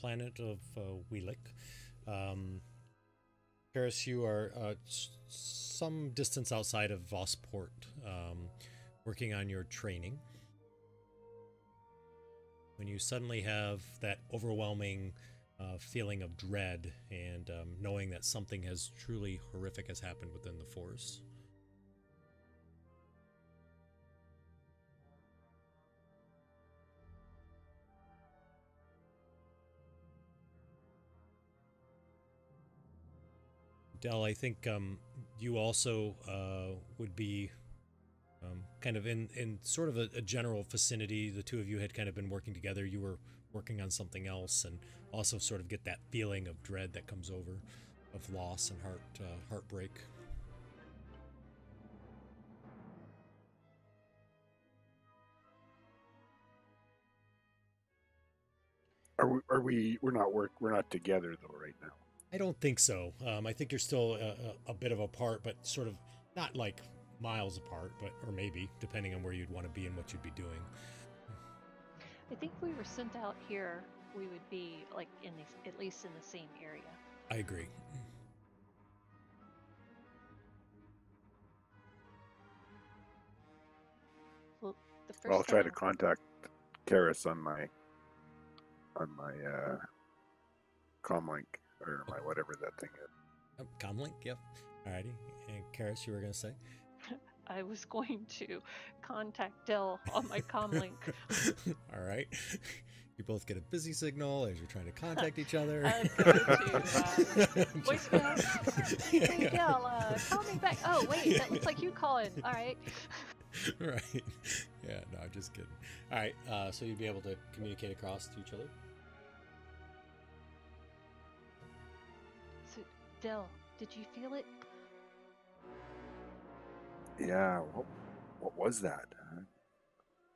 planet of uh, Wheelik. Um, Karis, you are uh, some distance outside of Vosport, um, working on your training. When you suddenly have that overwhelming uh, feeling of dread and um, knowing that something has truly horrific has happened within the force. Dell, I think um, you also uh, would be um, kind of in, in sort of a, a, general vicinity. The two of you had kind of been working together. You were working on something else, and also sort of get that feeling of dread that comes over, of loss and heart uh, heartbreak. Are we, are we? We're not work. We're not together though right now. I don't think so. Um, I think you're still a, a, a, bit of apart, but sort of not like miles apart, but or maybe depending on where you'd want to be and what you'd be doing. I think if we were sent out here, we would be like in the, at least in the same area. I agree. Well, the first Well, I'll try to contact Karis on my on my uh comlink or my whatever that thing is. Oh, Comlink, yep. Alrighty. And Karis, you were gonna say? I was going to contact Dell on my comlink. All right. You both get a busy signal as you're trying to contact each other. Uh, go to, uh, voicemail. Hey Dell, uh, call me back. Oh wait, that looks like you calling. All right. right. Yeah, no, I'm just kidding. All right. Uh, so you'd be able to communicate across to each other? So Dell, did you feel it? Yeah. What, what was that? I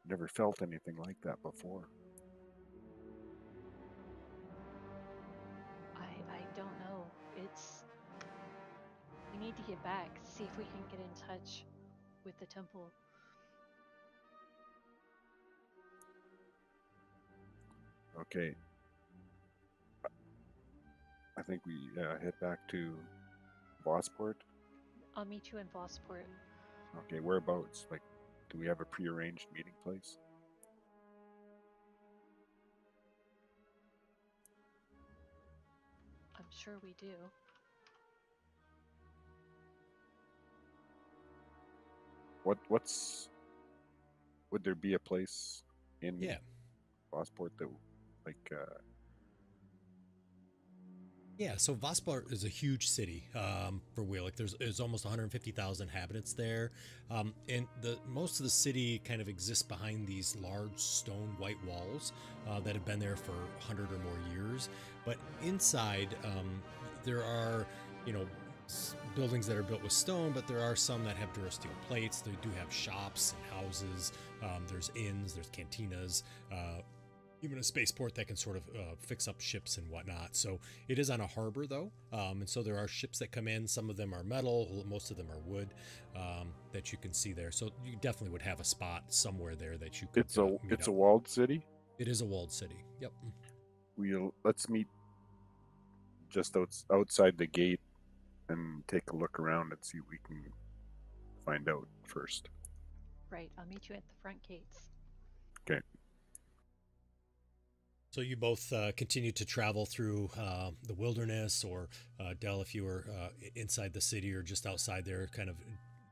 never felt anything like that before. I I don't know. It's we need to get back. See if we can get in touch with the temple. Okay. I think we uh, head back to Bossport. I'll meet you in Bossport. Okay, whereabouts? Like, do we have a prearranged meeting place? I'm sure we do. What what's would there be a place in Yeah. Bossport that like uh Yeah, so Vosport is a huge city um, for Wheelik. There's, there's almost 150,000 inhabitants there, um, and the most of the city kind of exists behind these large stone white walls uh, that have been there for 100 or more years. But inside, um, there are, you know, buildings that are built with stone, but there are some that have durasteel plates. They do have shops and houses. Um, there's inns, there's cantinas. Uh, even a spaceport that can sort of uh, fix up ships and whatnot. So it is on a harbor though, um, and so there are ships that come in. Some of them are metal, most of them are wood um, that you can see there. So you definitely would have a spot somewhere there that you could. it's a uh, meet it's a walled city? It is a walled city. Yep. We'll let's meet just outs, outside the gate and take a look around and see what we can find out first. Right, I'll meet you at the front gates. So you both uh, continue to travel through uh, the wilderness, or uh, Dell, if you were uh, inside the city or just outside there, kind of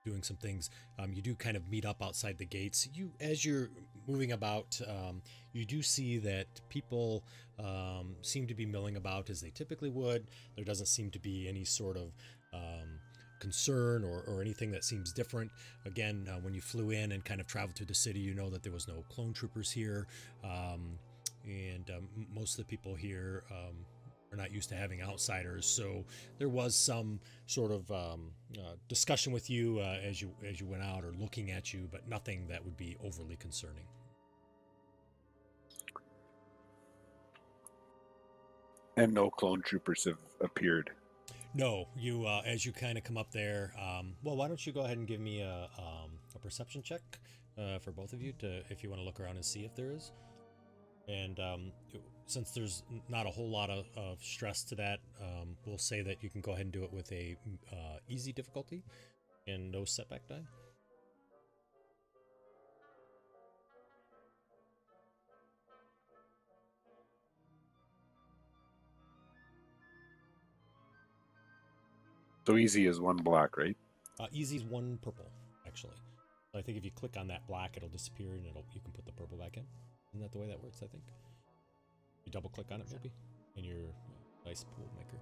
doing some things. Um, you do kind of meet up outside the gates. You, as you're moving about, um, you do see that people um, seem to be milling about as they typically would. There doesn't seem to be any sort of um, concern or, or anything that seems different. Again, uh, when you flew in and kind of traveled through the city, you know that there was no clone troopers here. Um, and um, most of the people here um, are not used to having outsiders. So there was some sort of um, uh, discussion with you uh, as you as you went out or looking at you, but nothing that would be overly concerning. And no clone troopers have appeared. No, you uh, as you kind of come up there. Um, well, why don't you go ahead and give me a um, a perception check uh, for both of you to if you want to look around and see if there is. And um, since there's not a whole lot of, of stress to that, um, we'll say that you can go ahead and do it with a uh, easy difficulty and no setback die. So easy is one black, right? Uh, easy is one purple, actually. So I think if you click on that black, it'll disappear and it'll you can put the purple back in. Isn't that the way that works? I think. You double click on it maybe in your dice pool maker.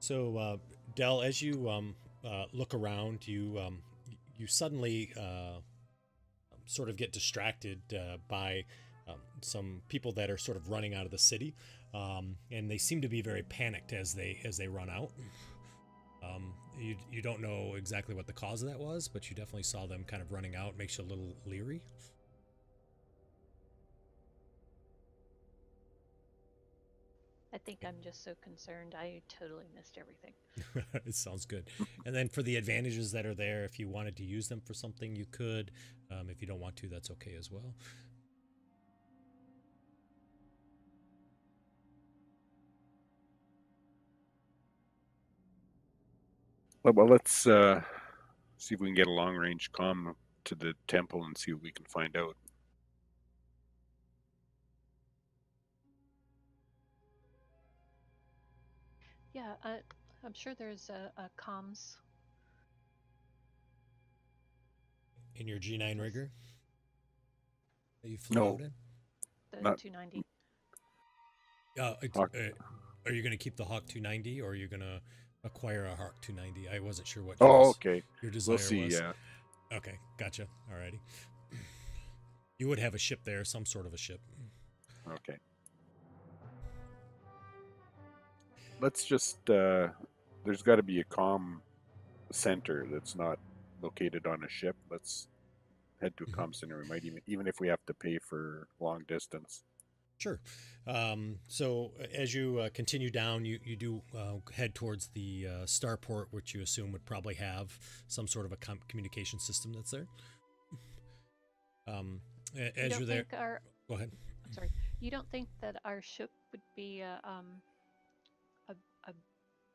So, uh, Dell, as you um, uh, look around, you um, you suddenly uh, sort of get distracted uh, by um, some people that are sort of running out of the city, um, and they seem to be very panicked as they as they run out. Um, you you don't know exactly what the cause of that was, but you definitely saw them kind of running out. Makes you a little leery. I think I'm just so concerned. I totally missed everything. it sounds good. And then for the advantages that are there, if you wanted to use them for something, you could. Um, if you don't want to, that's okay as well. Well, well let's uh, see if we can get a long range comm to the temple and see what we can find out. Yeah, I, I'm sure there's a, a comms. In your G9 rigger that you flew No. out in? The Not- 290. Uh, it- uh, are you going to keep the Hawk 290 or are you going to acquire a Hawk 290? I wasn't sure what Oh, yours- okay. your desire We'll see. was. Yeah. Okay, gotcha. Alrighty. You would have a ship there, some sort of a ship. Okay. Let's just. Uh, there's got to be a comm center that's not located on a ship. Let's head to a Mhm. comm center. We might even, even if we have to pay for long distance. Sure. Um, so uh, as you uh, continue down, you, you do uh, head towards the uh, starport, which you assume would probably have some sort of a com- communication system that's there. Um, a- as you are there, think our go ahead. sorry, you don't think that our ship would be a, um, a, a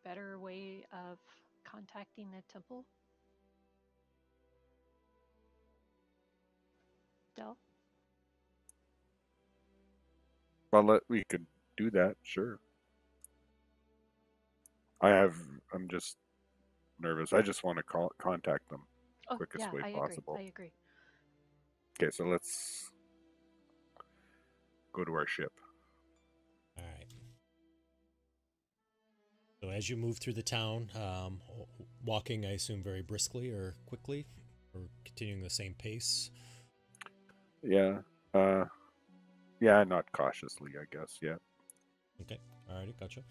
better way of contacting the temple? Dell? Well, let, we could do that. Sure. I have. I'm just nervous. I just want to call contact them. Oh, Quickest yeah, way I possible. agree. I agree. Okay, so let's go to our ship. So as you move through the town, um, walking, I assume, very briskly or quickly, or continuing the same pace. Yeah. Uh, yeah, not cautiously, I guess. Yeah. Okay. Alrighty, gotcha.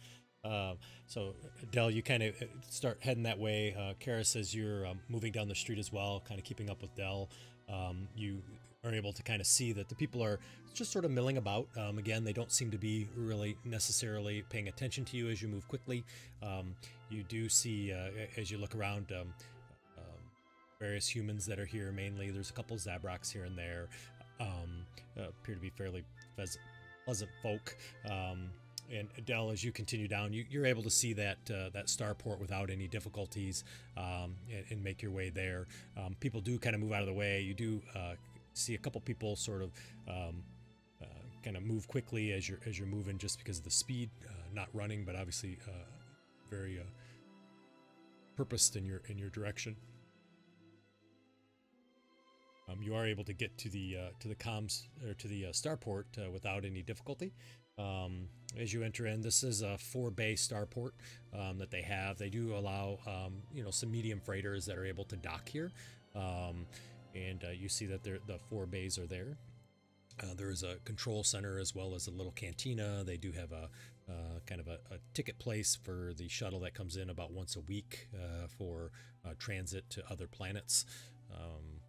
Um, so, Dell, you kind of start heading that way. Uh, Karis, as you're um, moving down the street as well, kind of keeping up with Dell, um, you are able to kind of see that the people are just sort of milling about. Um, again, they don't seem to be really necessarily paying attention to you as you move quickly. Um, you do see, uh, as you look around, um, um, various humans that are here mainly. There's a couple Zabraks here and there. Um, uh, appear to be fairly pleas- pleasant folk. Um, and Adele, as you continue down, you, you're able to see that uh, that starport without any difficulties and, and make your way there. People do kind of move out of the way. You do uh, see a couple people sort of um, uh, kind of move quickly as you're as you're moving, just because of the speed, uh, not running, but obviously uh, very uh, purposed in your in your direction. Um, you are able to get to the uh, to the comms or to the uh, starport uh, without any difficulty. Um, as you enter in, this is a four bay starport um, that they have. They do allow um, you know some medium freighters that are able to dock here, um, and uh, you see that there- the four bays are there. Uh, there is a control center as well as a little cantina. They do have a uh, kind of a, a ticket place for the shuttle that comes in about once a week uh, for uh, transit to other planets. Um,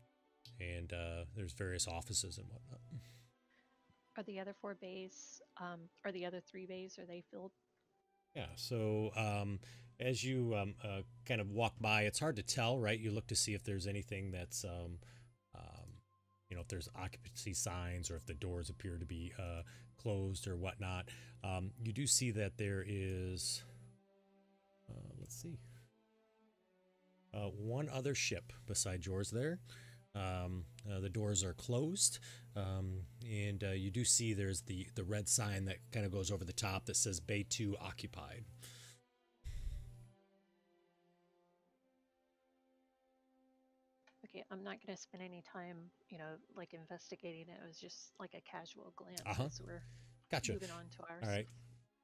and uh, there's various offices and whatnot. Are the other four bays, um, are the other three bays, are they filled? Yeah. So um, as you um, uh, kind of walk by, it's hard to tell, right? You look to see if there's anything that's, um, um, you know, if there's occupancy signs or if the doors appear to be uh, closed or whatnot. Um, you do see that there is, uh, let's see, uh, one other ship beside yours there. Um, uh, the doors are closed, um, and uh, you do see there's the the red sign that kind of goes over the top that says Bay Two occupied. Okay, I'm not going to spend any time, you know, like investigating it. It was just like a casual glance Uh-huh. as we're Gotcha. moving on to ours. All right.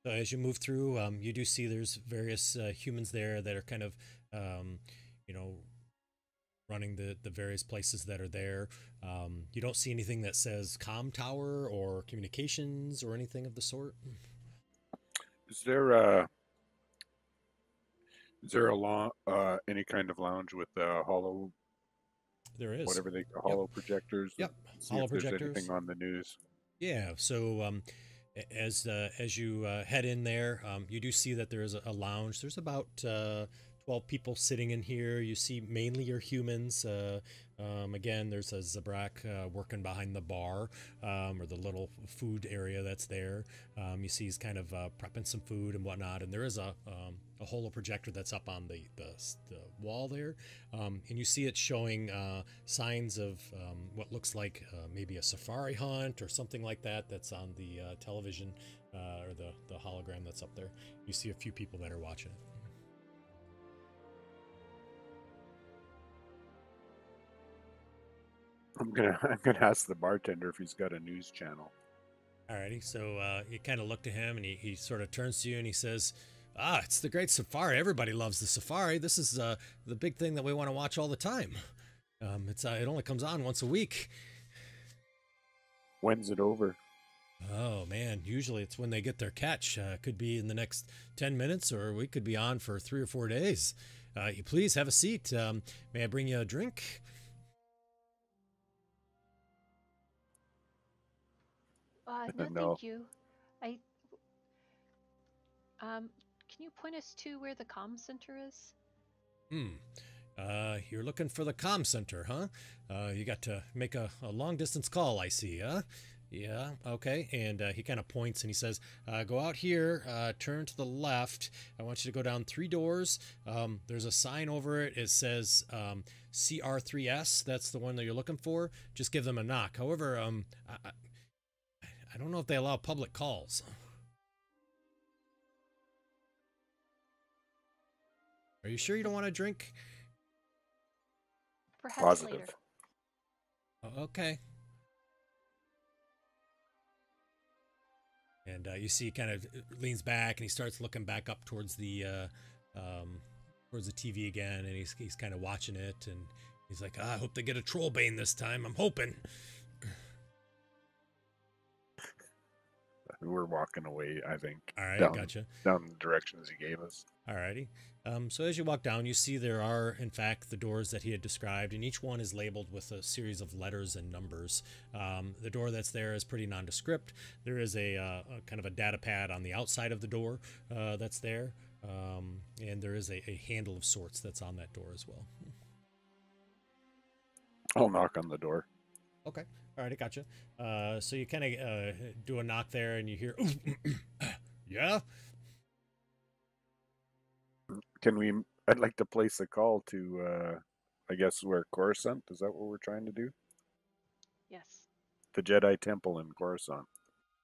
So as you move through, um, you do see there's various uh, humans there that are kind of, um, you know, running the the various places that are there. Um, you don't see anything that says com tower or communications or anything of the sort. Is there a is there a lo- uh, any kind of lounge with uh, holo There is. whatever they holo projectors? Yep, holo projectors. anything on the news. Yeah. So um, as uh, as you uh, head in there, um, you do see that there is a, a lounge. There's about uh, twelve people sitting in here. You see mainly your humans. Uh, um, again, there's a Zabrak uh, working behind the bar um, or the little food area that's there. Um, you see he's kind of uh, prepping some food and whatnot. And there is a um, a holo projector that's up on the the, the wall there, um, and you see it showing uh, signs of um, what looks like uh, maybe a safari hunt or something like that. That's on the uh, television uh, or the the hologram that's up there. You see a few people that are watching it. I'm gonna I'm gonna ask the bartender if he's got a news channel. Alrighty, so uh, you kind of look to him, and he, he sort of turns to you and he says, "Ah, it's the great safari. Everybody loves the safari. This is uh, the big thing that we want to watch all the time. Um, it's uh, it only comes on once a week. When's it over? Oh man, usually it's when they get their catch. Uh, could be in the next ten minutes, or we could be on for three or four days. Uh, you please have a seat. Um, may I bring you a drink? Uh, no, No. thank you. I. Um, can you point us to where the comm center is? Hmm. Uh, you're looking for the comm center, huh? Uh, you got to make a, a long distance call, I see, huh? Yeah, okay. And uh, he kind of points and he says, uh, Go out here, uh, turn to the left. I want you to go down three doors. Um, there's a sign over it. It says um, CR3S. That's the one that you're looking for. Just give them a knock. However, um, I, I, I don't know if they allow public calls. Are you sure you don't want to drink? Perhaps Positive. later. Oh, Okay. And uh, you see, he kind of leans back and he starts looking back up towards the uh, um, towards the TV again, and he's he's kind of watching it, and he's like, ah, "I hope they get a troll bane this time. I'm hoping." We're walking away. I think All right, Down. gotcha. down the directions he gave us. Alrighty. Um, so as you walk down, you see there are, in fact, the doors that he had described, and each one is labeled with a series of letters and numbers. Um, the door that's there is pretty nondescript. There is a, uh, a kind of a data pad on the outside of the door uh, that's there, um, and there is a, a handle of sorts that's on that door as well. I'll knock on the door. Okay. All right, I gotcha. Uh, so you kind of uh, do a knock there, and you hear, yeah. Can we? I'd like to place a call to. uh I guess where Coruscant is that what we're trying to do? Yes. The Jedi Temple in Coruscant.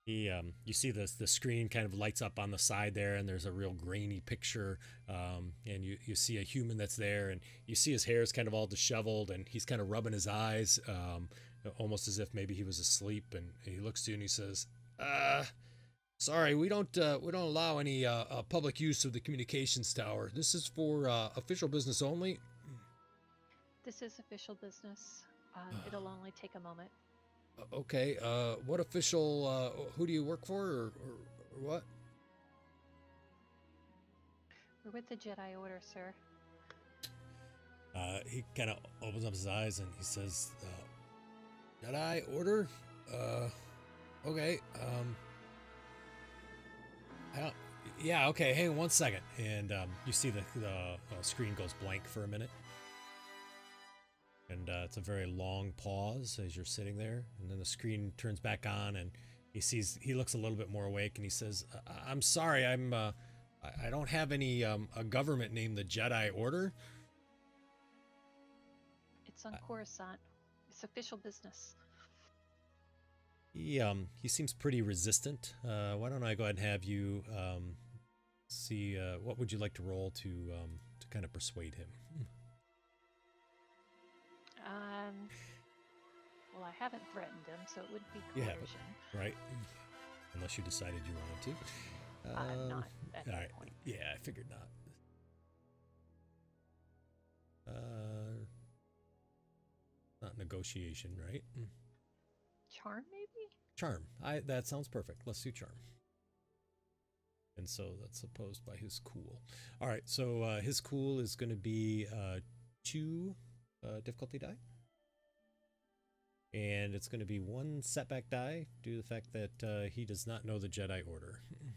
He, um, you see the the screen kind of lights up on the side there, and there's a real grainy picture. Um, and you you see a human that's there, and you see his hair is kind of all disheveled, and he's kind of rubbing his eyes, um, almost as if maybe he was asleep. And he looks to you and he says, "Uh, sorry, we don't uh, we don't allow any uh, uh, public use of the communications tower. This is for uh, official business only." This is official business. Um, it'll only take a moment. "Uh, Okay. Uh, what official? Uh, who do you work for, or, or, or what? We're with the Jedi Order, sir. Uh, he kind of opens up his eyes and he says, uh, Jedi Order? Uh, okay. Um, I don't, yeah, okay. Hang on one second. And um, you see the, the uh, screen goes blank for a minute. And uh, it's a very long pause as you're sitting there. And then the screen turns back on and he sees, he looks a little bit more awake and he says, I- I'm sorry, I'm, uh, I-, I don't have any, um, a government named the Jedi Order. It's on Coruscant. It's official business. He um he seems pretty resistant. Uh, why don't I go ahead and have you um see uh, what would you like to roll to um to kind of persuade him? Um, well, I haven't threatened him, so it wouldn't be coercion. Right? Unless you decided you wanted to. I'm Um, not at all that point. Yeah, I figured not. Uh, not negotiation, right? Mm. Charm, maybe? Charm. I that sounds perfect. Let's do charm. And so that's opposed by his cool. All right, so uh, his cool is going to be uh, two uh, difficulty die, and it's going to be one setback die due to the fact that uh, he does not know the Jedi Order.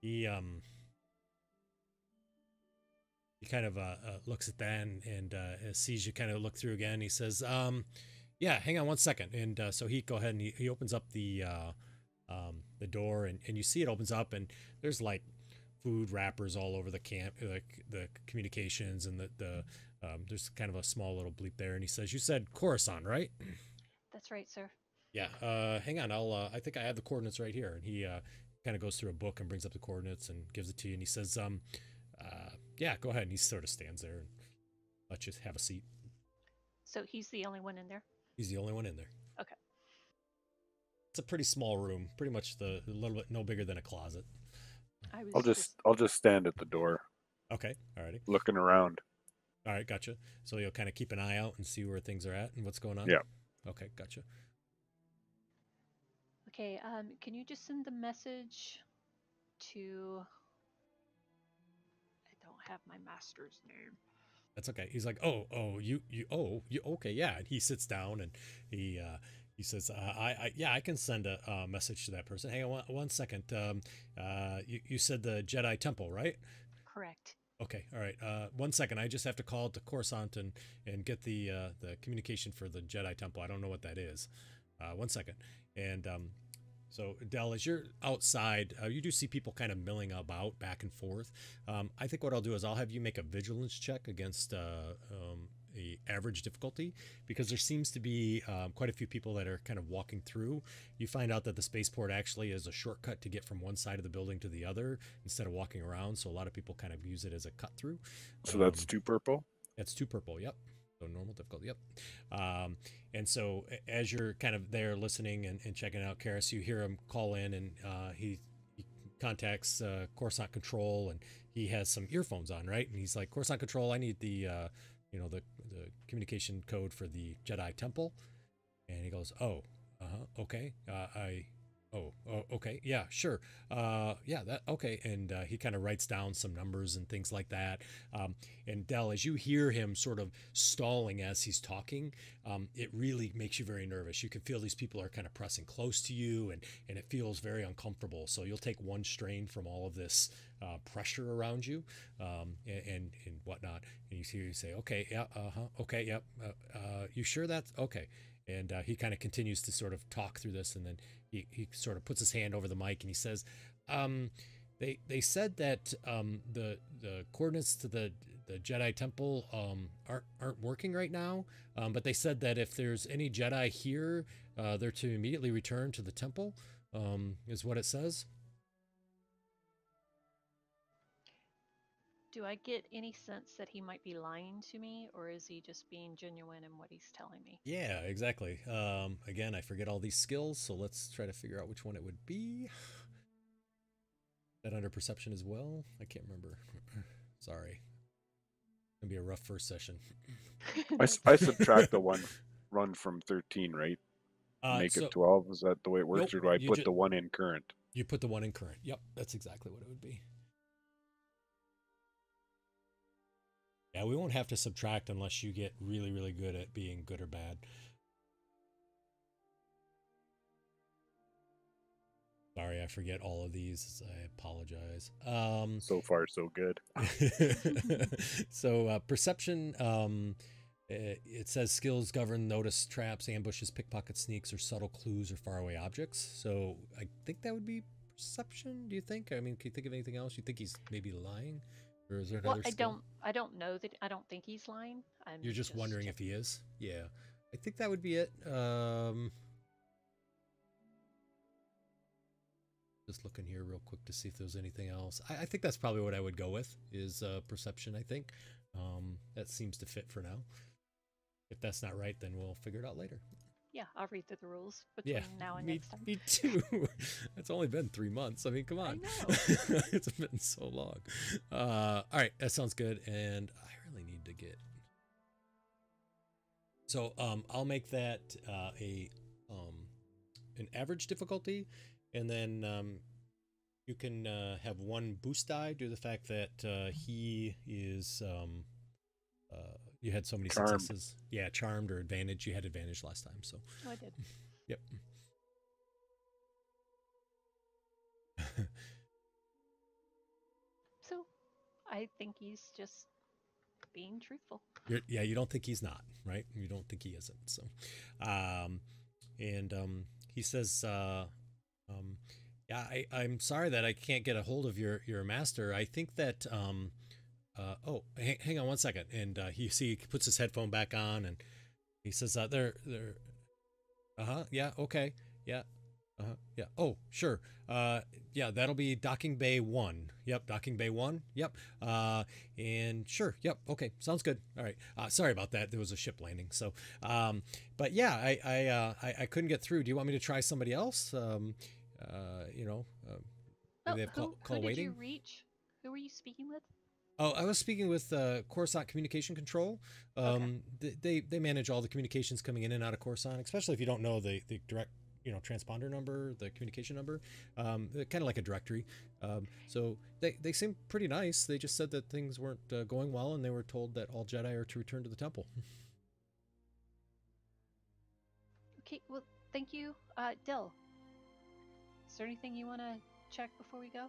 he um he kind of uh, uh, looks at that and, and uh, sees you kind of look through again. He says, um, "Yeah, hang on one second. And uh, so he go ahead and he, he opens up the uh, um, the door, and, and you see it opens up, and there's like food wrappers all over the camp, like the communications, and the the um, there's kind of a small little bleep there. And he says, "You said Coruscant, right?" That's right, sir. Yeah. Uh, hang on. I'll. Uh, I think I have the coordinates right here. And he uh, kind of goes through a book and brings up the coordinates and gives it to you. And he says, um, uh, yeah, go ahead. And he sort of stands there and lets you have a seat. So he's the only one in there? He's the only one in there. Okay. It's a pretty small room, pretty much the a little bit no bigger than a closet. I was I'll just I'll just stand at the door Okay. Alrighty. looking around. All right. Gotcha. So you'll kind of keep an eye out and see where things are at and what's going on. Yeah. Okay. Gotcha. Okay, um, can you just send the message to. Have my master's name. That's okay. He's like, oh, oh, you, you, oh, you, okay, yeah. And he sits down and he, uh, he says, uh, I, I, yeah, I can send a, uh message to that person. Hang on one, one second. Um, uh, you, you said the Jedi Temple, right? Correct. Okay, all right. Uh, one second. I just have to call to Coruscant and and get the uh, the communication for the Jedi Temple. I don't know what that is. Uh, one second. And um, so Dell, as you're outside, uh, you do see people kind of milling about back and forth. Um, I think what I'll do is I'll have you make a vigilance check against uh, um, a average difficulty because there seems to be um, quite a few people that are kind of walking through. You find out that the spaceport actually is a shortcut to get from one side of the building to the other instead of walking around. So a lot of people kind of use it as a cut through. So that's Um, two purple. That's two purple. Yep. So normal difficulty. Yep. Um, and so as you're kind of there listening and, and checking out Karis, you hear him call in and uh, he, he contacts uh, Coruscant Control and he has some earphones on, right? And he's like, Coruscant Control, I need the, uh, you know, the, the communication code for the Jedi Temple. And he goes, oh, uh-huh, okay. Uh, I, oh, oh, okay. Yeah, sure. Uh, yeah, that, okay. And uh, he kind of writes down some numbers and things like that. Um, and Dell, as you hear him sort of stalling as he's talking, um, it really makes you very nervous. You can feel these people are kind of pressing close to you, and and it feels very uncomfortable. So you'll take one strain from all of this uh, pressure around you, um, and, and and whatnot. And you hear you say, "Okay, yeah, uh huh, okay, yep, uh, uh, you sure that's okay?" And uh, he kind of continues to sort of talk through this, and then he, he sort of puts his hand over the mic and he says, um, they they said that um, the the coordinates to the the Jedi Temple um, aren't aren't working right now. Um, but they said that if there's any Jedi here, uh, they're to immediately return to the temple. Um, is what it says. Do I get any sense that he might be lying to me, or is he just being genuine in what he's telling me? Yeah, exactly. Um, again, I forget all these skills, so let's try to figure out which one it would be. That under perception as well. I can't remember. Sorry. Gonna be a rough first session. I, I subtract the one run from 13, right? Uh, Make so- it 12. Is that the way it works? Nope, or do I put ju- the one in current? You put the one in current. Yep, that's exactly what it would be. Yeah, we won't have to subtract unless you get really, really good at being good or bad. Sorry, I forget all of these. I apologize. Um, So far, so good. so uh, perception. Um, uh, it says skills govern notice traps, ambushes, pickpocket sneaks, or subtle clues or faraway objects. So I think that would be perception. Do you think? I mean, can you think of anything else? You think he's maybe lying, or is there another? Well, I skill? don't. I don't know that. I don't think he's lying. I'm You're just, wondering if he is. Yeah, I think that would be it. Um, just looking here real quick to see if there's anything else. I, I think that's probably what I would go with is uh, perception. I think um, that seems to fit for now. If that's not right, then we'll figure it out later. Yeah, I'll read through the rules between Yeah, now and me, next time. me too. it's only been three months. I mean, come I on. know. it's been so long. Uh, all right, that sounds good. And I really need to get. So um, I'll make that uh, a um, an average difficulty, and then um, you can uh, have one boost die due to the fact that uh, he is. Um, uh, you had so many Charmed. successes. Yeah, charmed or advantage. You had advantage last time, so. Oh, I did. Yep. So, I think he's just being truthful. You're, yeah, you don't think he's not, right? You don't think he isn't. So, um, and um, he says, uh, um, "Yeah, I, I'm sorry that I can't get a hold of your your master. I think that, um, uh, oh, hang, hang on one second. And uh, he see he puts his headphone back on, and he says, uh, "They're they're, uh huh, yeah, okay, yeah." Uh-huh. Yeah. Oh, sure. Uh, yeah, that'll be docking bay one. Yep, docking bay one. Yep. Uh, and sure. Yep. Okay. Sounds good. All right. Uh, sorry about that. There was a ship landing. So, um, but yeah, I I, uh, I I couldn't get through. Do you want me to try somebody else? Um, uh, you know, uh, Oh, they have who, call, call who did waiting. you reach? Who were you speaking with? Oh, I was speaking with uh, Coruscant Communication Control. Um, th- they they manage all the communications coming in and out of Coruscant, especially if you don't know the the direct you know transponder number, the communication number. Um, kind of like a directory. Um, so they they seem pretty nice. They just said that things weren't uh, going well, and they were told that all Jedi are to return to the temple. Okay, well, thank you. Uh, Dill, is there anything you want to check before we go?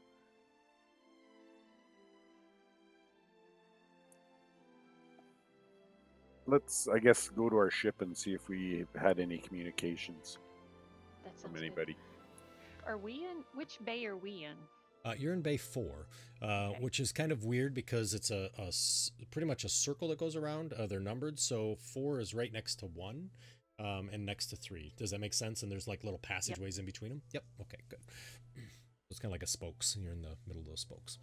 Let's, I guess, go to our ship and see if we had any communications from sounds good. anybody. Are we in? Which bay are we in? Uh, you're in Bay Four, uh, Okay. which is kind of weird because it's a, a s- pretty much a circle that goes around. Uh, they're numbered, so four is right next to one, um, and next to three. Does that make sense? And there's like little passageways in between them. Yep. Okay. Good. It's kind of like a spokes. and You're in the middle of those spokes.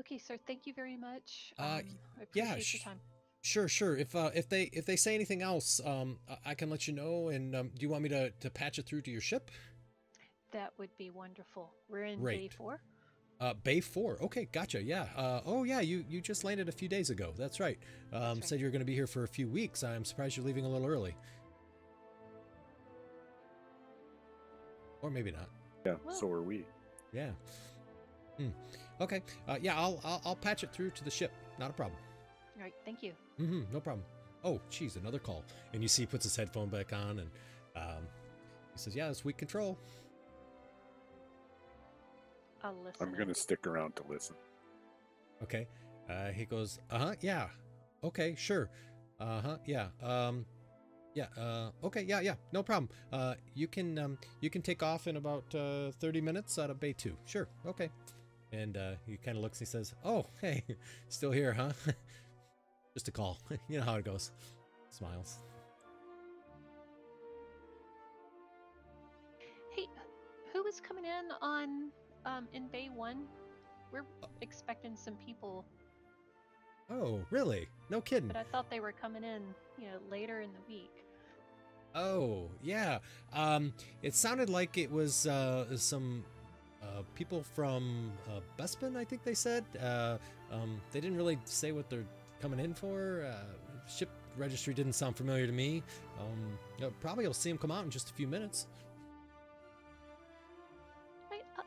Okay, sir. Thank you very much. Uh, Um, I yeah, appreciate sh- your time. Sure, sure. If uh, if they if they say anything else, um, I- I can let you know. And um, do you want me to to patch it through to your ship? That would be wonderful. We're in bay four. Uh, Bay Four. Okay, gotcha. Yeah. Uh, oh, yeah. You you just landed a few days ago. That's right. Um, right. Said you're going to be here for a few weeks. I'm surprised you're leaving a little early. Or maybe not. Yeah, Well- so are we. Yeah. Hmm. Okay. Uh, yeah. I'll, I'll I'll patch it through to the ship. Not a problem. All right. Thank you. Mm-hmm, no problem. Oh, geez, another call. And you see, he puts his headphone back on, and um, he says, "Yeah, it's weak control." I'll listen. I'm going to stick around to listen. Okay. Uh, he goes, uh huh, yeah. Okay, sure. Uh huh, yeah. Um, yeah. Uh, okay, yeah, yeah. No problem. Uh, you can um, you can take off in about uh, 30 minutes out of Bay Two. Sure. Okay. And uh, he kind of looks. and He says, "Oh, hey, still here, huh? Just a call. you know how it goes." Smiles. Hey, who is coming in on um in Bay One? We're Uh, expecting some people, Oh, really? No kidding. but I thought they were coming in, you know, later in the week. Oh, yeah. Um, it sounded like it was uh, some uh, people from uh, Bespin, I think they said. Uh, um, they didn't really say what they're coming in for. Uh, ship registry didn't sound familiar to me. Um, probably I'll see them come out in just a few minutes. Right, uh,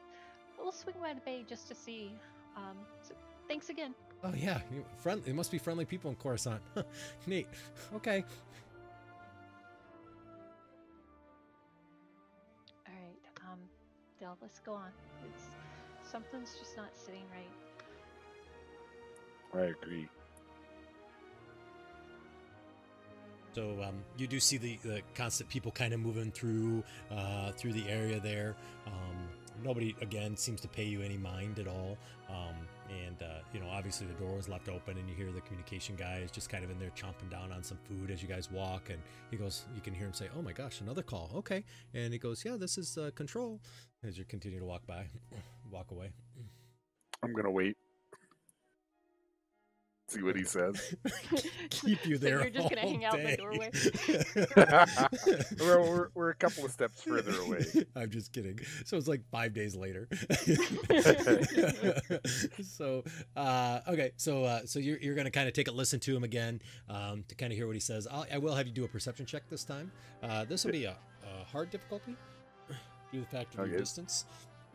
we'll swing by the bay just to see. Um, so thanks again. Oh yeah, you, friend. It must be friendly people in Coruscant. Neat. Okay. All right, um, Dell, let's go on. It's something's just not sitting right. I agree. So um, you do see the, the constant people kind of moving through uh, through the area there. Um, nobody again seems to pay you any mind at all. Um, and uh, you know, obviously the door was left open, and you hear the communication guy is just kind of in there chomping down on some food as you guys walk. And he goes, you can hear him say, "Oh my gosh, another call. Okay." And he goes, "Yeah, this is uh, control." As you continue to walk by, walk away. I'm gonna wait. See what he says. Keep you So there. you're just gonna all hang out in the day. doorway? well, we're, we're a couple of steps further away. I'm just kidding. So it's like five days later. so uh, okay, so uh, so you're, you're gonna kind of take a listen to him again um, to kind of hear what he says. I'll, I will have you do a perception check this time. Uh, this will be a, a hard difficulty due to the fact of your distance.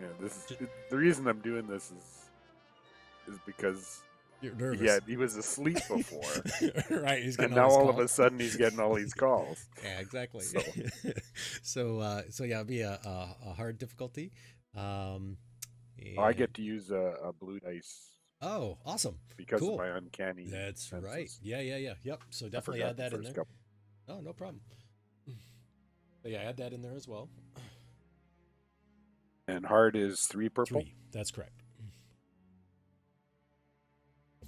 Yeah, this is it- the reason I'm doing this is is because You're nervous. yeah he was asleep before, right. He's and getting now all, his all of a sudden he's getting all these calls. Yeah, exactly. So- so uh, so yeah, it'll be a, a, a hard difficulty. Um, I get to use a, a blue dice Oh, awesome. because Cool. of my uncanny. That's senses. right. Yeah, yeah, yeah. Yep. So definitely add the that in there. couple. Oh, no problem. But yeah, add that in there as well. And hard is three purple. Three. That's correct.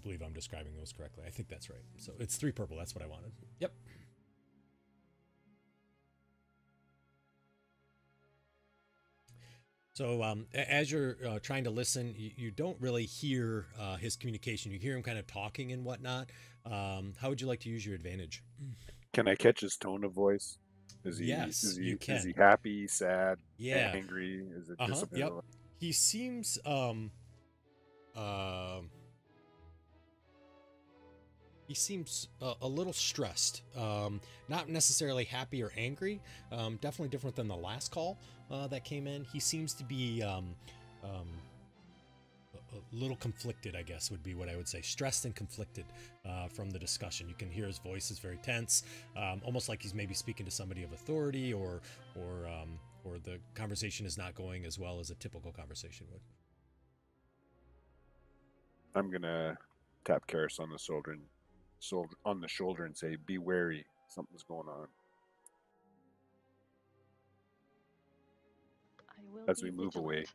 Believe I'm describing those correctly. I think that's right. So it's three purple. That's what I wanted. Yep. So um, as you're uh, trying to listen, you, you don't really hear uh, his communication. You hear him kind of talking and whatnot. Um, how would you like to use your advantage? Can I catch his tone of voice? Is he Yes, is he, you Is he happy, sad, Yeah. angry? Is it Uh-huh, yep. he seems um um he seems a, a little stressed um not necessarily happy or angry um definitely different than the last call uh, that came in. He seems to be um um a a little conflicted i guess would be what i would say. Stressed and conflicted uh, from the discussion. You can hear his voice is very tense um, almost like he's maybe speaking to somebody of authority or or um, or the conversation is not going as well as a typical conversation would. I'm gonna tap Karis on the shoulder and shoulder on the shoulder and say, "Be wary, something's going on." I will As we move away. vigilant.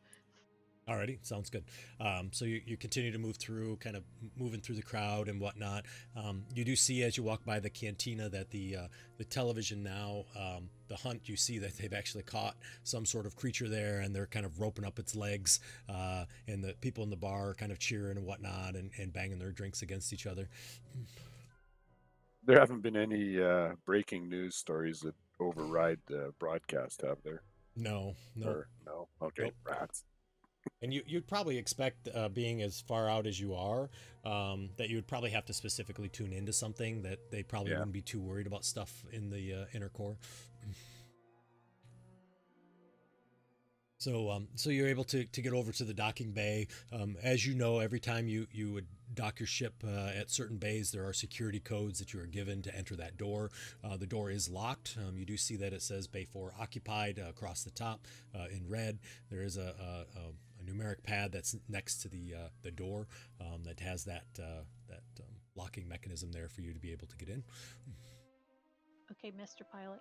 Alrighty, sounds good. Um, so you, you continue to move through, kind of moving through the crowd and whatnot. Um, you do see as you walk by the cantina that the uh, the television now, um, the hunt. You see that they've actually caught some sort of creature there, and they're kind of roping up its legs. Uh, and the people in the bar are kind of cheering and whatnot, and, and banging their drinks against each other. There haven't been any uh, breaking news stories that override the broadcast, have there? No, no. Or no? Okay, Nope. rats. And you, you'd probably expect, uh, being as far out as you are, um, that you would probably have to specifically tune into something that they probably Yeah. wouldn't be too worried about stuff in the uh, inner core. So, um, so you're able to, to get over to the docking bay. Um, as you know, every time you, you would dock your ship uh, at certain bays, there are security codes that you are given to enter that door. Uh, the door is locked. Um, you do see that it says Bay 4 occupied uh, across the top uh, in red. There is a, a, a, numeric pad that's next to the uh, the door um, that has that uh, that um, locking mechanism there for you to be able to get in. Okay, Mr. Pilot.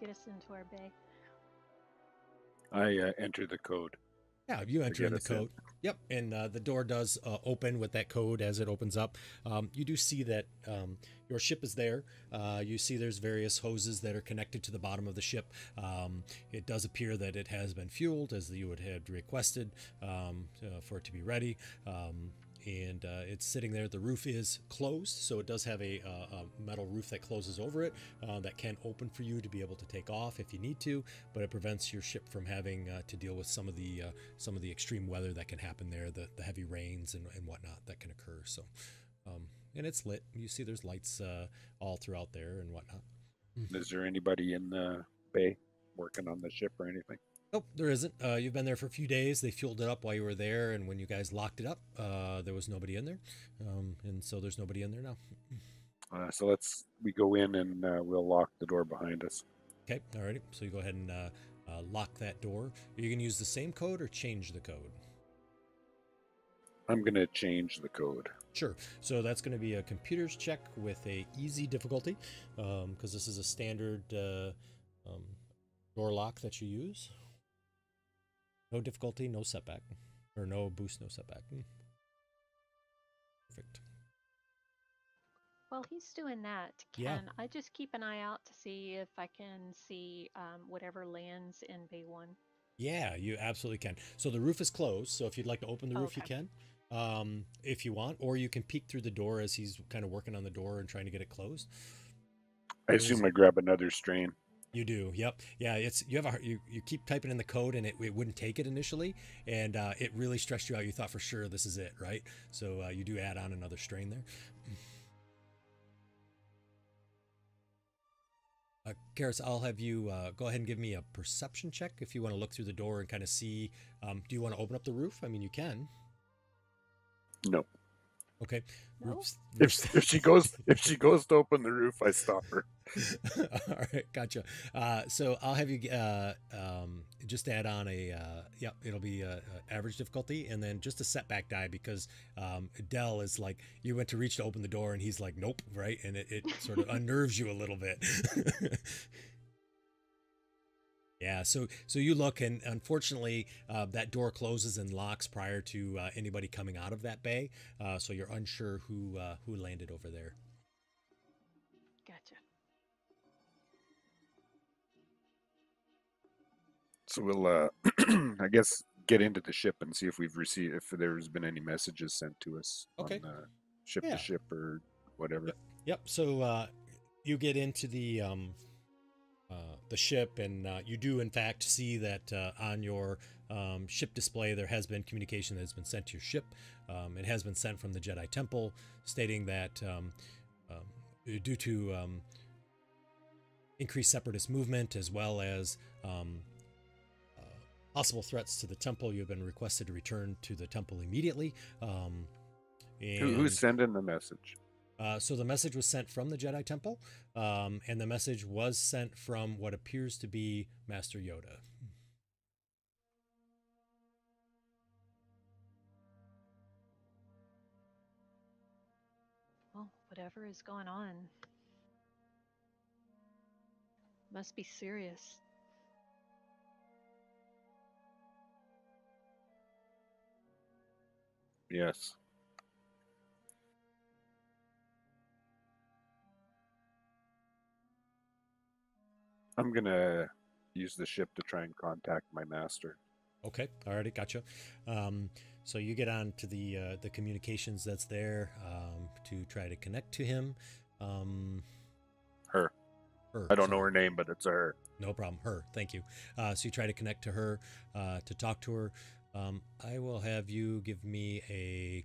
Get us into our bay. I uh, enter the code. Yeah, you enter in the us in. code. Yep, and uh, the door does uh, open with that code as it opens up. Um, you do see that um, your ship is there. Uh, you see there's various hoses that are connected to the bottom of the ship. Um, it does appear that it has been fueled as you had requested um, uh, for it to be ready. And uh, it's sitting there. The roof is closed, so it does have a, uh, a metal roof that closes over it uh, that can open for you to be able to take off if you need to, but it prevents your ship from having uh, to deal with some of the uh, some of the extreme weather that can happen there, the, the heavy rains and, and whatnot that can occur. So, um, and it's lit. You see, there's lights uh, all throughout there and whatnot. Is there anybody in the bay working on the ship or anything? Nope, there isn't. Uh, you've been there for a few days. They fueled it up while you were there, and when you guys locked it up, uh, there was nobody in there, um, and so there's nobody in there now. Uh, so let's we go in and uh, we'll lock the door behind us. Okay, alrighty. So you go ahead and uh, uh, lock that door. Are you gonna use the same code or change the code? I'm gonna change the code. Sure. So that's going to be a computers check with a easy difficulty, because this is a standard uh, um, door lock that you use. No difficulty, no setback, or no boost, no setback. Hmm. Perfect. While he's doing that, can Yeah. I just keep an eye out to see if I can see um, whatever lands in Bay One? Yeah, you absolutely can. So the roof is closed. So if you'd like to open the roof, you can, um, if you want, or you can peek through the door as he's kind of working on the door and trying to get it closed. I assume I grab another strain. You do. Yep. Yeah. It's you have a you you keep typing in the code and it, it wouldn't take it initially, and uh, it really stressed you out. You thought for sure this is it, right? So uh, you do add on another strain there. Uh, Karis, I'll have you uh, go ahead and give me a perception check if you want to look through the door and kind of see. Um, do you want to open up the roof? I mean, you can. No. Okay. No? If, if she goes if she goes to open the roof, I stop her. All right, gotcha. Uh, so I'll have you uh, um, just add on a uh, yep. It'll be a, a average difficulty, and then just a setback die because um, Dell is like you went to reach to open the door, and he's like, nope, right, and it, it sort of unnerves you a little bit. yeah. So so you look, and unfortunately, uh, that door closes and locks prior to uh, anybody coming out of that bay. Uh, so you're unsure who uh, who landed over there. Gotcha. So we'll uh I guess get into the ship and see if we've received if there's been any messages sent to us Okay. on uh, ship Yeah. to ship or whatever. Yep. So uh, you get into the um, uh, the ship, and uh, you do in fact see that uh, on your um, ship display there has been communication that has been sent to your ship. Um, it has been sent from the Jedi Temple, stating that um, um, due to um, increased separatist movement as well as um, uh, possible threats to the temple, you have been requested to return to the temple immediately. Um, Who, who's sending the message? Uh, so the message was sent from the Jedi Temple, um, and the message was sent from what appears to be Master Yoda. Well, whatever is going on must be serious. Yes. I'm gonna use the ship to try and contact my master. Okay, alrighty, gotcha. Um, so you get on to the uh, the communications that's there um, to try to connect to him. Um, Her. her, I don't know her name, but it's her. No problem. Her. Thank you. Uh, so you try to connect to her uh, to talk to her. Um, I will have you give me a.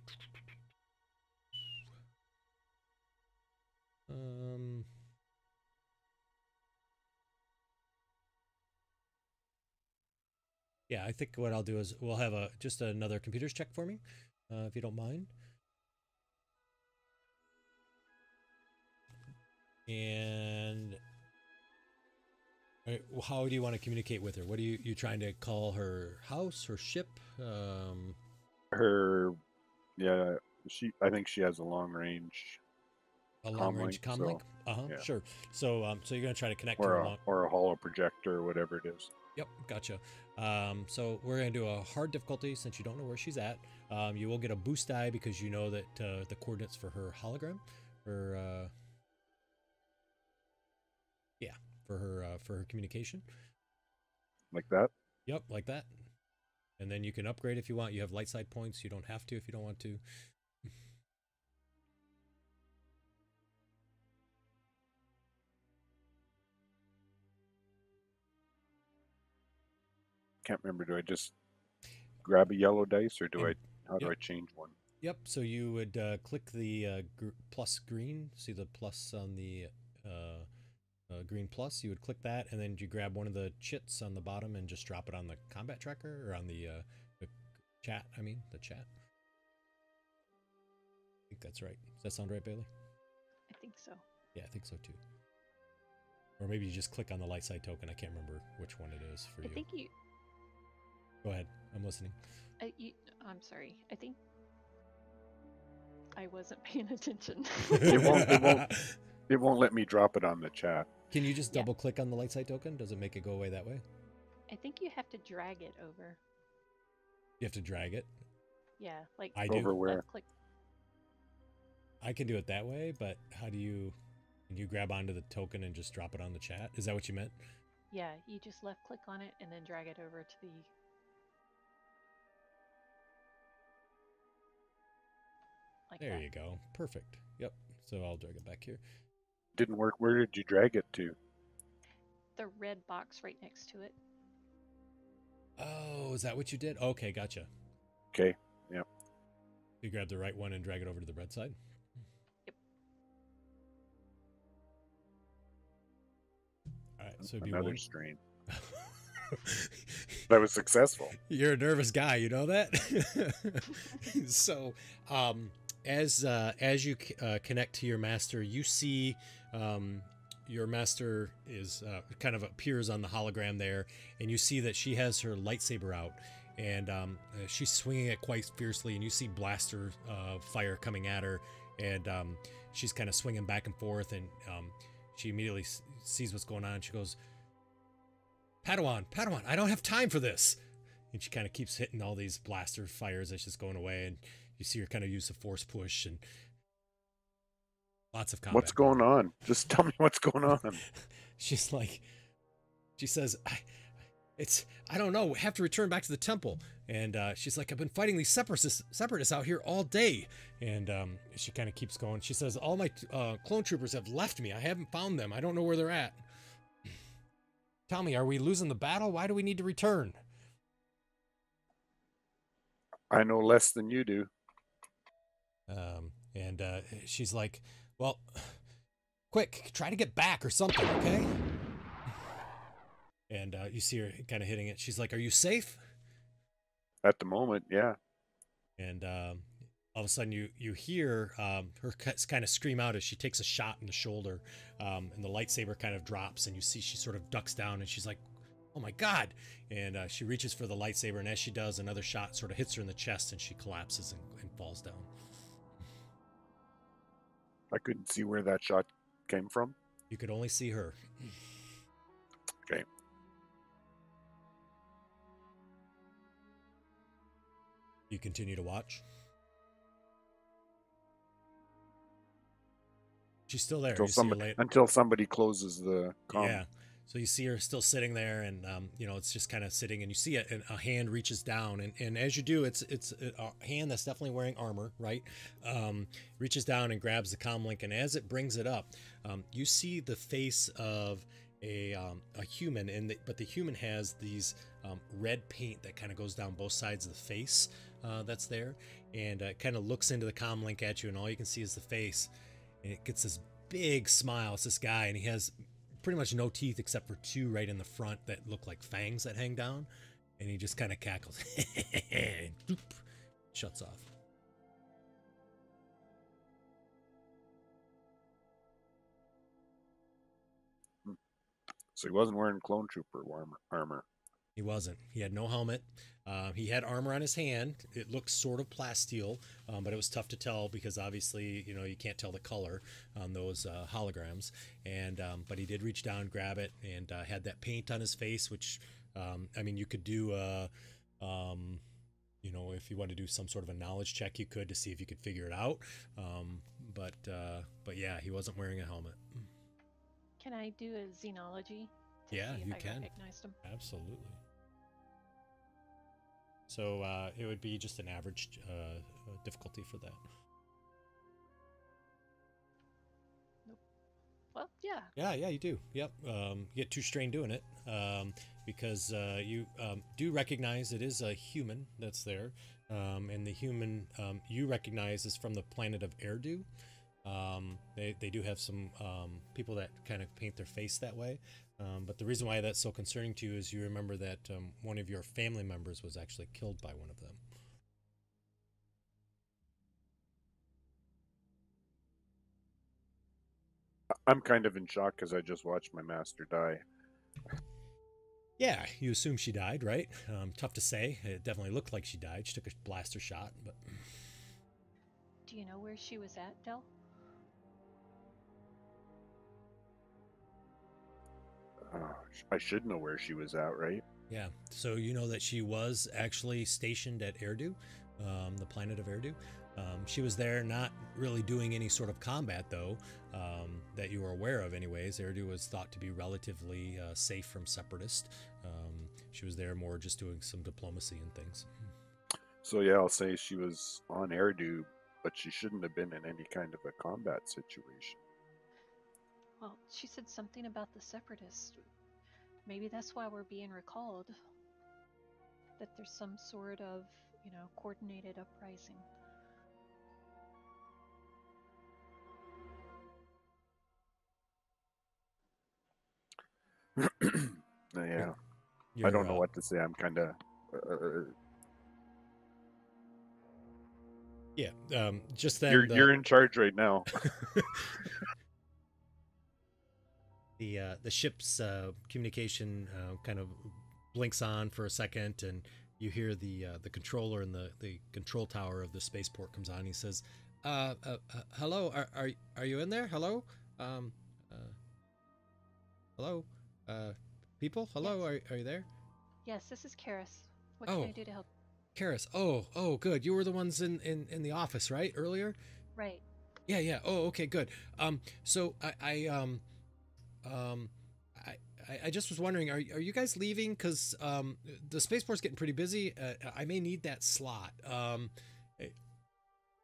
Um. Yeah, I think what I'll do is we'll have a just another computers check for me, uh, if you don't mind. And well, how do you want to communicate with her? What are you you trying to call her house, her ship? Um, Her, yeah, she. I think she has a long range a long range Comlink, so, uh huh. yeah. Sure. So um, so you're gonna try to connect to or her. a, Along- or a holo projector or whatever it is. Yep, gotcha. Um, so we're gonna do a hard difficulty since you don't know where she's at. Um, you will get a boost die because you know that uh, the coordinates for her hologram, or uh, yeah, for her uh, for her communication. Like that. Yep, like that. And then you can upgrade if you want. You have light side points. You don't have to if you don't want to. Can't remember. Do I just grab a yellow dice or do I? And- How do. I change one? Yep. So you would uh, click the uh, gr- plus green. See the plus on the uh, uh, green plus, you would click that, and then you grab one of the chits on the bottom and just drop it on the combat tracker or on the, uh, the chat. I mean, the chat. I think that's right. Does that sound right, Bailey? I think so. Yeah, I think so too. Or maybe you just click on the light side token. I can't remember which one it is for I you. think you. Go ahead. I'm listening. I, you I'm sorry. I think I wasn't paying attention. It won't- it won't- It won't let me drop it on the chat. Can you just Yeah. double click on the light side token? Does it make it go away that way? I think you have to drag it over. You have to drag it. Yeah, like I do. Over where? left click. I can do it that way, but how do you? Can you grab onto the token and just drop it on the chat? Is that what you meant? Yeah, you just left click on it and then drag it over to the. Like There that. you go. Perfect. Yep. So I'll drag it back here. Didn't work. Where did you drag it to? The red box right next to it. Oh, is that what you did? Okay, gotcha. Okay. Yep. You grab the right one and drag it over to the red side. Yep. All right, so it'd be Another one. strain. That was successful. You're a nervous guy, you know that. so, um, as uh, as you uh, connect to your master, you see um, your master is uh, kind of appears on the hologram there, and you see that she has her lightsaber out, and um, uh, she's swinging it quite fiercely, and you see blaster uh, fire coming at her, and um, she's kind of swinging back and forth, and um, she immediately sees what's going on. She goes, "Padawan, Padawan, I don't have time for this." and she kind of keeps hitting all these blaster fires as she's going away and you see her kind of use a force push and lots of combat. What's going on? Just tell me what's going on. she's like she says I, it's i don't know we have to return back to the temple. And uh, she's like i've been fighting these separatists separatists out here all day. And um, she kind of keeps going. She says all my uh, clone troopers have left me. I haven't found them. I don't know where they're at. Tell me are we losing the battle? Why do we need to return? I know less than you do. Um, and uh, she's like, "Well, quick, try to get back or something, okay?" And uh, you see her kind of hitting it. She's like, "Are you safe?" At the moment, yeah. And um, all of a sudden, you you hear um, her kind of scream out as she takes a shot in the shoulder, um, and the lightsaber kind of drops, and you see she sort of ducks down, and she's like, "Oh my god!" And uh, she reaches for the lightsaber, and as she does, another shot sort of hits her in the chest, and she collapses and, and falls down. I couldn't see where that shot came from. You could only see her. Okay. You continue to watch. She's still there. Until You see her somebody, until somebody closes the comm. yeah. So you see her still sitting there, and um, you know it's just kind of sitting, and you see a, a hand reaches down, and, and as you do, it's it's a hand that's definitely wearing armor, right? Um, reaches down and grabs the comm link, and as it brings it up, um, you see the face of a um, a human, and the, but the human has these um, red paint that kind of goes down both sides of the face uh, that's there, and uh, kind of looks into the comm link at you, and all you can see is the face, and it gets this big smile. It's this guy, and he has pretty much no teeth except for two right in the front that look like fangs that hang down, and he just kind of cackles and doop, shuts off. So he wasn't wearing clone trooper armor. armor. He wasn't. He had no helmet. Uh, he had armor on his hand. It looked sort of plasteel, um, but it was tough to tell because obviously, you know, you can't tell the color on those uh, holograms. And um, but he did reach down, grab it, and uh, had that paint on his face. Which, um, I mean, you could do, uh, um, you know, if you want to do some sort of a knowledge check, you could to see if you could figure it out. Um, but uh, but yeah, he wasn't wearing a helmet. Can I do a xenology? Yeah, you I can. Absolutely. So uh, it would be just an average uh, uh, difficulty for that. Well, yeah. Yeah, yeah, you do. Yep. Um, you get too strained doing it um, because uh, you um, do recognize it is a human that's there. Um, and the human um, you recognize is from the planet of Erdu. Um, they, they do have some um, people that kind of paint their face that way. Um, but the reason why that's so concerning to you is you remember that um, one of your family members was actually killed by one of them. I'm kind of in shock because I just watched my master die. Yeah, you assume she died, right? Um, tough to say. It definitely looked like she died. She took a blaster shot, but Do you know where she was at, Dell? I should know where she was at, right? yeah. So you know that she was actually stationed at Erdu, um, the planet of Erdu. Um, she was there, not really doing any sort of combat, though, um, that you were aware of, anyways. Erdu was thought to be relatively uh, safe from separatists. Um, she was there more just doing some diplomacy and things. So yeah, I'll say she was on Erdu, but she shouldn't have been in any kind of a combat situation. Well, she said something about the separatists. Maybe that's why we're being recalled. That there's some sort of, you know, coordinated uprising. yeah, I You're, don't know uh, what to say. I'm kind of. Uh, Yeah, um, just that. you're the- you're in charge right now. the uh, the ship's uh, communication uh, kind of blinks on for a second, and you hear the uh, the controller in the, the control tower of the spaceport comes on. He says, uh, uh, "Hello, are, are are you in there? Hello, um, uh, hello, uh, people. Hello, are are you there? Yes, this is Karis. What Oh. can I do to help? Karis. Oh, oh, good. You were the ones in in in the office, right? Earlier. Right. Yeah, yeah. Oh, okay, good. Um, so I, I um, um, I, I- just was wondering, are are you guys leaving? Because um, the spaceport's getting pretty busy. Uh, I may need that slot. Um,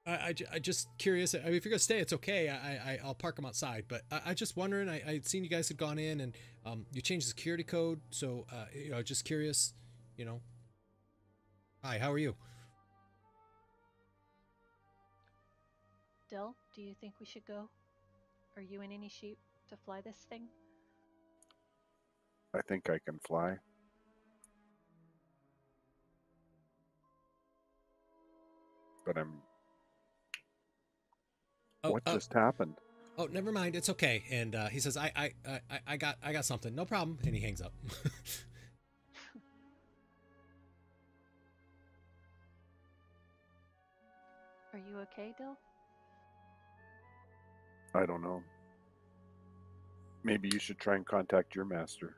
I, I, I just curious. I mean, if you're gonna stay, it's okay. I, I I'll park them outside. But I, I just wondering. I I'd seen you guys had gone in and um, you changed the security code. So uh, you know, just curious. You know. Hi, how are you? Dell, do you think we should go? Are you in any shape to fly this thing? I think I can fly. But I'm. Oh, what uh, just happened? Oh, never mind. It's okay. And uh, he says, I, I, I, I got, I got something. No problem. And he hangs up. Are you okay, Dell? I don't know. Maybe you should try and contact your master.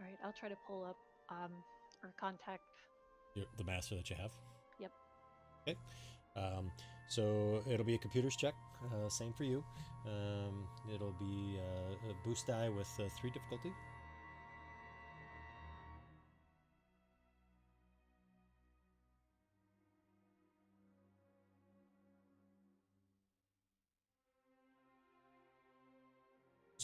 All right, I'll try to pull up um, or contact. You're the master that you have. Yep. Okay. Um, so it'll be a computers check. Uh, same for you. Um, it'll be uh, a boost die with uh, three difficulty.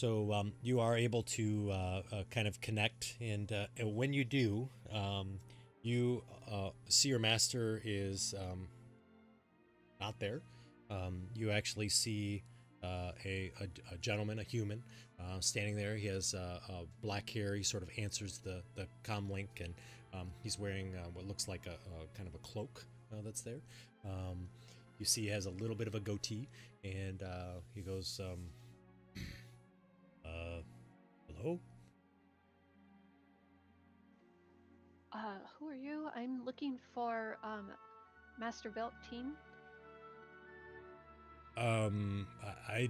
So um, you are able to uh, uh, kind of connect, and, uh, and when you do, um, you uh, see your master is um, not there. Um, you actually see uh, a, a, a gentleman, a human, uh, standing there. He has black hair. He sort of answers the the comm link, and um, he's wearing what looks like a, a kind of a cloak that's there. Um, you see, he has a little bit of a goatee, and he goes, uh, "Hello." Uh, who are you? I'm looking for um, Master Veltine. Um, I, I,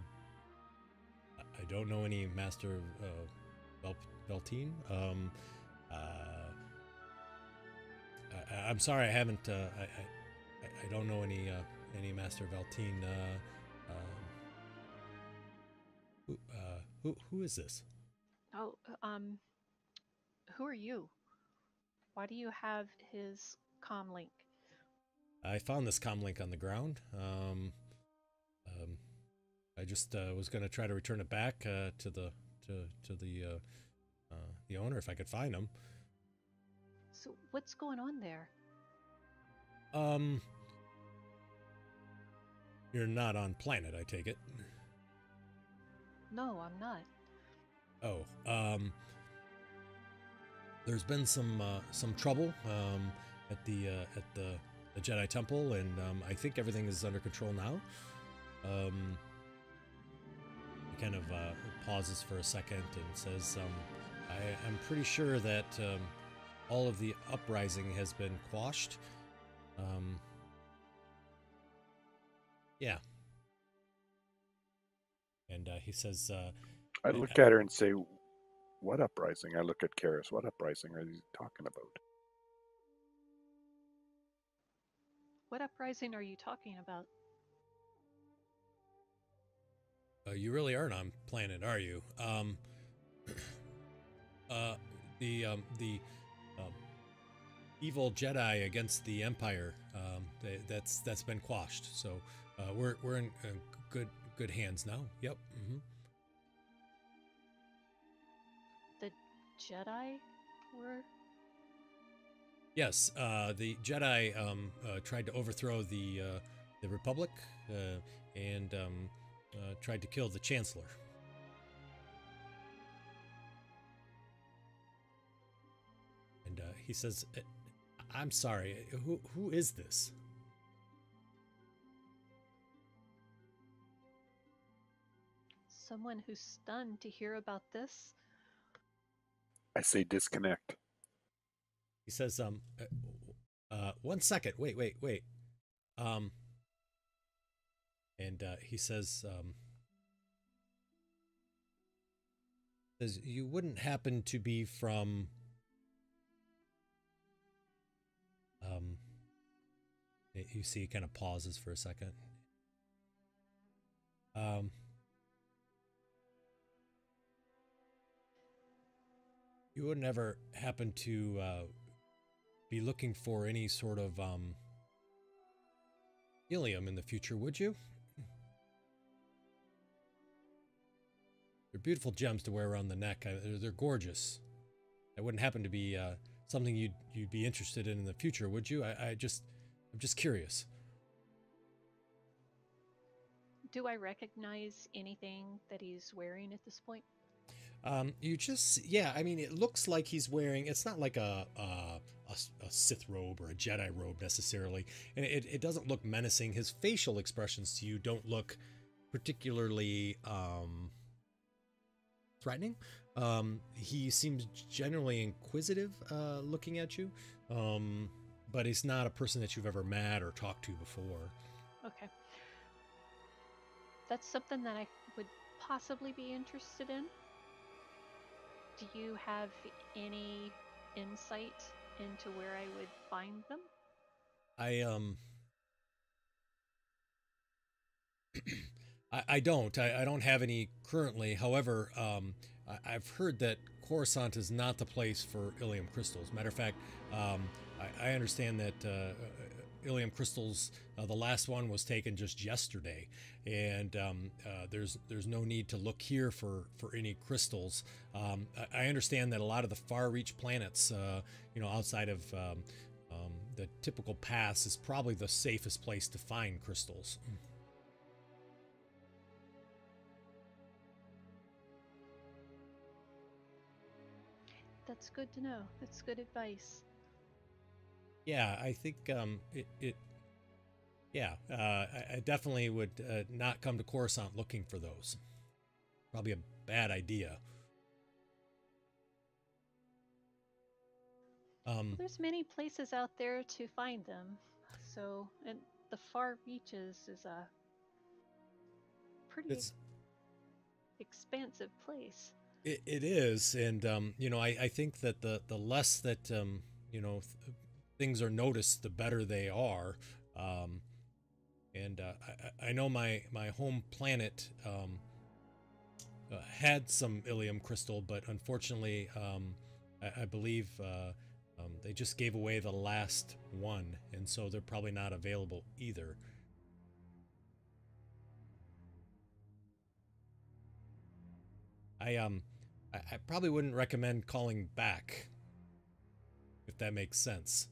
I don't know any Master uh, Beltine. Um, uh, I, I'm sorry, I haven't. Uh, I, I, I don't know any uh, any Master Beltine. Uh, uh, who, who is this? Oh, um, who are you? Why do you have his comm link? I found this comm link on the ground. Um, um, I just uh, was going to try to return it back uh, to the to to the uh, uh, the owner if I could find him. So what's going on there? Um, You're not on planet, I take it. No, I'm not. Oh, um, there's been some uh, some trouble um, at the uh, at the, the Jedi Temple, and um, I think everything is under control now. Um, he kind of uh, pauses for a second and says, um, I, "I'm pretty sure that um, all of the uprising has been quashed." Um, yeah. And uh, he says, uh, I look at her and say, "What uprising?" I look at Karis. What uprising are you talking about? What uprising are you talking about? Uh, you really aren't on planet, are you? Um, uh, the um, the um, evil Jedi against the Empire. Um, they, that's that's been quashed. So uh, we're we're in uh, good good hands now. Yep. hmm The Jedi were. Yes. Uh, the Jedi um, uh, tried to overthrow the uh, the Republic uh, and um, uh, tried to kill the Chancellor. And uh, he says, "Uh, "I'm sorry. Who who is this?" Someone who's stunned to hear about this. I say disconnect. He says, "Um, uh, uh, one second. Wait, wait, wait. Um." And uh, he says, um, "Says you wouldn't happen to be from." Um. You see, he kind of pauses for a second. Um. You would never happen to uh, be looking for any sort of um, ilium in the future, would you? They're beautiful gems to wear around the neck. They're, they're gorgeous. That wouldn't happen to be uh, something you'd you'd be interested in in the future, would you? I, I just I'm just curious. Do I recognize anything that he's wearing at this point? Um, you just, yeah, I mean, it looks like he's wearing, it's not like a a Sith robe or a Jedi robe necessarily. And it, it doesn't look menacing. His facial expressions to you don't look particularly um, threatening. Um, he seems generally inquisitive uh, looking at you, um, but he's not a person that you've ever met or talked to before. Okay. That's something that I would possibly be interested in. Do you have any insight into where I would find them? I um I, I don't. I, I don't have any currently. However, um, I, I've heard that Coruscant is not the place for ilium crystals. Matter of fact, um, I, I understand that uh, ilium crystals, uh, the last one was taken just yesterday, and um, uh, there's there's no need to look here for for any crystals. Um, I, I understand that a lot of the far-reach planets, uh, you know, outside of um, um, the typical pass, is probably the safest place to find crystals. That's good to know. That's good advice. Yeah, I think um, it, it. Yeah, uh, I, I definitely would uh, not come to Coruscant looking for those. Probably a bad idea. Um, There's many places out there to find them. So, and the far reaches is a pretty it's expansive place. It, it is, and um, you know, I, I think that the the less that um, you know things are noticed, the better they are. Um, and uh, I, I- know my my home planet um, uh, had some ilium crystal, but unfortunately, um, I, I believe uh, um, they just gave away the last one, and so they're probably not available either. I um I, I probably wouldn't recommend calling back if that makes sense.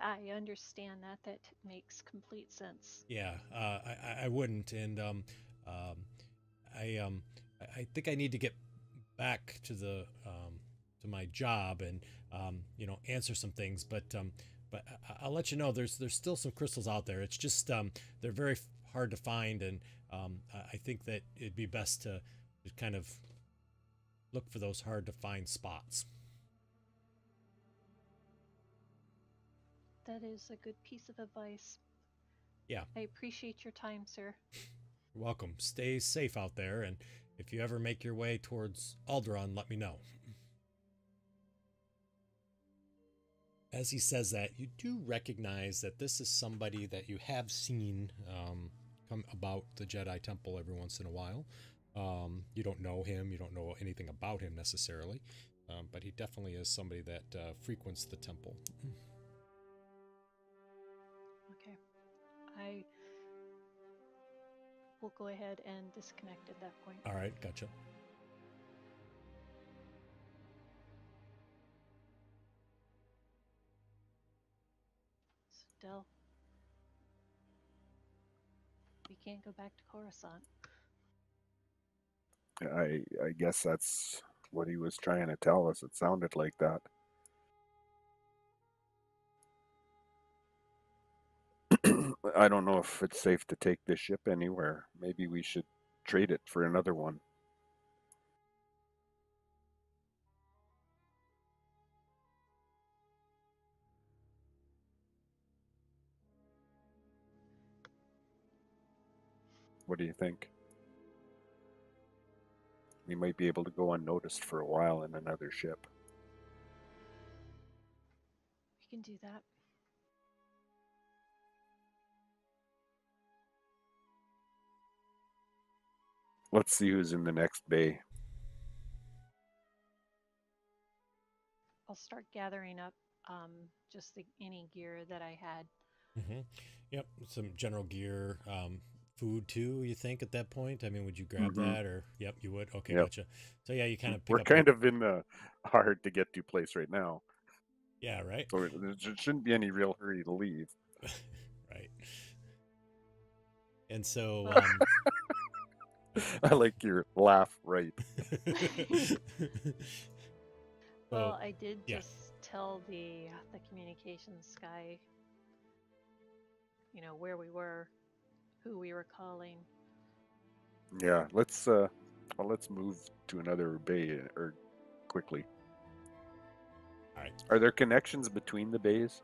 I understand that. That makes complete sense. Yeah, uh, I, I- wouldn't, and um, um, I um, I- think I need to get back to the um, to my job and um, you know answer some things, but um, but I'll let you know. There's there's still some crystals out there. It's just um, they're very hard to find, and um, I- think that it'd be best to kind of look for those hard to find spots. That is a good piece of advice. Yeah. I appreciate your time, sir. You're welcome. Stay safe out there, and if you ever make your way towards Alderaan, let me know. As he says that, you do recognize that this is somebody that you have seen um, come about the Jedi Temple every once in a while. Um, you don't know him, you don't know anything about him necessarily, um, but he definitely is somebody that uh, frequents the temple. I will go ahead and disconnect at that point. All right, gotcha. So, Dell, we can't go back to Coruscant. I I guess that's what he was trying to tell us. It sounded like that. I don't know if it's safe to take this ship anywhere. Maybe we should trade it for another one. What do you think? We might be able to go unnoticed for a while in another ship. We can do that. Let's see who's in the next bay. I'll start gathering up um, just the, any gear that I had. hmm Yep, some general gear, um, food too. You think at that point? I mean, would you grab Mhm. that, or yep, you would. Okay, Yep. gotcha. So yeah, you kind of pick We're up kind of in the hard to get to place right now, yeah, right, so there shouldn't be any real hurry to leave. right. And so, um, I like your laugh, right? Well, I did yeah. just tell the the communications guy, you know, where we were, who we were calling. Yeah, let's uh, well, let's move to another bay uh, or quickly. All right. Are there connections between the bays?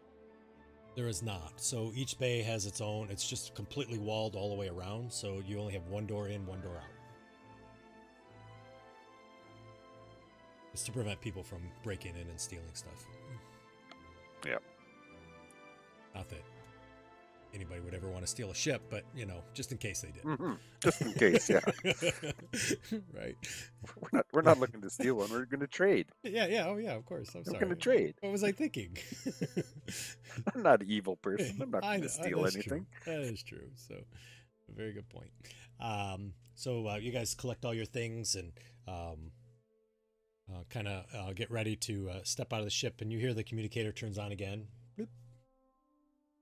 There is not. So each bay has its own. It's just completely walled all the way around. So you only have one door in, one door out. It's to prevent people from breaking in and stealing stuff. Yep. Not that anybody would ever want to steal a ship, but you know, just in case they did. Mm-hmm. Just in case, yeah. right. We're not we're not looking to steal one. We're going to trade. Yeah, yeah. Oh, yeah. Of course. I'm sorry. going to trade. What was I thinking? I'm not an evil person. I'm not going to steal anything. True. That is true. So, a very good point. Um, so uh, you guys collect all your things and um, uh, kind of uh, get ready to uh, step out of the ship, and you hear the communicator turns on again. Bloop.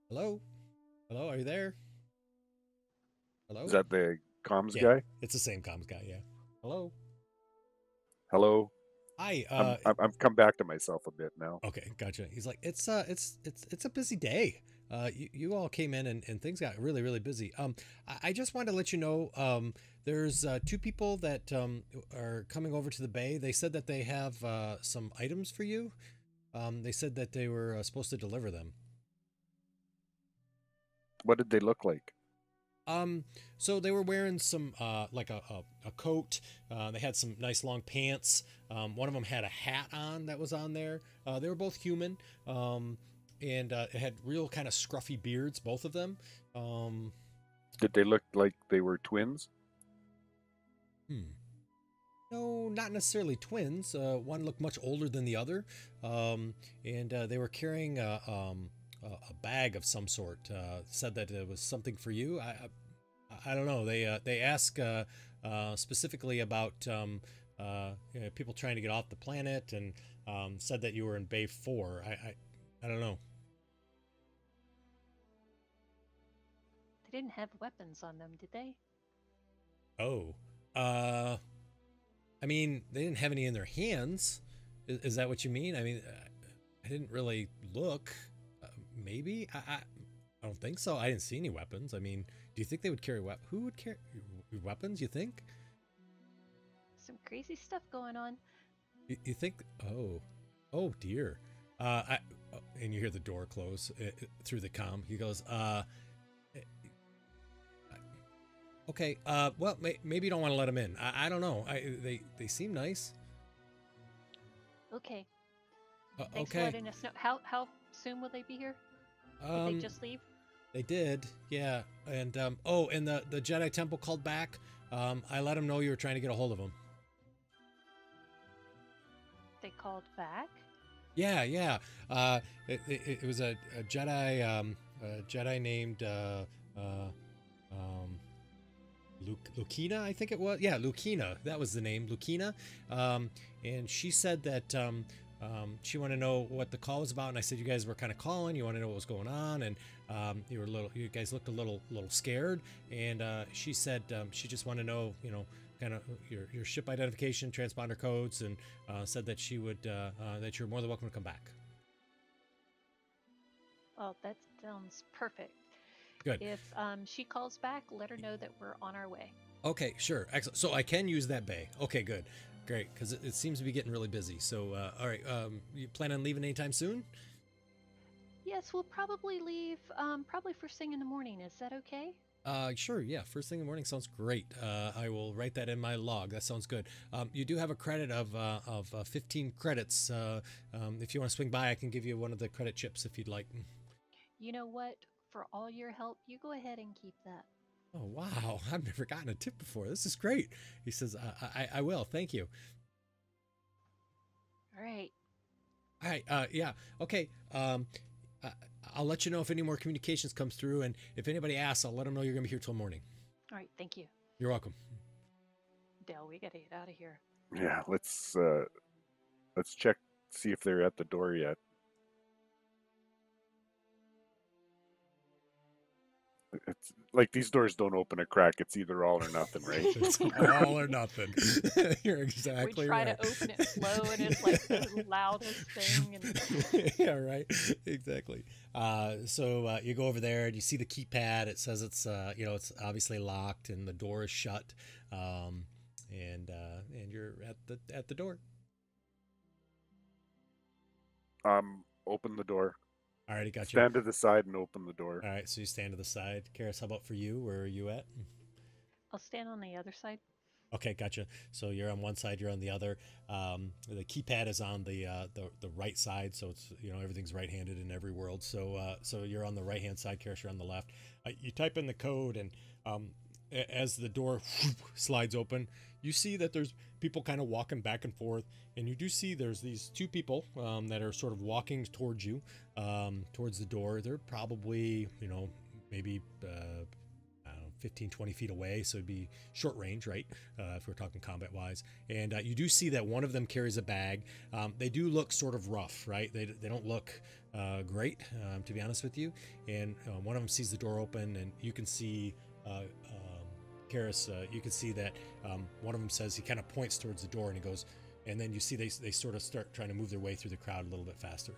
Hello, hello, are you there? Hello. Is that the comms Yeah. guy? It's the same comms guy. Yeah. Hello. Hello. Hi. Uh, I'm, I'm come back to myself a bit now. Okay, gotcha. He's like, it's uh, it's it's it's a busy day. Uh, you, you all came in and, and things got really really busy. Um, I, I just wanted to let you know. Um, there's uh, two people that um are coming over to the bay. They said that they have uh some items for you. Um, they said that they were uh, supposed to deliver them. What did they look like? Um, so they were wearing some uh like a a, a coat. Uh, they had some nice long pants. Um, one of them had a hat on that was on there. Uh, they were both human. Um, and uh, it had real kind of scruffy beards, both of them. Um, Did they look like they were twins? hmm. No, not necessarily twins. Uh, one looked much older than the other, um, and uh, they were carrying a, um, a, a bag of some sort. Uh, said that it was something for you. I, I, I don't know. They uh, they ask uh, uh, specifically about um, uh, you know, people trying to get off the planet, and um, said that you were in Bay Four. I, I, I don't know. They didn't have weapons on them, did they? Oh, uh, I mean, they didn't have any in their hands. Is, is that what you mean? I mean, I didn't really look. Uh, maybe I, I, I don't think so. I didn't see any weapons. I mean, do you think they would carry weapons? Who would carry weapons? You think? Some crazy stuff going on. You, you think? Oh, oh dear. Uh, I oh, and you hear the door close uh, through the com. He goes, uh, okay, uh, well, may, maybe you don't want to let them in. I, I don't know. I, they they seem nice. Okay. Uh, Thanks okay. for letting us know. How how soon will they be here? Did Um, they just leave? They did, yeah. And um, oh, and the the Jedi Temple called back. Um, I let them know you were trying to get a hold of them. They called back. Yeah, yeah. Uh, it, it, it was a, a Jedi, um, a Jedi named uh, uh, um, Luke, Lucina, I think it was. Yeah, Lucina. That was the name, Lucina. Um, and she said that um, um, she wanted to know what the call was about. And I said you guys were kind of calling. You want to know what was going on, and um, you were a little. You guys looked a little, little scared. And uh, she said um, she just wanted to know, you know, kind of your, your ship identification, transponder codes, and uh, said that she would uh, uh, that you're more than welcome to come back. Oh, that sounds perfect. Good. If um, she calls back, let her know that we're on our way. Okay, sure, excellent. So I can use that bay. Okay, good, great, because it, it seems to be getting really busy. So uh, all right, um, you plan on leaving anytime soon? Yes, we'll probably leave um, probably first thing in the morning. Is that okay? Uh, sure, yeah. First thing in the morning sounds great. Uh, I will write that in my log. That sounds good. Um, you do have a credit of uh, of uh, 15 credits. Uh, um, if you want to swing by, I can give you one of the credit chips if you'd like. You know what? For all your help, you go ahead and keep that. Oh wow, I've never gotten a tip before. This is great. He says, I, I, I will. Thank you. All right. All right. Uh, yeah. Okay. Um, uh, I'll let you know if any more communications comes through, and if anybody asks, I'll let them know you're gonna be here till morning. All right. Thank you. You're welcome. Dell, we gotta get out of here. Yeah, let's uh, let's check see if they're at the door yet. It's like these doors don't open a crack. It's either all or nothing, right? It's all or nothing. You're exactly right. we try right. to open it slow, and it's like the loudest thing. And yeah, right. Exactly. Uh, so uh, you go over there and you see the keypad. It says it's uh, you know it's obviously locked and the door is shut. Um, and uh, and you're at the at the door. Um, open the door. All right, I got you. Stand to the side and open the door. All right, so you stand to the side. Karis, how about for you? Where are you at? I'll stand on the other side. Okay, gotcha. So you're on one side, you're on the other. Um, the keypad is on the, uh, the the right side, so it's you know everything's right-handed in every world. So uh, so you're on the right-hand side, Karis, you're on the left. Uh, you type in the code, and um, a- as the door slides open, you see that there's people kind of walking back and forth, and you do see there's these two people um, that are sort of walking towards you, um, towards the door. They're probably you know maybe. Uh, know, 15, 20 feet away, so it'd be short range, right? Uh, if we're talking combat wise. And uh, you do see that one of them carries a bag. Um, they do look sort of rough, right? They, they don't look uh, great, um, to be honest with you. And uh, one of them sees the door open, and you can see. Karis, uh, you can see that um, one of them says he kind of points towards the door and he goes, and then you see they, they sort of start trying to move their way through the crowd a little bit faster.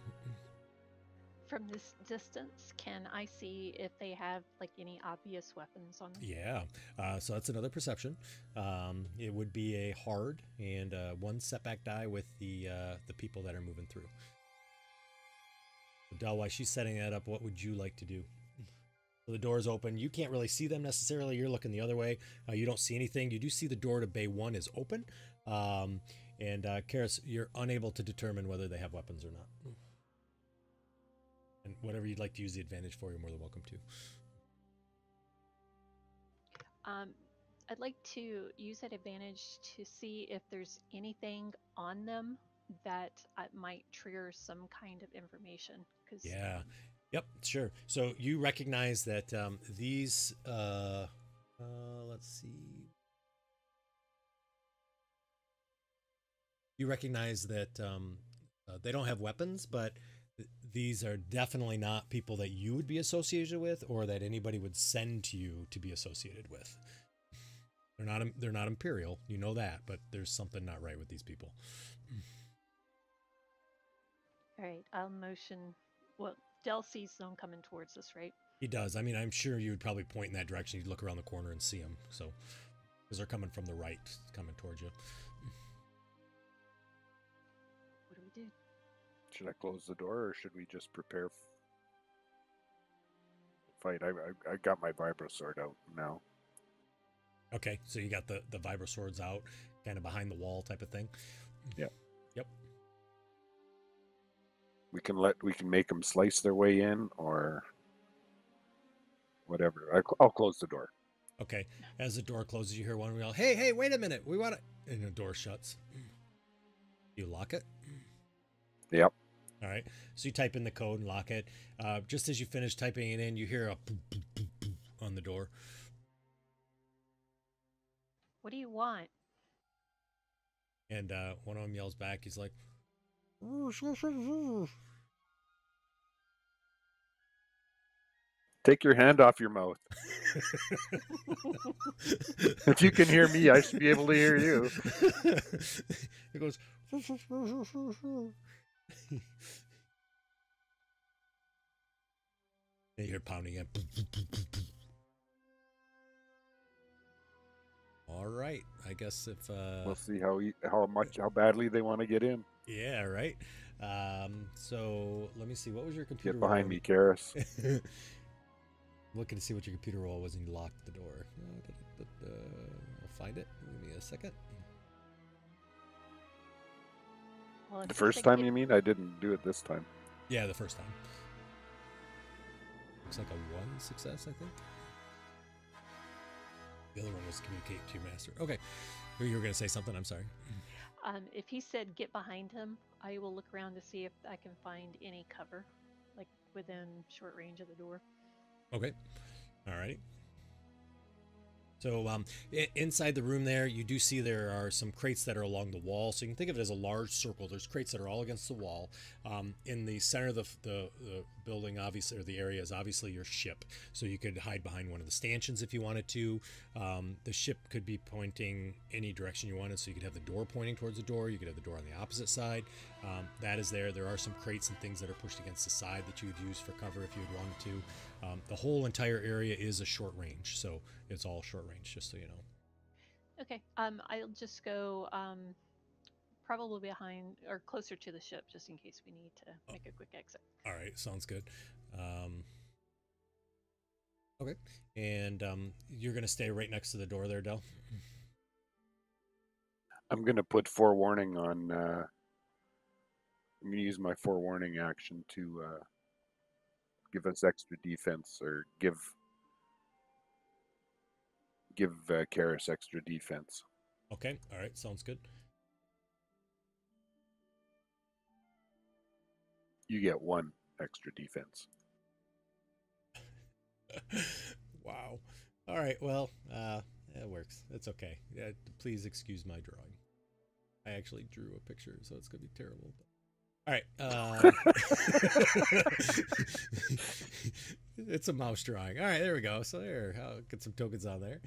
From this distance, can I see if they have like any obvious weapons on them? Yeah. Uh, so that's another perception. Um, it would be a hard and uh, one setback die with the uh, the people that are moving through. Dell, while she's setting that up, what would you like to do? The door's open. You can't really see them necessarily. You're looking the other way. Uh, you don't see anything. You do see the door to Bay One is open. Um, and uh, Karis, you're unable to determine whether they have weapons or not. And whatever you'd like to use the advantage for, you're more than welcome to. Um, I'd like to use that advantage to see if there's anything on them that uh, might trigger some kind of information. Because Yeah. Yep. Sure. So you recognize that um, these. Uh, uh, let's see. You recognize that um, uh, they don't have weapons, but th- these are definitely not people that you would be associated with or that anybody would send to you to be associated with. They're not, they're not imperial, you know that, but there's something not right with these people. All right, I'll motion. Well, Dell sees them coming towards us, right? He does. I mean, I'm sure you would probably point in that direction. You'd look around the corner and see them. So, because they're coming from the right, coming towards you. What do we do? Should I close the door or should we just prepare? f- Fight. I, I I got my vibro sword out now. Okay, so you got the the vibro swords out, kind of behind the wall type of thing. Yep. Yep. We can let we can make them slice their way in or whatever. I, i'll close the door. Okay. As the door closes, you hear one yell, "Hey, hey, wait a minute! We want to." And the door shuts. You lock it. Yep. All right. So you type in the code and lock it. Uh, just as you finish typing it in, you hear a boop, boop, boop, boop on the door. What do you want? And uh, one of them yells back. He's like, Take your hand off your mouth. If you can hear me, I should be able to hear you. he goes. and you hear pounding again. All right. I guess if uh We'll see how how much how badly they want to get in. Yeah, right. Um so let me see what was your computer Get behind roll? me, Karis. Looking to see what your computer roll was and you locked the door. Uh, da, da, da, da. I'll find it. Give me a second. Well, The first time you mean? I didn't do it this time. Yeah, the first time. Looks like a one success, I think. The other one was communicate to your master. Okay. You were going to say something. I'm sorry. Um, if he said get behind him, I will look around to see if I can find any cover, like within short range of the door. Okay. All right. So um, inside the room there, you do see there are some crates that are along the wall. So you can think of it as a large circle. There's crates that are all against the wall. Um, in the center of the, the, the building, obviously, or the area is obviously your ship. So you could hide behind one of the stanchions if you wanted to. Um, the ship could be pointing any direction you wanted. So you could have the door pointing towards the door. You could have the door on the opposite side. Um, that is there. There are some crates and things that are pushed against the side that you would use for cover if you had wanted to. Um, the whole entire area is a short range, so it's all short range, just so you know. Okay. Um, I'll just go um, probably behind or closer to the ship, just in case we need to Oh. make a quick exit. All right, sounds good. Um, okay, and um, you're gonna stay right next to the door there, Dell. I'm gonna put forewarning on. Uh, I'm gonna use my forewarning action to uh, give us extra defense or give give uh, Karis extra defense. Okay, all right, sounds good. You get one extra defense. wow. All right, well, uh, it works. It's okay. Yeah, please excuse my drawing. I actually drew a picture, so it's gonna be terrible. But... All right. Uh... it's a mouse drawing. All right, there we go. So there, I'll get some tokens on there.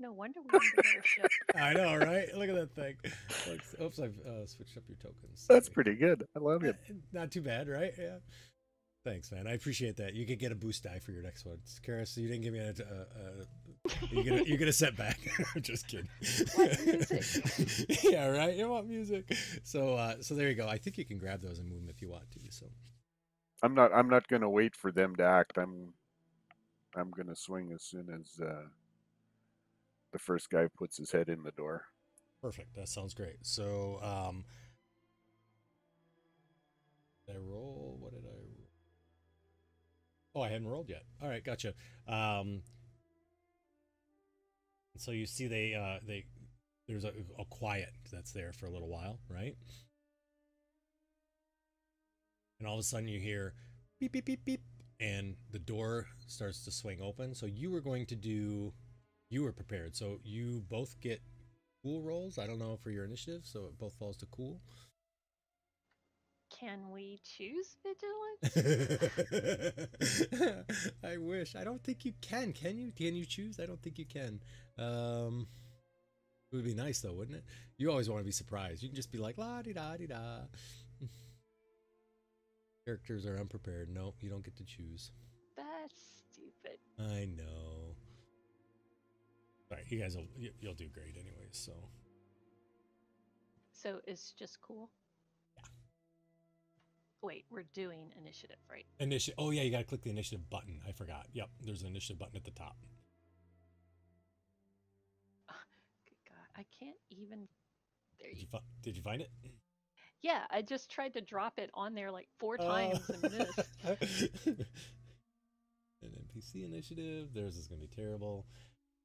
No wonder we need a better ship. I know, right? Look at that thing. Like, oops, I've uh, switched up your tokens. That's Sorry. pretty good. I love it. Not too bad, right? Yeah. Thanks, man. I appreciate that. You could get a boost die for your next one. Karis, you didn't give me a. Uh, uh, you get a, you get a setback. I'm just kidding. Yeah, right. You want music. So, uh, so there you go. I think you can grab those and move them if you want to. So, I'm not. I'm not gonna wait for them to act. I'm. I'm gonna swing as soon as uh, the first guy puts his head in the door. perfect. That sounds great. So, um, did I roll? What did I? roll? Oh, I hadn't rolled yet. All right, gotcha. Um, so you see, they uh, they there's a, a quiet that's there for a little while, right? And all of a sudden, you hear beep beep beep beep, and the door starts to swing open. So you were going to do, you were prepared. So you both get cool rolls. I don't know for your initiative, so it both falls to cool. Can we choose vigilance? I wish. I don't think you can. Can you? Can you choose? I don't think you can. Um, it would be nice though, wouldn't it? You always want to be surprised. You can just be like la di da di da. Characters are unprepared. No, you don't get to choose. That's stupid. I know. All right, you guys will you- you'll do great anyways. So So it's just cool. Wait, we're doing initiative, right? initiative. Oh yeah, you gotta click the initiative button. I forgot. Yep, there's an initiative button at the top. Good God, I can't even. There Did you you did you find it? Yeah, I just tried to drop it on there like four oh. times and missed. An NPC initiative. Theirs is gonna be terrible.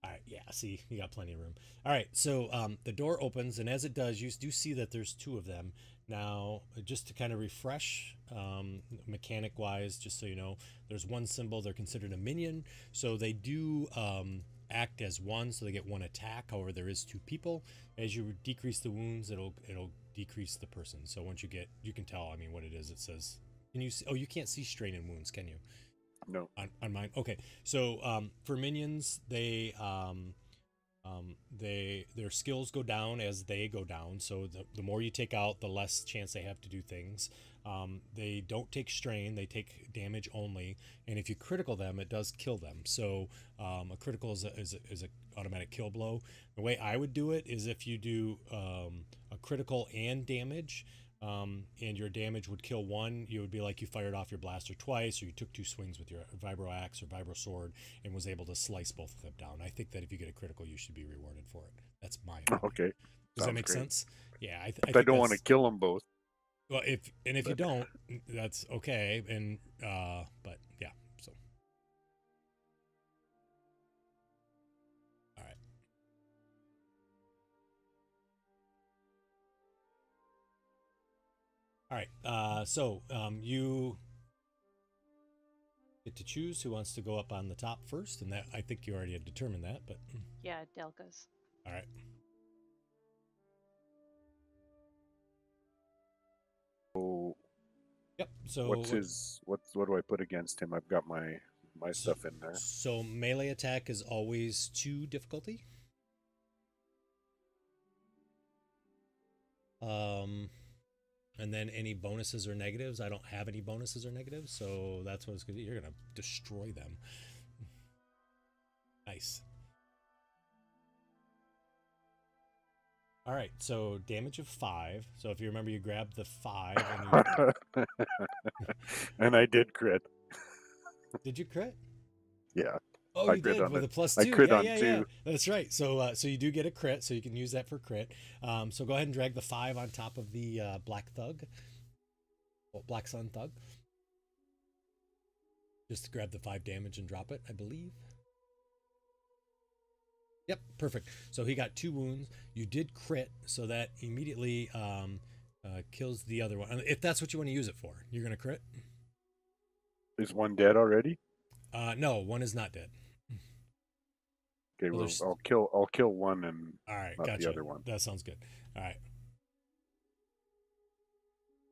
All right, yeah. See, you got plenty of room. All right, so um, the door opens, and as it does, you do see that there's two of them. Now, just to kind of refresh, um, mechanic-wise, just so you know, there's one symbol. They're considered a minion, so they do um, act as one, so they get one attack. However, there is two people. As you decrease the wounds, it'll it'll decrease the person. So once you get, you can tell. I mean, what it is. It says. Can you see? Oh, you can't see strain and wounds, can you? No. on, on mine. Okay, so um, for minions, they um, um, they their skills go down as they go down. So the, the more you take out, the less chance they have to do things. Um, they don't take strain; they take damage only. And if you critical them, it does kill them. So um, a critical is a, is a, is a automatic kill blow. The way I would do it is if you do um, a critical and damage, um, and your damage would kill one, you would be like you fired off your blaster twice, or you took two swings with your vibro axe or vibro sword and was able to slice both of them down. I think that if you get a critical, you should be rewarded for it. That's my opinion. Okay. Does that make great. sense? Yeah, I, th- I, think don't want to kill them both. Well, if and if you don't, that's okay. And uh, but yeah, All right. Uh, so um, you get to choose who wants to go up on the top first, and that I think you already had determined that. But Yeah, Delga's. all right. So Yep. So what's what- his? What's what do I put against him? I've got my my stuff in there. So melee attack is always two difficulty. Um, and then any bonuses or negatives. I don't have any bonuses or negatives, so that's what it's gonna be. You're gonna destroy them. Nice. All right, so damage of five. So if you remember, you grabbed the five. And you, and I did crit. did you crit? Yeah. Oh, I you did with it. a plus I two. crit yeah, on yeah, two. yeah. That's right. So, uh, so you do get a crit, so you can use that for crit. Um, so go ahead and drag the five on top of the uh, black thug, well, black sun thug. Just to grab the five damage and drop it, I believe. Yep, perfect. So he got two wounds. You did crit, so that immediately um, uh, kills the other one. If that's what you want to use it for, you're gonna crit. Is one dead already? Uh, no, one is not dead. Okay, Well, well, I'll kill I'll kill one and All right, Not the other one. That sounds good. All right.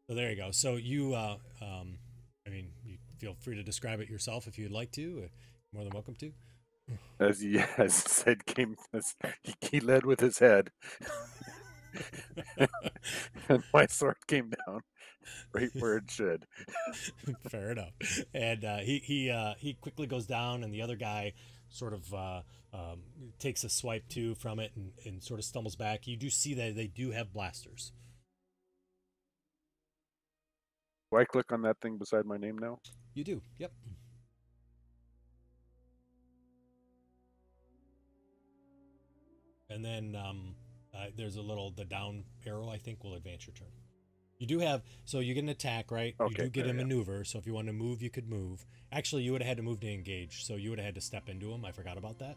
So there you go. So you, uh, um, I mean, you feel free to describe it yourself if you'd like to. Uh, more than welcome to. as he as said came as he, he led with his head. and my sword came down right where it should. Fair enough. And uh, he he uh, he quickly goes down, and the other guy sort of uh, um, takes a swipe too from it, and, and sort of stumbles back. You do see that they do have blasters. Do I click on that thing beside my name now? You do. Yep. And then um, uh, there's a little the down arrow. I think will advance your turn. You do have so you get an attack, right? you do get a there, yeah. maneuver. So if you want to move, you could move. Actually, you would have had to move to engage. So you would have had to step into him. I forgot about that.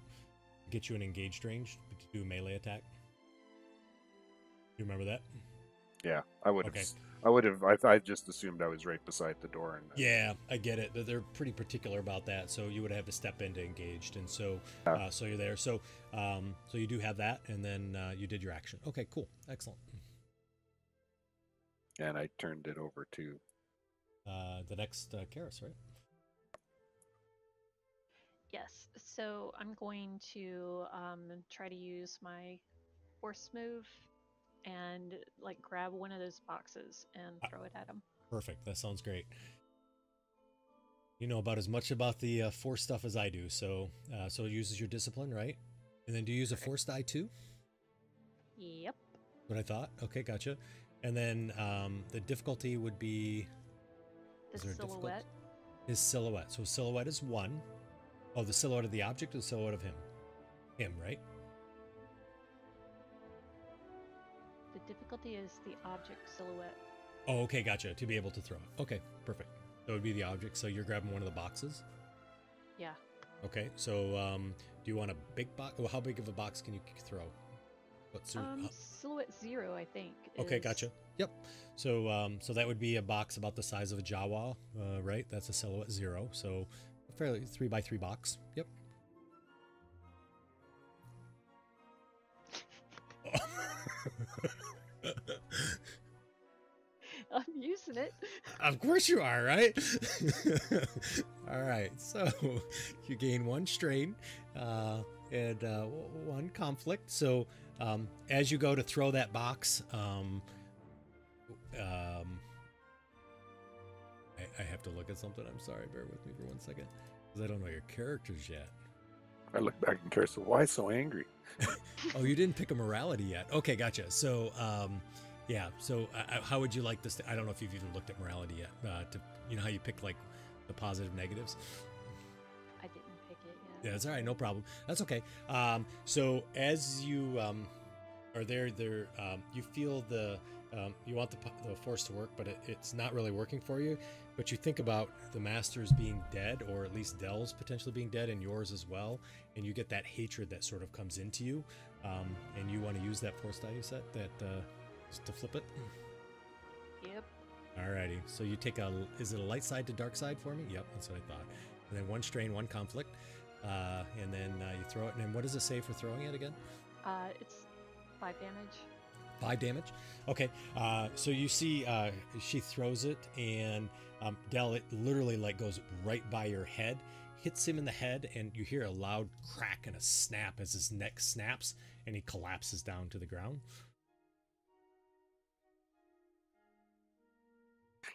Get you an engaged range to do a melee attack. You remember that? Yeah, I would have. Okay. I would have. I, I just assumed I was right beside the door. And Yeah, I get it. They're- They're pretty particular about that. So you would have to step into engaged, and so Yeah. uh, so you're there. So um, so you do have that, and then uh, you did your action. Okay, cool, excellent. And I turned it over to. Uh, the next uh, Karis, right? Yes. So I'm going to um, try to use my force move and like grab one of those boxes and Uh, throw it at him. Perfect. That sounds great. You know about as much about the uh, force stuff as I do, so uh, so it uses your discipline, right? And then do you use a force die too? Yep. What I thought. Okay, gotcha. And then um, the difficulty would be The Is there a difficult- silhouette. his silhouette. So silhouette is one. Oh, the silhouette of the object or the silhouette of him? Him, right? The difficulty is the object silhouette. Oh, okay, gotcha. To be able to throw it. Okay, perfect. That would be the object. So you're grabbing one of the boxes. Yeah. Okay, so um, do you want a big box? Well, how big of a box can you throw? What's your, Um, uh, silhouette zero, I think. okay, is- gotcha. Yep. So um, so that would be a box about the size of a Jawa, uh, right? That's a silhouette zero. So a fairly three by three box. Yep. I'm using it. Of course you are, right? All right. So you gain one strain uh, and uh, one conflict. So um, as you go to throw that box, um, um, I, I have to look at something. I'm sorry. Bear with me for one second because I don't know your characters yet. I look back and care. So why so angry? Oh, you didn't pick a morality yet. Okay, gotcha. So, um, yeah. So, uh, uh, how would you like this? To, I don't know if you've even looked at morality yet. Uh, to you know how you pick like the positive negatives. Yeah, that's all right. No problem. That's okay. Um, so as you um, are there, there um, you feel the um, you want the, the force to work, but it, it's not really working for you. But you think about the masters being dead, or at least Dell's potentially being dead, and yours as well, and you get that hatred that sort of comes into you, um, and you want to use that force you set that uh, just to flip it. Yep. Alrighty. So you take a is it a light side to dark side for me? Yep, that's what I thought. And then one strain, one conflict, uh, and then uh, you throw it. And what does it say for throwing it again? Uh, it's five damage. Five damage. Okay. Uh, so you see, uh, she throws it, and um, Dell, it literally like goes right by your head, hits him in the head, and you hear a loud crack and a snap as his neck snaps, and he collapses down to the ground.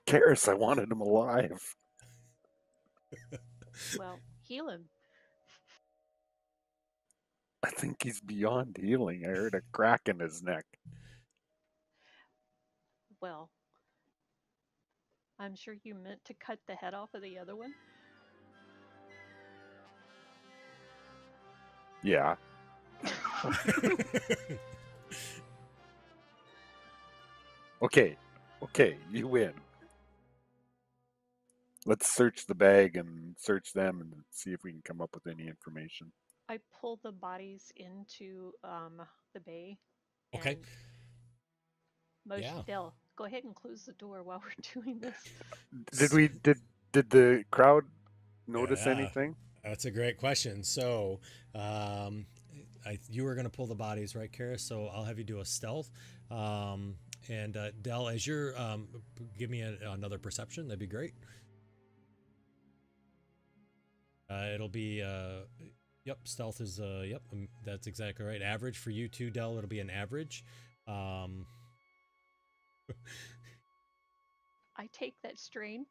Karis, I wanted him alive. Well, heal him. I think he's beyond healing. I heard a crack in his neck. Well, I'm sure you meant to cut the head off of the other one. Yeah. Okay. Okay, you win. Let's search the bag and search them and see if we can come up with any information. I pull the bodies into um, the bay. Okay. and Motion Yeah. Dell, go ahead and close the door while we're doing this. Did we did did the crowd notice Yeah. anything? That's a great question. So, um, I, you were going to pull the bodies, right, Kara? So I'll have you do a stealth. Um, and uh, Dell, as you're, um, give me a, another perception. That'd be great. Uh, it'll be, uh, yep, stealth is, uh, yep, um, that's exactly right. Average for you too, Dell. It'll be an average. Um, I take that strain.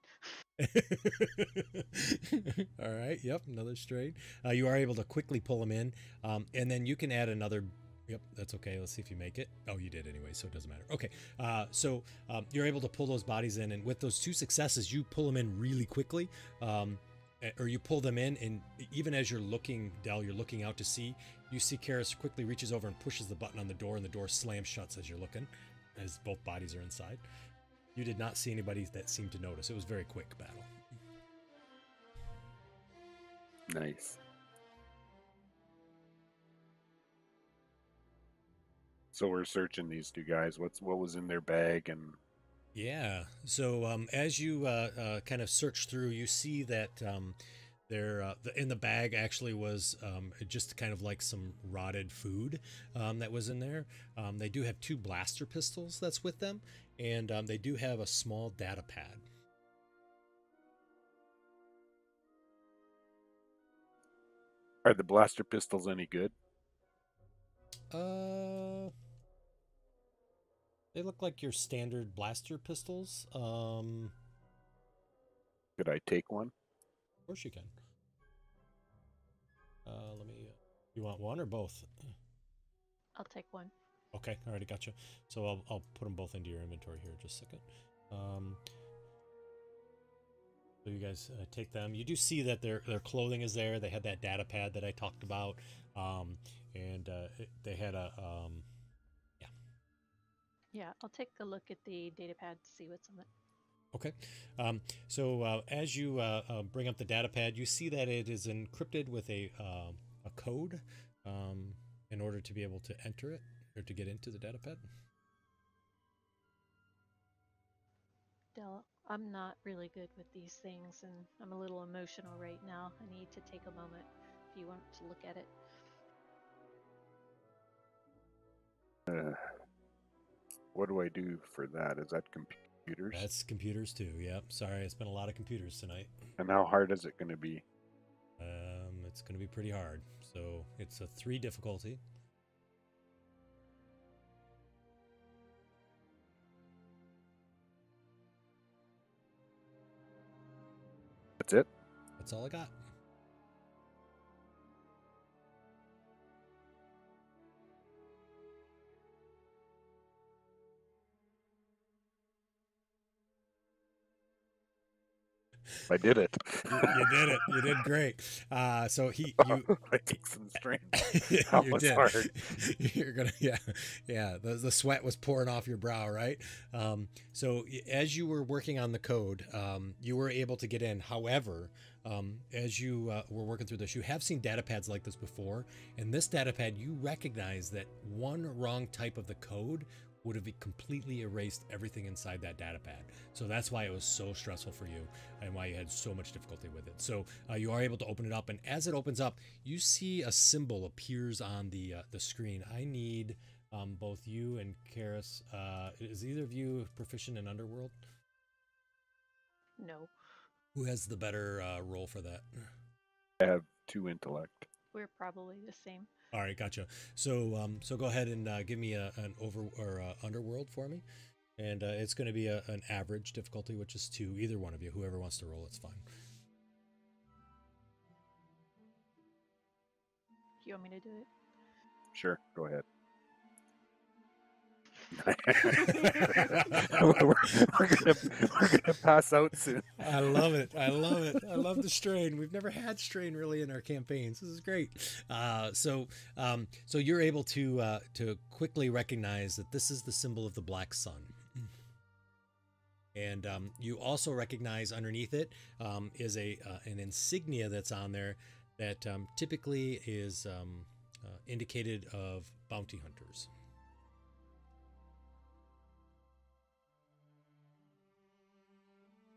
All right. Yep. Another strain. Uh, you are able to quickly pull them in, um, and then you can add another. Yep, that's okay. Let's see if you make it. Oh, you did anyway, so it doesn't matter. Okay. Uh, so um, you're able to pull those bodies in, and with those two successes, you pull them in really quickly. Um, or you pull them in, and even as you're looking, Dell, you're looking out to see. You see Karis quickly reaches over and pushes the button on the door, and the door slams shuts as you're looking, as both bodies are inside. You did not see anybody that seemed to notice. It was very quick battle. Nice. So we're searching these two guys. What's what was in their bag and Yeah. So um, as you uh, uh, kind of search through, you see that um, there uh, the, in the bag actually was um, just kind of like some rotted food um, that was in there. Um, they do have two blaster pistols that's with them, and um, they do have a small data pad. Are the blaster pistols any good? Uh, they look like your standard blaster pistols. Um, Could I take one? of course you can. Uh, let me. You want one or both? I'll take one. Okay, alrighty, gotcha. So I'll I'll put them both into your inventory here in just a second. Um, so you guys uh, take them. You do see that their their clothing is there. They had that data pad that I talked about, um, and uh, they had a um, Yeah, I'll take a look at the data pad to see what's on it. Okay. Um, so uh, as you uh, uh, bring up the data pad, you see that it is encrypted with a uh, a code um, in order to be able to enter it or to get into the data pad. Dell, I'm not really good with these things and I'm a little emotional right now. I need to take a moment if you want to look at it. What do I do for that? Is that computers? That's computers too. Yep. Sorry, it's been a lot of computers tonight. And how hard is it going to be? Um, it's going to be pretty hard. So it's a three difficulty. That's it? That's all I got. I did it. You, you did it. You did great. Uh, so he, you, some strength. you did. hard. You're gonna, yeah, yeah. The, the sweat was pouring off your brow, right? Um, so as you were working on the code, um, you were able to get in. However, um, as you uh, were working through this, you have seen data pads like this before, and this data pad, you recognize that one wrong type of the code would have completely erased everything inside that data pad. So that's why it was so stressful for you and why you had so much difficulty with it. So uh, you are able to open it up, and as it opens up, you see a symbol appears on the uh, the screen. I need um, both you and Karis. Uh, is either of you proficient in Underworld? No, Who has the better uh, role for that? I have two intellect. we're probably the same. All right, gotcha. So, um, so go ahead and uh, give me a, an over or uh, underworld for me, and uh, it's going to be a, an average difficulty, which is two. Either one of you, whoever wants to roll, it's fine. Do you want me to do it? Sure, go ahead. We're, we're gonna we're gonna pass out soon. I love it. I love it. I love the strain. We've never had strain really in our campaigns. This is great. Uh, so, um, so you're able to uh, to quickly recognize that this is the symbol of the black sun. And um, you also recognize underneath it um, is a uh, an insignia that's on there that um, typically is um, uh, indicated of bounty hunters.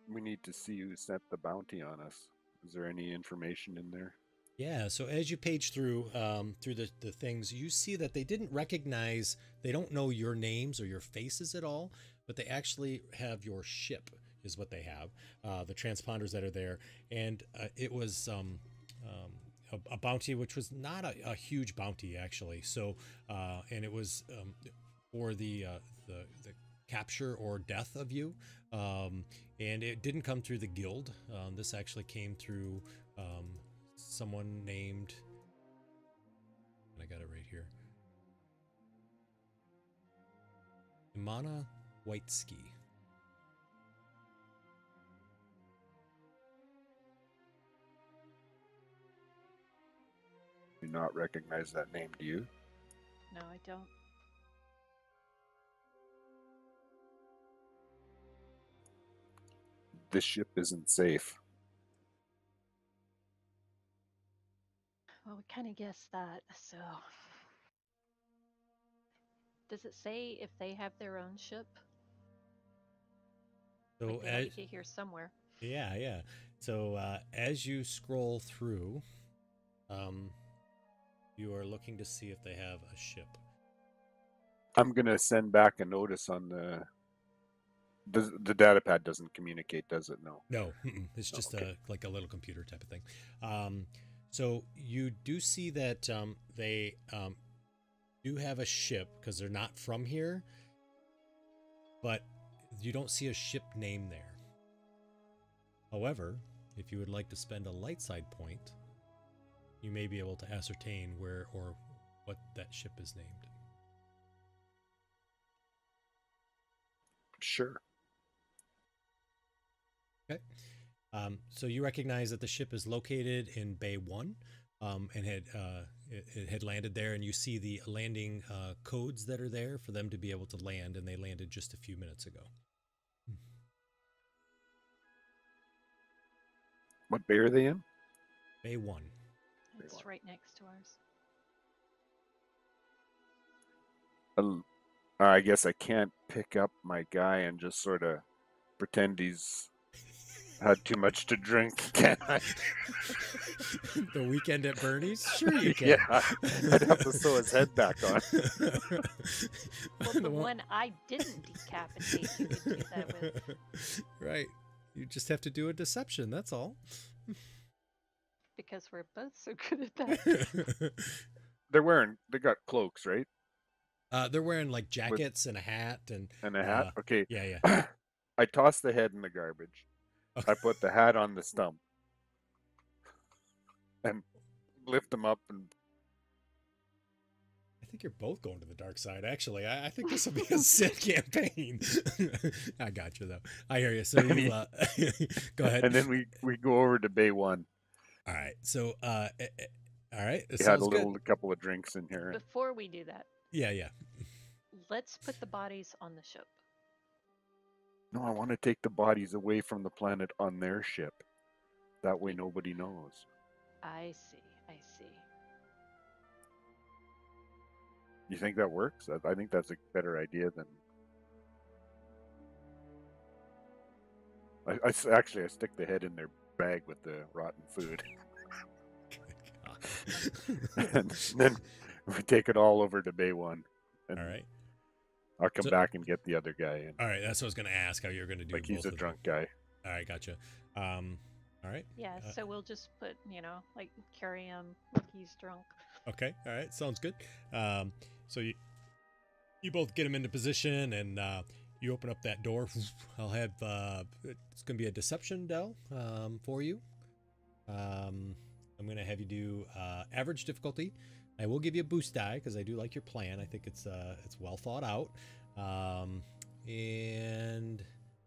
We need to see who sent the bounty on us. Is there any information in there? Yeah, so as you page through um, through the, the things, you see that they didn't recognize, they don't know your names or your faces at all, but they actually have your ship, is what they have, uh, the transponders that are there. And uh, it was um, um, a, a bounty, which was not a, a huge bounty, actually. So, uh, and it was um, for the, uh, the, the capture or death of you. Um, and it didn't come through the guild. Um, this actually came through um, someone named. I got it right here. Imana Whiteski. Do not recognize that name, do you? No, I don't. This ship isn't safe. Well, we kind of guessed that, so. Does it say if they have their own ship? So like as, to here somewhere. Yeah, yeah. So uh, as you scroll through, um, you are looking to see if they have a ship. I'm gonna send back a notice on the. Does, the data pad doesn't communicate, does it? No. No, it's Oh, just okay. a like a little computer type of thing. Um, so you do see that um, they um, do have a ship because they're not from here, but you don't see a ship name there. However, if you would like to spend a light side point, you may be able to ascertain where or what that ship is named. Sure. Um, so you recognize that the ship is located in Bay One, um, and had uh, it, it had landed there, and you see the landing uh, codes that are there for them to be able to land, and they landed just a few minutes ago. What bay are they in? Bay One. It's right next to ours. Uh, I guess I can't pick up my guy and just sort of pretend he's had too much to drink, can I? the weekend at Bernie's? Sure you can. Yeah, I'd have to sew his head back on. Well, the one I didn't decapitate, you could do that with right. You just have to do a deception. That's all. because we're both so good at that. They're wearing, they got cloaks, right? uh, they're wearing like jackets and a hat, and And a hat. Uh, okay. yeah, yeah. I toss the head in the garbage. Okay. I put the hat on the stump and lift him up and I think you're both going to the dark side. Actually, I, I think this will be a sick campaign. I got you though. I hear you. So you uh, go ahead. and then we we go over to Bay One. all right. So uh, eh, eh, all right. We had a little good. couple of drinks in here. Before we do that, Yeah, yeah. let's put the bodies on the ship. No, I want to take the bodies away from the planet on their ship. That way nobody knows. I see. I see. You think that works? I, I think that's a better idea than. I, I s- actually I stick the head in their bag with the rotten food, and then we take it all over to Bay One, and all right. I'll come So- back and get the other guy. And All right. That's what I was going to ask. How you're going to do? like he's a of them. drunk guy. All right. Gotcha. Um. All right. Yeah, Uh, so we'll just put, you know, like carry him like he's drunk. Okay. All right. Sounds good. Um, so you you both get him into position, and uh, you open up that door. I'll have uh, it's going to be a deception, Dell, um, for you. Um, I'm going to have you do uh, average difficulty. I will give you a boost die because I do like your plan. I think it's uh, it's well thought out. Um, and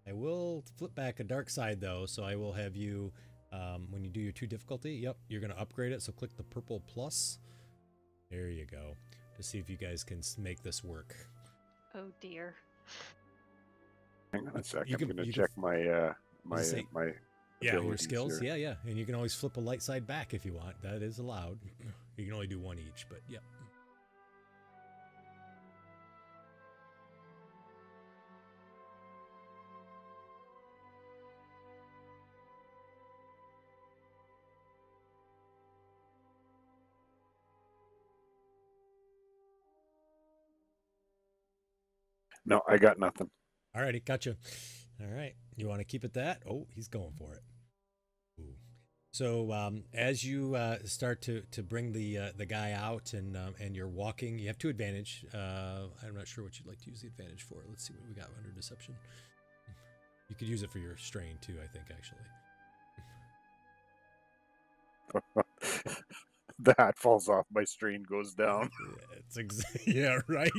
I will flip back a dark side though, so I will have you um, when you do your two difficulty. Yep, you're going to upgrade it. So click the purple plus. There you go. To see if you guys can make this work. Oh dear. Hang on a sec. You I'm can- gonna you can- check my uh my say- my Yeah, your skills. here. Yeah, yeah. And you can always flip a light side back if you want. That is allowed. You can only do one each, but yeah. No, I got nothing. Alrighty, gotcha. All right. You want to keep it that? Oh, he's going for it. So um, as you uh, start to, to bring the uh, the guy out and um, and you're walking, you have two advantage. Uh, I'm not sure what you'd like to use the advantage for. Let's see what we got under deception. You could use it for your strain too. I think actually. the hat falls off, my strain goes down. Yeah, it's ex- yeah right.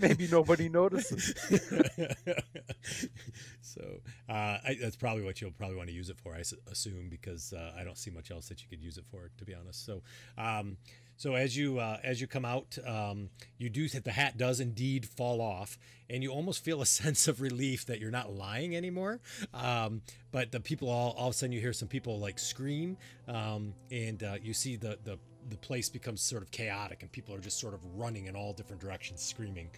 Maybe nobody notices. so uh, I, that's probably what you'll probably want to use it for. I s- assume because uh, I don't see much else that you could use it for, to be honest. So, um, so as you uh, as you come out, um, you do the hat does indeed fall off, and you almost feel a sense of relief that you're not lying anymore. Um, but the people all all of a sudden you hear some people like scream, um, and uh, you see the the the place becomes sort of chaotic, and people are just sort of running in all different directions, screaming.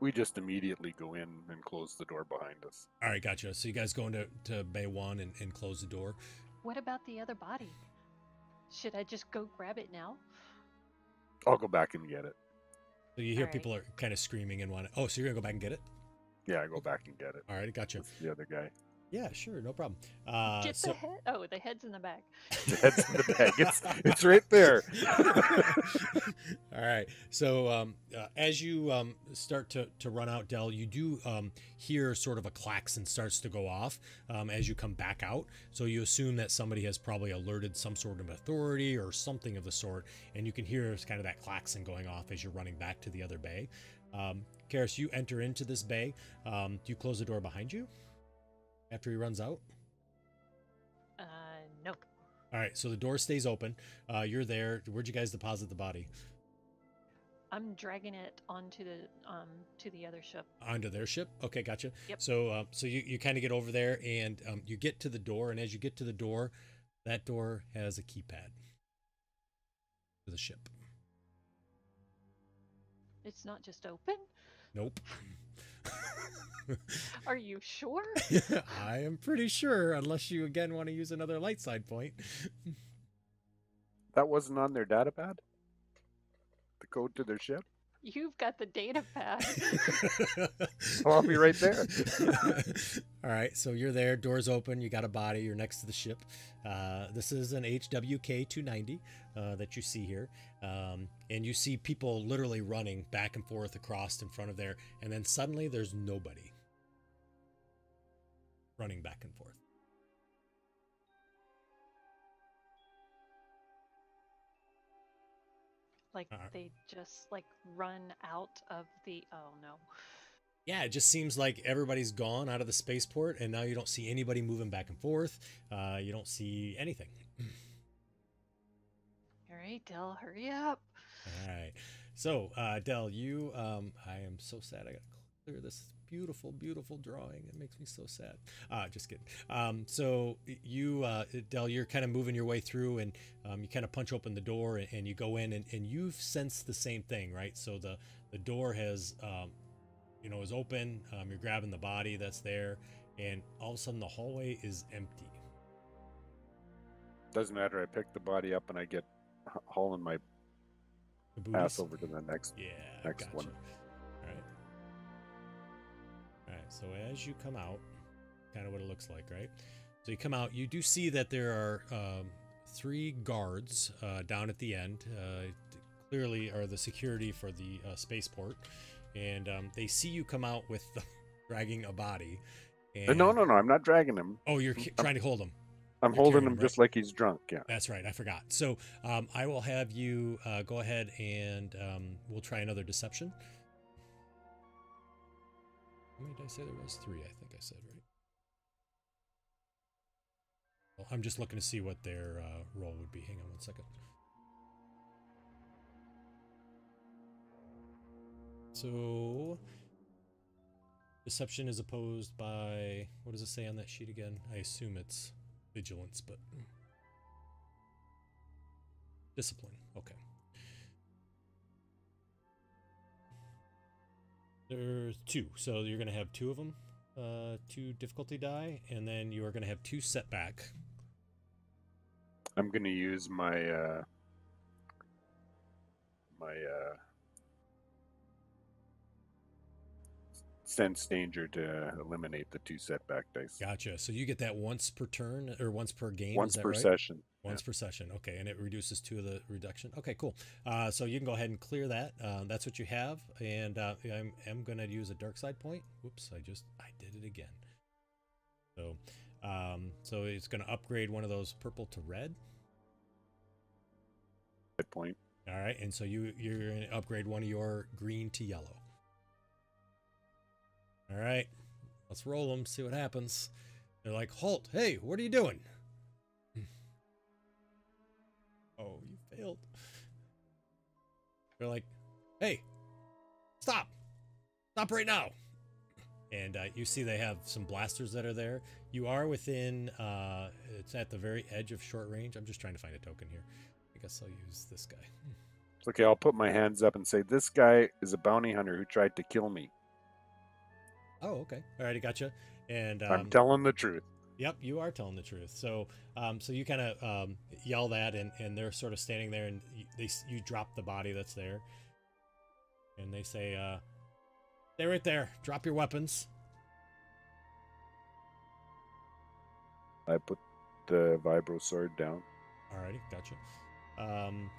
We just immediately go in and close the door behind us. All right, gotcha. So you guys go into to Bay One and, and close the door. What about the other body? Should I just go grab it now? I'll go back and get it. So you hear All right. people are kind of screaming and want. Oh, so you're gonna go back and get it? Yeah, I go back and get it. All right, gotcha. With the other guy. Yeah, sure, no problem. Uh, Get so the head. Oh, the head's in the back. The head's in the bag. It's it's right there. All right. So um, uh, as you um, start to, to run out, Dell, you do um, hear sort of a klaxon starts to go off um, as you come back out. So you assume that somebody has probably alerted some sort of authority or something of the sort, and you can hear kind of that klaxon going off as you're running back to the other bay. Um, Karis, you enter into this bay. Um, do you close the door behind you after he runs out? Uh, nope. All right. So the door stays open. Uh, you're there. Where'd you guys deposit the body? I'm dragging it onto the um to the other ship. onto their ship. Okay, gotcha. Yep. So, uh, so you, you kind of get over there and um, you get to the door, and as you get to the door, that door has a keypad to the ship. It's not just open. Nope. Are you sure? I am pretty sure, unless you again want to use another light side point. That wasn't on their data pad? The code to their ship? You've got the data pad. Oh, I'll be right there. All right, so you're there, doors open, you got a body, you're next to the ship. Uh, this is an HWK 290 uh, that you see here. Um, and you see people literally running back and forth across in front of there, and then suddenly there's nobody running back and forth. Like Alright. they just like run out of the. Oh no. Yeah, it just seems like everybody's gone out of the spaceport, and now you don't see anybody moving back and forth. Uh, you don't see anything. All right, Dell, hurry up. All right. So, uh, Dell, you, um, I am so sad. I got to clear this beautiful, beautiful drawing. It makes me so sad. Uh, just kidding. Um, so, you, uh, Dell, you're kind of moving your way through and um, you kind of punch open the door and, and you go in and, and you've sensed the same thing, right? So, the, the door has, um, you know, is open. Um, you're grabbing the body that's there, and all of a sudden the hallway is empty. Doesn't matter. I pick the body up and I get hauling my The ass over to the next. Yeah. Next gotcha. one. So as you come out, kind of what it looks like, right? So you come out, you do see that there are um, three guards uh, down at the end. Uh, clearly, are the security for the uh, spaceport, and um, they see you come out with the, dragging a body. Uh, And, No, no, no. I'm not dragging him. Oh, you're ki- trying to hold him. I'm You're holding him him, just like he's drunk. Yeah. That's right. I forgot. So um, I will have you uh, go ahead and um, we'll try another deception. How many did I say there was? Three, I think I said, right? Well, I'm just looking to see what their uh, roll would be. Hang on one second. So deception is opposed by what does it say on that sheet again? I assume it's vigilance, but discipline. There's two, so you're going to have two of them, uh, two difficulty die, and then you are going to have two setback. I'm gonna use my uh my uh sense danger to eliminate the two setback dice. Gotcha. So you get that once per turn or once per game. Once is that per right? session. Once per session. Okay, and it reduces two of the reduction. Okay, cool. Uh, so you can go ahead and clear that. Uh, that's what you have, and uh, I'm am going to use a dark side point. Whoops, I just I did it again. So, um, so it's going to upgrade one of those purple to red. Hit point. All right, and so you you're going to upgrade one of your green to yellow. All right, let's roll them. See what happens. They're like, "Halt! Hey, what are you doing?" Failed. They're like, "Hey, stop! Stop right now!" And uh, you see they have some blasters that are there. You are within. Uh, it's at the very edge of short range. I'm just trying to find a token here. I guess I'll use this guy. It's okay. I'll put my hands up and say, "This guy is a bounty hunter who tried to kill me." Oh, okay. All right, I gotcha. And um, I'm telling the truth. Yep, you are telling the truth. So, um, so you kind of um, yell that, and, and they're sort of standing there, and you, they you drop the body that's there, and they say, uh, "Stay right there. Drop your weapons." I put the vibro sword down. Alrighty, gotcha. Um,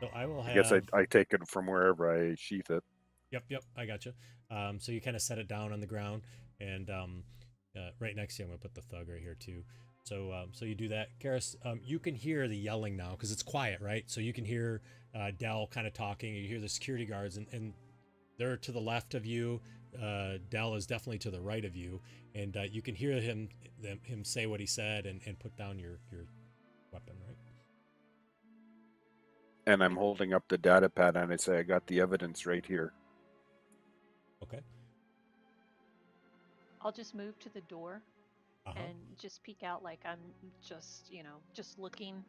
so I will have. I guess I, I take it from wherever I sheath it. Yep, yep, I gotcha. Um, so you kind of set it down on the ground, and um, uh, right next to you, I'm gonna put the thug right here too. So, um, so you do that, Karis. Um, you can hear the yelling now because it's quiet, right? So you can hear uh, Dell kind of talking. You hear the security guards, and, and they're to the left of you. Uh, Dell is definitely to the right of you, and uh, you can hear him them, him say what he said and, and put down your your weapon, right? And I'm holding up the data pad and I say, I got the evidence right here. I'll just move to the door Uh-huh. and just peek out like I'm just, you know, just looking.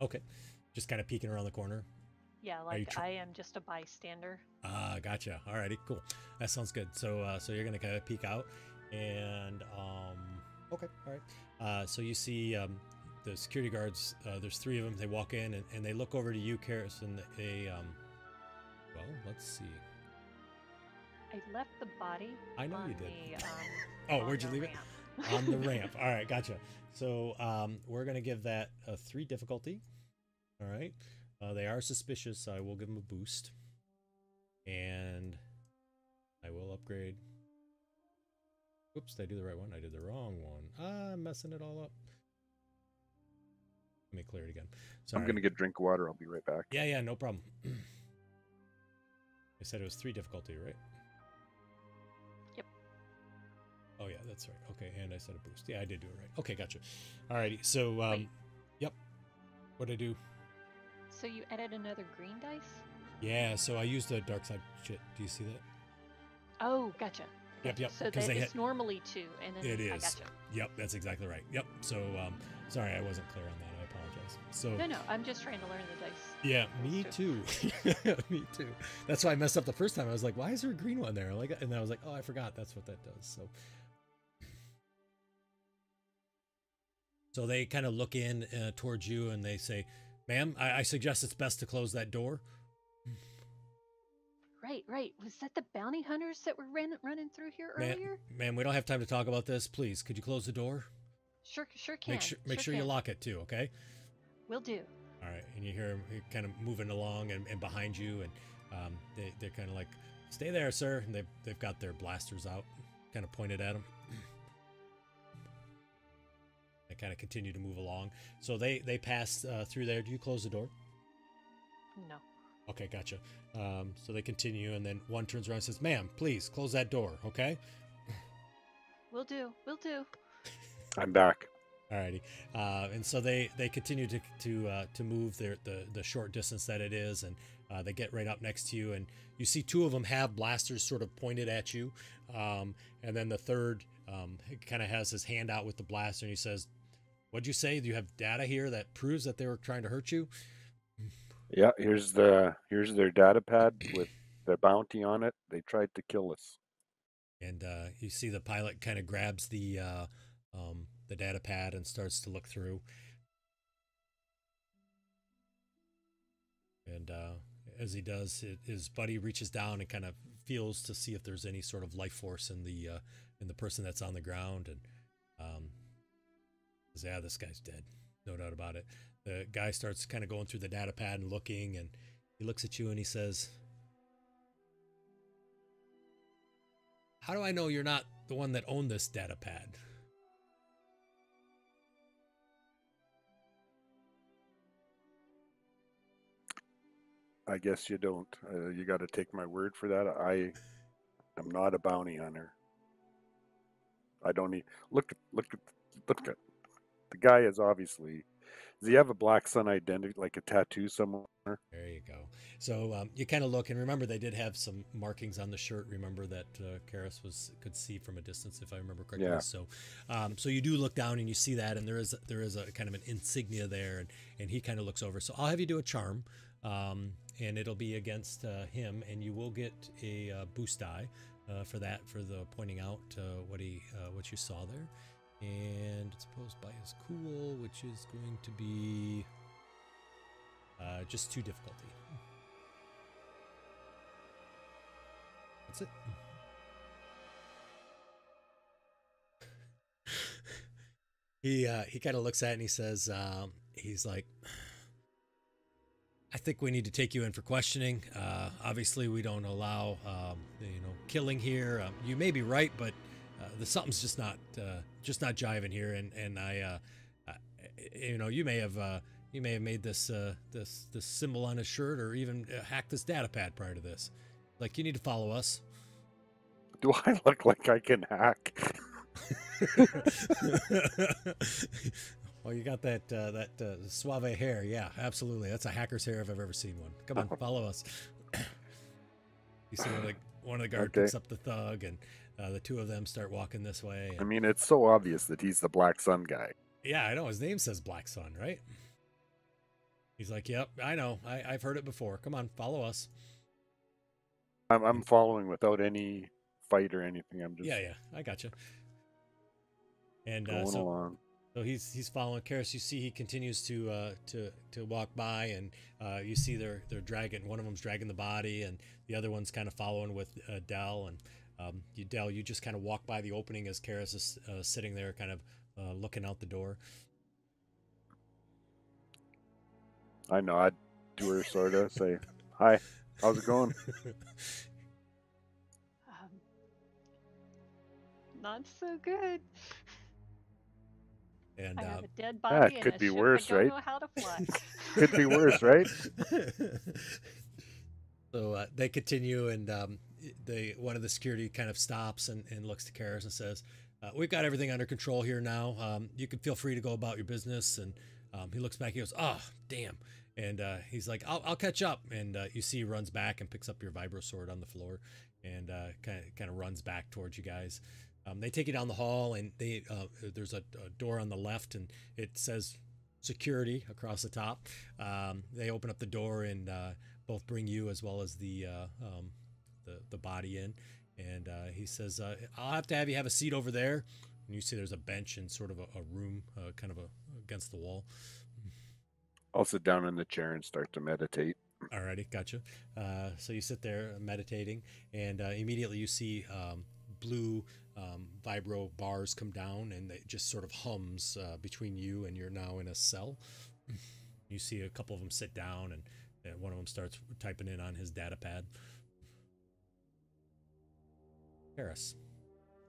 Okay. Just kind of peeking around the corner. Yeah, like tr- I am just a bystander. Ah, gotcha. Alrighty, cool. That sounds good. So, uh, so you're gonna kind of peek out, and um, okay, all right. Uh, so you see um, the security guards. Uh, there's three of them. They walk in and, and they look over to you, Karis, and they um, well, let's see. I left the body. I know on you did. The, um, Oh, where'd you the leave it? On the ramp. All right, gotcha. So um, we're gonna give that a three difficulty. All right. Uh, they are suspicious, so I will give them a boost, and I will upgrade. Oops, did I do the right one? I did the wrong one. Ah, I'm messing it all up. Let me clear it again. Sorry. I'm going to get drink water. I'll be right back. Yeah, yeah, no problem. I said it was three difficulty, right? Oh yeah, that's right. Okay, and I said a boost. Yeah, I did do it right. Okay, gotcha. Alrighty, so um, Wait. yep. What did I do? So you added another green dice? Yeah, so I used the dark side shit. Do you see that? Oh, gotcha. Yep, yep, So that they it's had- normally two, and then It is. gotcha. Yep, that's exactly right. Yep. So um, sorry, I wasn't clear on that. I apologize. So No, no, I'm just trying to learn the dice. Yeah, me too. me too. That's why I messed up the first time. I was like, "Why is there a green one there?" Like, and I was like, "Oh, I forgot. That's what that does." So, so they kind of look in uh, towards you and they say, "Ma'am, I, I suggest it's best to close that door." Right, right. Was that the bounty hunters that were ran, running through here earlier? ma'am, we don't have time to talk about this. Please, could you close the door? Sure, sure can. Make sure, make sure, you can. lock it too. Okay. Will do. All right, and you hear him kind of moving along and, and behind you, and um, they, they're kind of like, "Stay there, sir." And they've they've got their blasters out, kind of pointed at him. Kind of continue to move along. So they they pass uh, through there. Do you close the door? No. Okay, gotcha. Um, so they continue, and then one turns around and says, "Ma'am, please close that door." Okay. Will do. Will do. I'm back. Alrighty, uh, and so they they continue to to uh, to move their the the short distance that it is, and uh, they get right up next to you, and you see two of them have blasters sort of pointed at you, um, and then the third um, kind of has his hand out with the blaster, and he says, "What'd you say? Do you have data here that proves that they were trying to hurt you?" Yeah, here's the here's their data pad with the bounty on it. They tried to kill us. And uh, you see the pilot kind of grabs the uh, um, the data pad and starts to look through. And uh, as he does, it, his buddy reaches down and kind of feels to see if there's any sort of life force in the uh, in the person that's on the ground, and um, "Yeah, this guy's dead, no doubt about it." The guy starts kind of going through the data pad and looking, and he looks at you and he says, How do I know you're not the one that owned this data pad? I guess you don't. Uh, you got to take my word for that. I am not a bounty hunter. I don't need look. Look look at the guy is obviously. Does he have a black sun identity, like a tattoo somewhere? There you go. So um, you kind of look and remember they did have some markings on the shirt. Remember that uh, Karis was could see from a distance, if I remember correctly. Yeah. So, um, so you do look down and you see that, and there is there is a kind of an insignia there, and and he kind of looks over. So I'll have you do a charm, um, and it'll be against uh, him, and you will get a uh, boost die. uh, for that, for the pointing out uh, what he uh, what you saw there, and it's opposed by his cool, which is going to be uh, just two difficulty. That's it. he uh, he kind of looks at it and he says, um, he's like, I think we need to take you in for questioning. Uh, obviously, we don't allow um, you know killing here. Um, you may be right, but the something's just not uh, just not jiving here. And and I, uh, I you know, you may have uh, you may have made this uh, this this symbol on his shirt or even uh, hacked this data pad prior to this. Like you need to follow us. Do I look like I can hack? well, you got that uh, that uh, suave hair. Yeah, absolutely. That's a hacker's hair if I've ever seen one. Come on, follow us. you see, one of the, one of the guard Okay. picks up the thug, and uh, the two of them start walking this way. I mean, it's so obvious that he's the Black Sun guy. yeah, I know his name says Black Sun, right? He's like, "Yep, I know. I, I've heard it before. Come on, follow us." I'm, I'm following without any fight or anything. I'm just Yeah, yeah, I got you. And uh, so, along. So he's he's following Karis. You see he continues to uh, to to walk by, and uh, you see they're they're dragging. One of them's dragging the body, and the other one's kind of following with uh, Dell. And um, you Dell, you just kind of walk by the opening as Karis is uh, sitting there, kind of uh, looking out the door. I nod to her, sort of, say, Hi, how's it going? Um, not so good. and I uh, have a dead Yeah, body. it could be worse, right? know how to fly. Could be worse, right? so uh, they continue, and um, they one of the security kind of stops and, and looks to Karis and says, uh, "We've got everything under control here now. Um, you can feel free to go about your business." And um, he looks back. He goes, "Oh, damn!" And uh, he's like, "I'll, I'll catch up." And uh, you see he runs back and picks up your vibro sword on the floor, and kind of kind of runs back towards you guys. Um, they take you down the hall, and they uh, there's a, a door on the left, and it says security across the top. Um, they open up the door and uh, both bring you as well as the uh, um, the the body in. And uh, he says, uh, "I'll have to have you have a seat over there." And you see there's a bench in sort of a, a room, uh, kind of a, against the wall. I'll sit down in the chair and start to meditate. Alrighty, gotcha. Uh, so you sit there meditating, and uh, immediately you see um, blue um, vibro bars come down, and it just sort of hums uh, between you and you're now in a cell. You see a couple of them sit down, and, and one of them starts typing in on his data pad. Harris.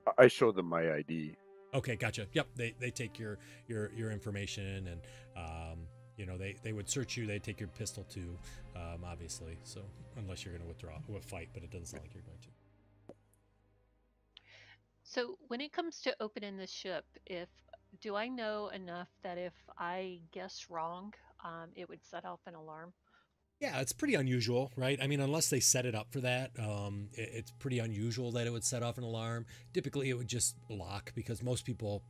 I- I show them my ID. Okay, gotcha. Yep, they, they take your your your information and um, you know they, they would search you. They take your pistol too, um, obviously. So unless you're going to withdraw, or fight, but it doesn't sound like you're going to. So when it comes to opening the ship, if do I know enough that if I guess wrong, um, it would set off an alarm? Yeah, it's pretty unusual, right? I mean, unless they set it up for that, um, it, it's pretty unusual that it would set off an alarm. Typically, it would just lock because most people,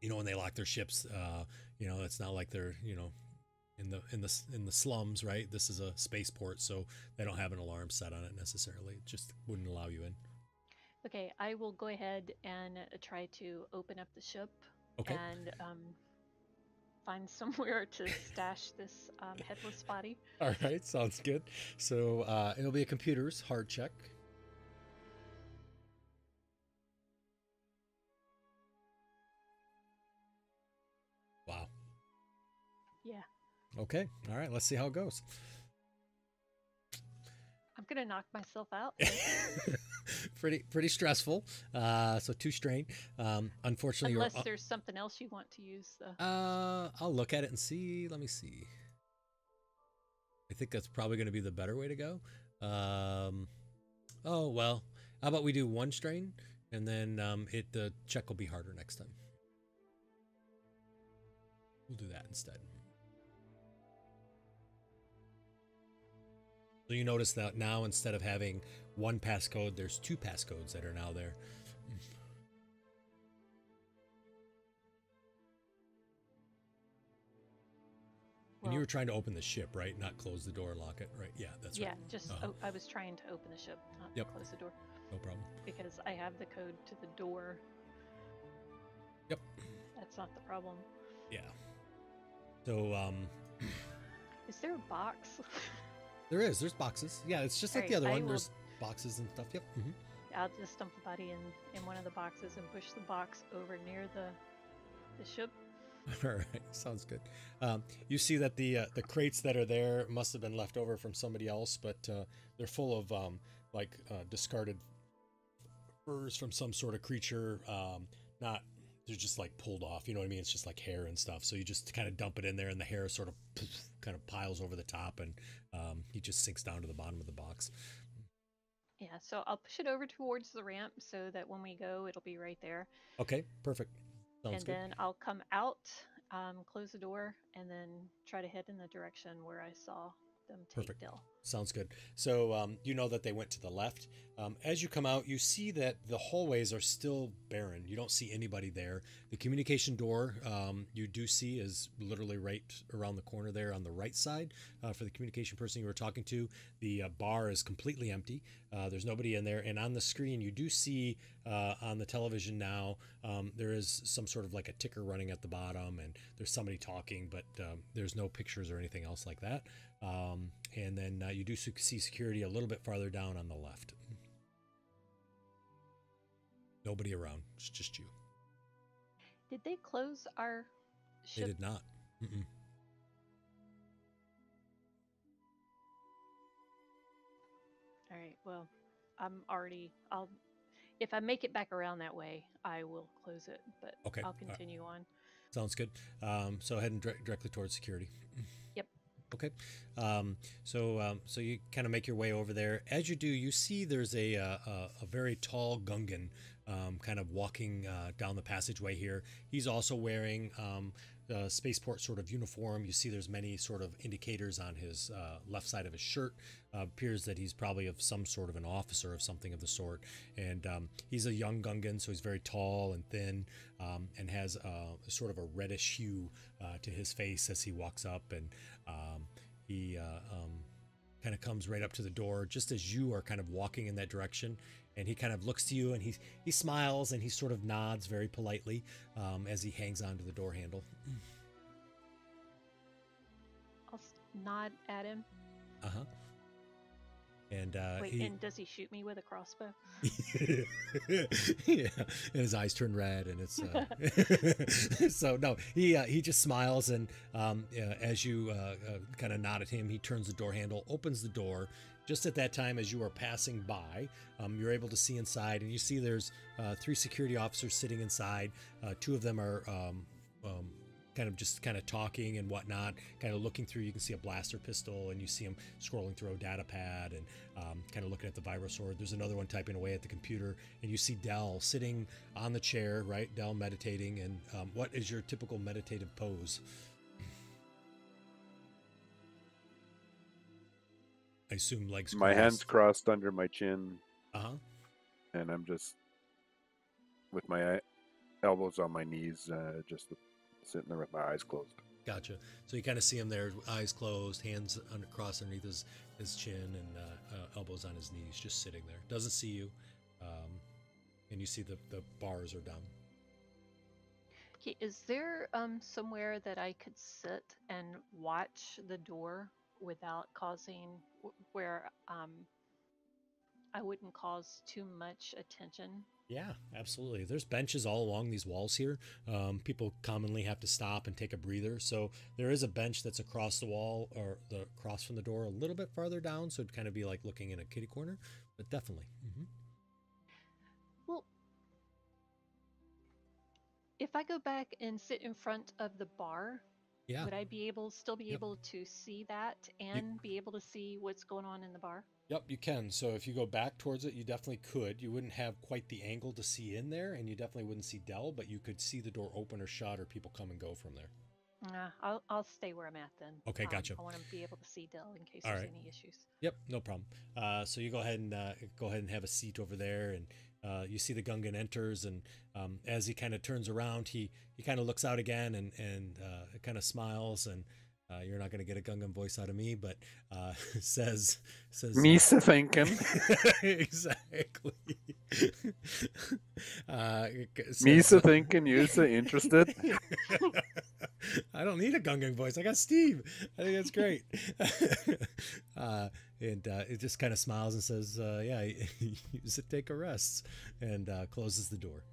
you know, when they lock their ships, uh, you know, it's not like they're, you know, in the in the in the slums, right? This is a spaceport, so they don't have an alarm set on it necessarily. It just wouldn't allow you in. Okay, I will go ahead and try to open up the ship Okay. and um, find somewhere to stash this um, headless body. All right, sounds good. So uh, it'll be a computer's hard check. Wow. Yeah, Okay. All right. Let's see how it goes. I'm gonna knock myself out. pretty pretty stressful. Uh, so two strain. Um, unfortunately, Unless there's something else you want to use. Though. Uh, I'll look at it and see. Let me see. I think that's probably going to be the better way to go. Um, oh well, how about we do one strain and then um, it the check will be harder next time. We'll do that instead. So you notice that now instead of having one passcode, there's two passcodes that are now there. and you were trying to open the ship, right? Not close the door, lock it, right? Yeah, that's yeah, right. Yeah, just Uh-huh. oh, I was trying to open the ship, not Yep. close the door, No problem. because I have the code to the door. Yep. That's not the problem. Yeah. So um, Is there a box? there is. There's boxes. Yeah, it's just like the other I one. will- There's boxes and stuff. Yep. hmm I'll just dump the body in in one of the boxes and push the box over near the the ship. All right, sounds good. Um, you see that the uh, the crates that are there must have been left over from somebody else, but uh, they're full of um, like uh, discarded furs from some sort of creature. Um, not they're just like pulled off. You know what I mean? It's just like hair and stuff. So you just kind of dump it in there, and the hair sort of kind of piles over the top, and um, he just sinks down to the bottom of the box. Yeah, so I'll push it over towards the ramp so that when we go, it'll be right there. Okay, perfect. Sounds and good. then I'll come out, um, close the door, and then try to head in the direction where I saw them take Perfect. Dell. Sounds good. So um, you know that they went to the left. Um, as you come out, you see that the hallways are still barren. You don't see anybody there. The communication door um, you do see is literally right around the corner there on the right side uh, for the communication person you were talking to. The uh, bar is completely empty. Uh, there's nobody in there. And on the screen, you do see uh, on the television now um, there is some sort of like a ticker running at the bottom, and there's somebody talking, but um, there's no pictures or anything else like that. Um, and then uh, you do see security a little bit farther down on the left. Nobody around. It's just you. Did they close our They did not. Mm-mm. All right. Well, I'm already. I'll. If I make it back around that way, I will close it. But Okay, I'll all right. continue on. Sounds good. Um, so heading dire- directly towards security. Okay. Um, so um, so you kind of make your way over there. As you do, you see there's a uh, a, a very tall Gungan um, kind of walking uh, down the passageway here. He's also wearing spaceport sort of uniform. You see there's many sort of indicators on his uh, left side of his shirt. Uh, appears that he's probably of some sort of an officer of something of the sort. And um, he's a young Gungan, so he's very tall and thin um, and has uh, sort of a reddish hue uh, to his face as he walks up. And um, he uh, um, kind of comes right up to the door just as you are kind of walking in that direction. And he kind of looks to you and he, he smiles and he sort of nods very politely um, as he hangs onto the door handle. I'll nod at him. Uh huh. And uh, Wait, he, and does he shoot me with a crossbow? yeah, and his eyes turn red, and it's uh, so no. He uh, he just smiles, and um, uh, as you uh, uh, kind of nod at him, he turns the door handle, opens the door. Just at that time, as you are passing by, um, you're able to see inside, and you see there's uh, three security officers sitting inside. Uh, two of them are um, um, kind of just kind of talking and whatnot, kind of looking through. You can see a blaster pistol, and you see him scrolling through a data pad and um, kind of looking at the vibro sword. There's another one typing away at the computer, and you see Dell sitting on the chair, right? Dell meditating. And um, what is your typical meditative pose? I assume legs. My hands crossed under my chin, Uh huh. and I'm just with my elbows on my knees, uh, just sitting there with my eyes closed. Gotcha. So you kind of see him there, eyes closed, hands under, crossed underneath his, his chin, and uh, uh, elbows on his knees, just sitting there. Doesn't see you, um, and you see the the bars are down. Okay, is there um somewhere that I could sit and watch the door without causing where um I wouldn't cause too much attention? Yeah, absolutely. There's benches all along these walls here. Um, people commonly have to stop and take a breather. So there is a bench that's across the wall or the across from the door a little bit farther down. So it'd kind of be like looking in a kitty corner, but definitely. hmm Well, if I go back and sit in front of the bar, Yeah. would I be able still be Yep. able to see that and be able to see what's going on in the bar? Yep, you can. So if you go back towards it, you definitely could. You wouldn't have quite the angle to see in there, and you definitely wouldn't see Dell, but you could see the door open or shut, or people come and go from there. Nah, I'll I'll stay where I'm at then. Okay, Um, gotcha. I want to be able to see Dell in case All there's right. any issues. Yep, no problem. Uh, so you go ahead and uh, go ahead and have a seat over there, and uh, you see the Gungan enters, and um, as he kind of turns around, he he kind of looks out again and and uh, kind of smiles, and Uh, you're not going to get a Gungan voice out of me, but uh, says says Misa thinking. exactly. uh, says, Misa thinking. Yusa interested. I don't need a Gungan voice. I got Steve. I think that's great. uh, and uh, it just kind of smiles and says, uh, "Yeah, use it. Take a rest," and uh, closes the door.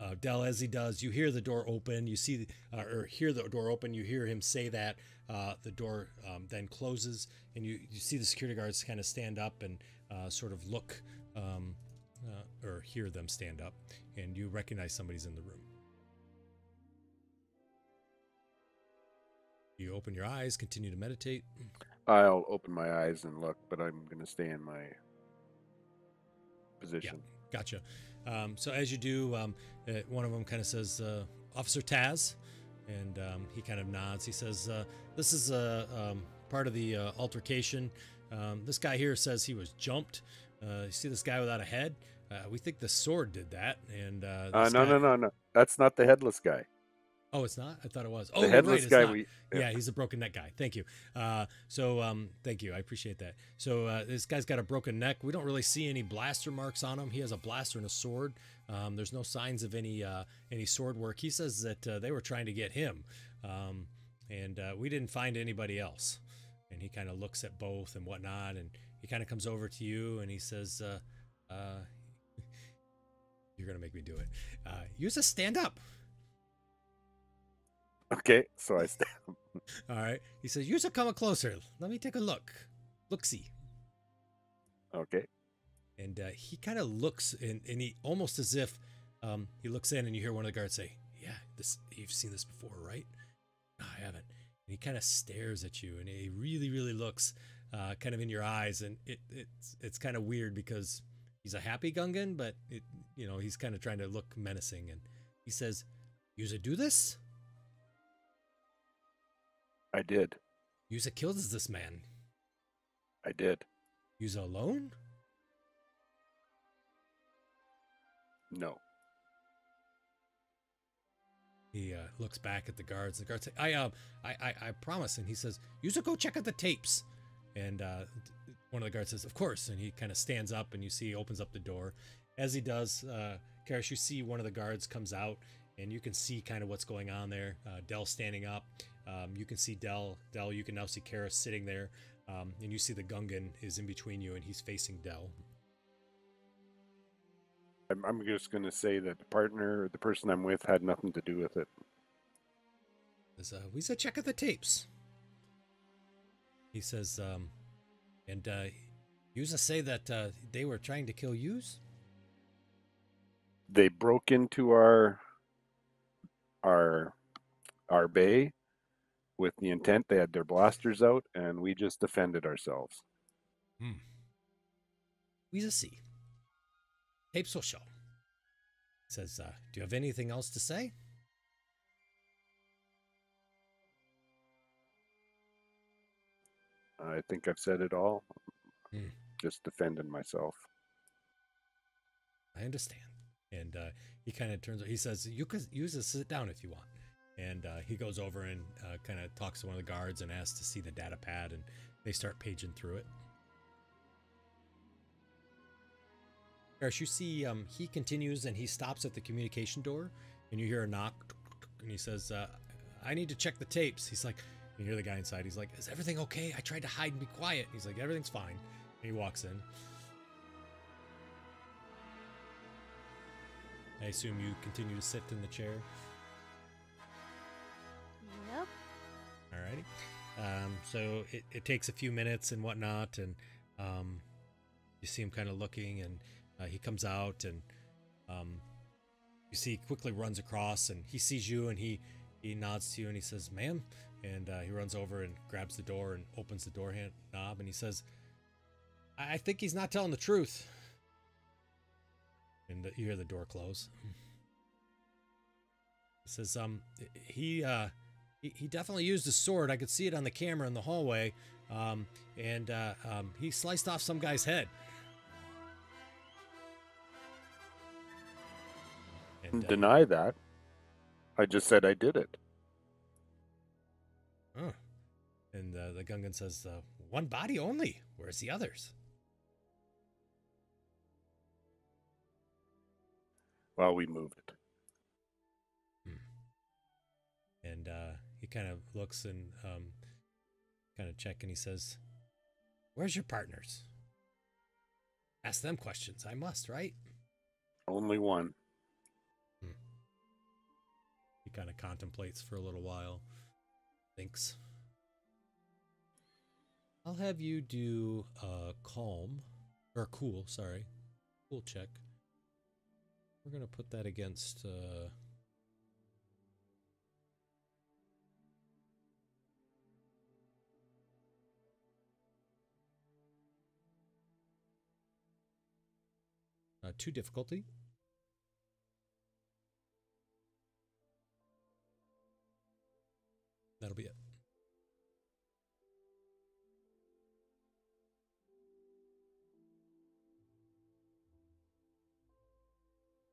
Uh, Dell, as he does, you hear the door open. You see, uh, or hear the door open. You hear him say that. Uh, the door um, then closes, and you, you see the security guards kind of stand up and uh, sort of look, um, uh, or hear them stand up, and you recognize somebody's in the room. You open your eyes, continue to meditate. I'll open my eyes and look, but I'm going to stay in my position. Gotcha. Um, so as you do, um, uh, one of them kind of says, uh, "Officer Taz," and um, he kind of nods. He says, uh, "This is uh, um, part of the uh, altercation. Um, this guy here says he was jumped. Uh, you see this guy without a head? Uh, we think the sword did that." And uh, Uh, no, guy- no, no, no. That's not the headless guy. Oh, it's not. I thought it was. Oh, the headless right, guy. We yeah. he's a broken neck guy. Thank you. Uh, so, um, thank you. I appreciate that. So, uh, this guy's got a broken neck. We don't really see any blaster marks on him. He has a blaster and a sword. Um, there's no signs of any uh, any sword work. He says that uh, they were trying to get him, um, and uh, we didn't find anybody else. And he kind of looks at both and whatnot, and he kind of comes over to you and he says, uh, uh, "You're gonna make me do it. Uh, use a stand up." Okay. So I stand. All right. He says, "You should come closer. Let me take a look. Look, see." Okay. And uh, he kind of looks, and, and he almost as if um, he looks in, and you hear one of the guards say, "Yeah, this you've seen this before, right?" No, I haven't. And he kind of stares at you, and he really, really looks uh, kind of in your eyes, and it, it's it's kind of weird because he's a happy Gungan, but it you know he's kind of trying to look menacing, and he says, "You should do this. I did. You should kill this man. I did. You alone." No. He uh, looks back at the guards. The guards say, "I, uh, I, I, I promise." And he says, "You should go check out the tapes." And uh, one of the guards says, "Of course." And he kind of stands up, and you see he opens up the door. As he does, uh, Karis, you see one of the guards comes out, and you can see kind of what's going on there. Uh, Dell standing up. Um, you can see Dell. Dell. You can now see Karis sitting there, um, and you see the Gungan is in between you, and he's facing Dell. I'm, I'm just going to say that the partner, or the person I'm with, had nothing to do with it. Uh, we said check out the tapes. He says, um, and uh, you say that uh, they were trying to kill yous. They broke into our our our bay with the intent. They had their blasters out, and we just defended ourselves. We just see. Tapes will show. He says, uh, do you have anything else to say? I think I've said it all. Hmm. Just defending myself. I understand. And uh, he kind of turns. He says, "You could use this. Sit down if you want." And uh, he goes over and uh, kind of talks to one of the guards and asks to see the data pad, and they start paging through it. You see, um, he continues and he stops at the communication door, and you hear a knock, and he says, uh, "I need to check the tapes." He's like, you hear the guy inside. He's like, "Is everything okay?" I tried to hide and be quiet. He's like, "Everything's fine." And he walks in. I assume you continue to sit in the chair. Alrighty. Um, so it, it takes a few minutes and whatnot, and um, you see him kind of looking, and uh, he comes out, and um, you see he quickly runs across, and he sees you, and he he nods to you, and he says, "Ma'am," and uh, he runs over and grabs the door and opens the door hand knob, and he says, "I, I think he's not telling the truth." And you hear the door close. He says, "Um, he uh." He, he definitely used his sword. I could see it on the camera in the hallway. Um, and uh, um, he sliced off some guy's head. And, uh, Deny that. I just said I did it. Huh? uh, the Gungan says, uh, "One body only. Where's the others?" Well, we moved it. And uh, kind of looks and um, kind of check, and he says, "Where's your partners?" Ask them questions. I must, right? Only one. He kind of contemplates for a little while, thinks. I'll have you do a calm or cool, sorry, cool check. We're gonna put that against. Uh, two difficulty. That'll be it.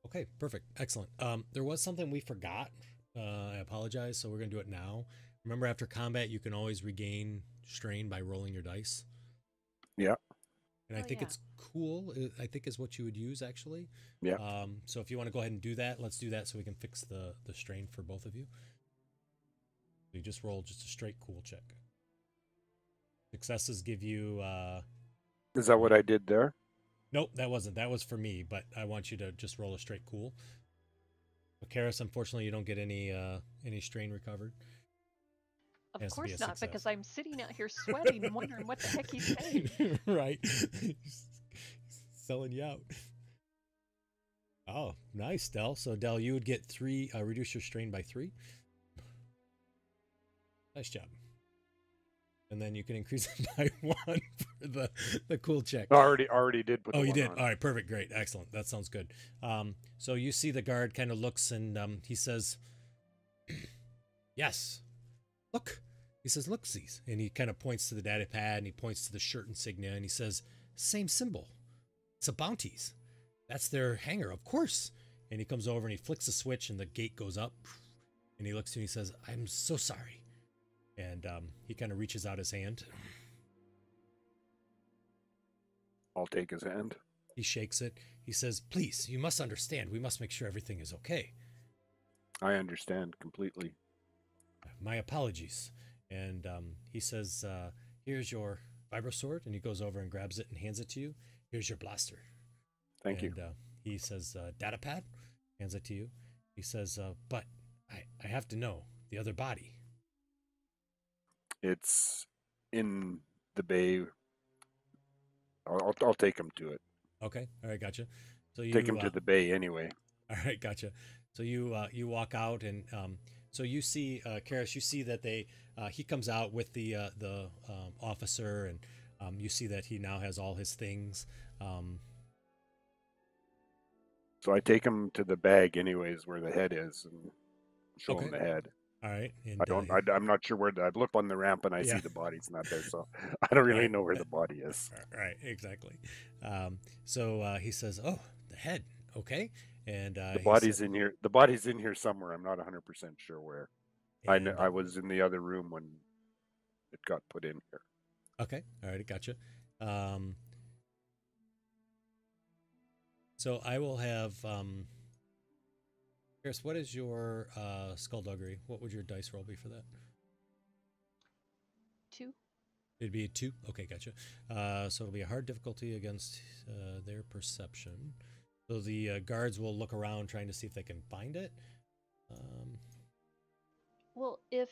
Okay, perfect. Excellent. Um, there was something we forgot. Uh, I apologize. So we're going to do it now. Remember, after combat, you can always regain strain by rolling your dice. Yeah. And I Oh, think yeah. it's cool. I- I think is what you would use actually. Yeah. Um, so if you want to go ahead and do that, let's do that so we can fix the the strain for both of you. You just roll just a straight cool check. Successes give you. Uh, Is that what I did there? nope, that wasn't. That was for me, but I want you to just roll a straight cool. But Karis, unfortunately, you don't get any uh, any strain recovered. Of Has be course not, success. because I'm sitting out here sweating wondering what the heck he's saying. right. He's selling you out. Oh, nice, Dell. So, Dell, you would get three, uh, reduce your strain by three. Nice job. And then you can increase it by one for the, the cool check. I already already did put. Oh, the you one did. on. All right, perfect, great, excellent. That sounds good. Um, so you see the guard kind of looks and um, he says, "Yes, look." He says, "Look, these," and he kind of points to the data pad and he points to the shirt insignia and he says, "Same symbol. It's a bounties. That's their hangar, of course." And he comes over and he flicks a switch and the gate goes up, and he looks to me and he says, "I'm so sorry." And um, he kind of reaches out his hand. I'll take his hand. He shakes it. He says, Please, you must understand. We must make sure everything is okay. I understand completely. My apologies. And um, he says, uh, Here's your vibro sword. And he goes over and grabs it and hands it to you. Here's your blaster. Thank you. Uh, he says, uh, Data pad, hands it to you. He says, uh, But I, I have to know the other body. It's in the bay. I'll, I'll, I'll take him to it. Okay. All right. Gotcha. So you take him uh, to the bay anyway. All right, gotcha. So you uh, you walk out, and um, so you see uh, Karis. You see that they uh, he comes out with the uh, the um, officer, and um, you see that he now has all his things. Um, So I take him to the bag anyways, where the head is, and show him the head. all right, and I don't. uh, I, am not sure where. The, I look on the ramp and I Yeah. see the body's not there, so I don't really know where the body is. right, exactly. Um, so uh, he says, "Oh, the head, okay." And uh, The body's said- in here. The body's in here somewhere. I'm not 100 percent sure where. I and, kn- I was in the other room when it got put in here. Okay. All right. Gotcha. Um, so I will have. Um, Chris, what is your uh, skullduggery? What would your dice roll be for that? Two. It'd be a two. Okay, gotcha. Uh, so it'll be a hard difficulty against uh, their perception. So the uh, guards will look around trying to see if they can find it. Um, Well, if